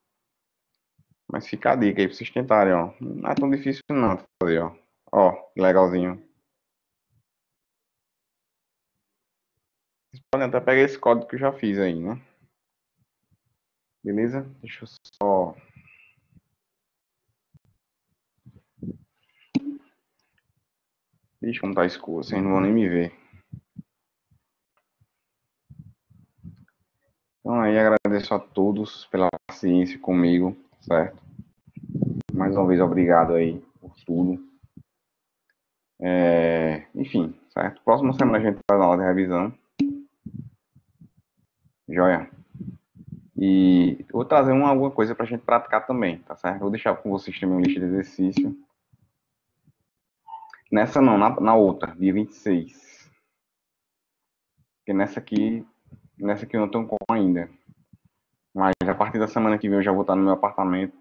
Mas fica a dica aí pra vocês tentarem, ó. Não é tão difícil não fazer, ó. Ó, legalzinho. Vocês podem até pegar esse código que eu já fiz aí, né? Beleza? Deixa eu só... Vixe, como tá escuro, vocês não vão nem me ver. Então aí agradeço a todos pela paciência comigo, certo? Mais uma vez obrigado aí por tudo. É, enfim, certo? Próxima semana a gente faz aula de revisão. Joia. E vou trazer uma, alguma coisa para a gente praticar também, tá certo? Vou deixar com vocês também uma lista de exercício. Nessa não, na, na outra, dia 26. Porque nessa aqui, nessa aqui eu não tenho como ainda. Mas a partir da semana que vem eu já vou estar no meu apartamento.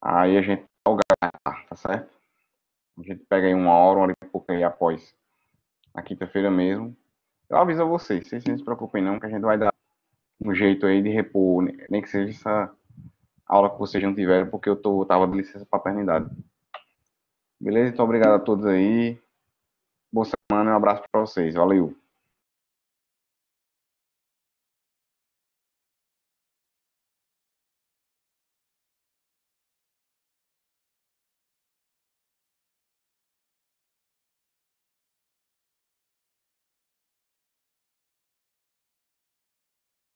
Aí a gente tá certo? A gente pega aí uma hora, uma hora e pouco aí após a quinta-feira mesmo. Eu aviso a vocês, vocês não se preocupem não, que a gente vai dar um jeito aí de repor, nem que seja essa aula que vocês não tiveram, porque eu tô, tava de licença paternidade. Beleza? Então, obrigado a todos aí. Boa semana e um abraço para vocês. Valeu!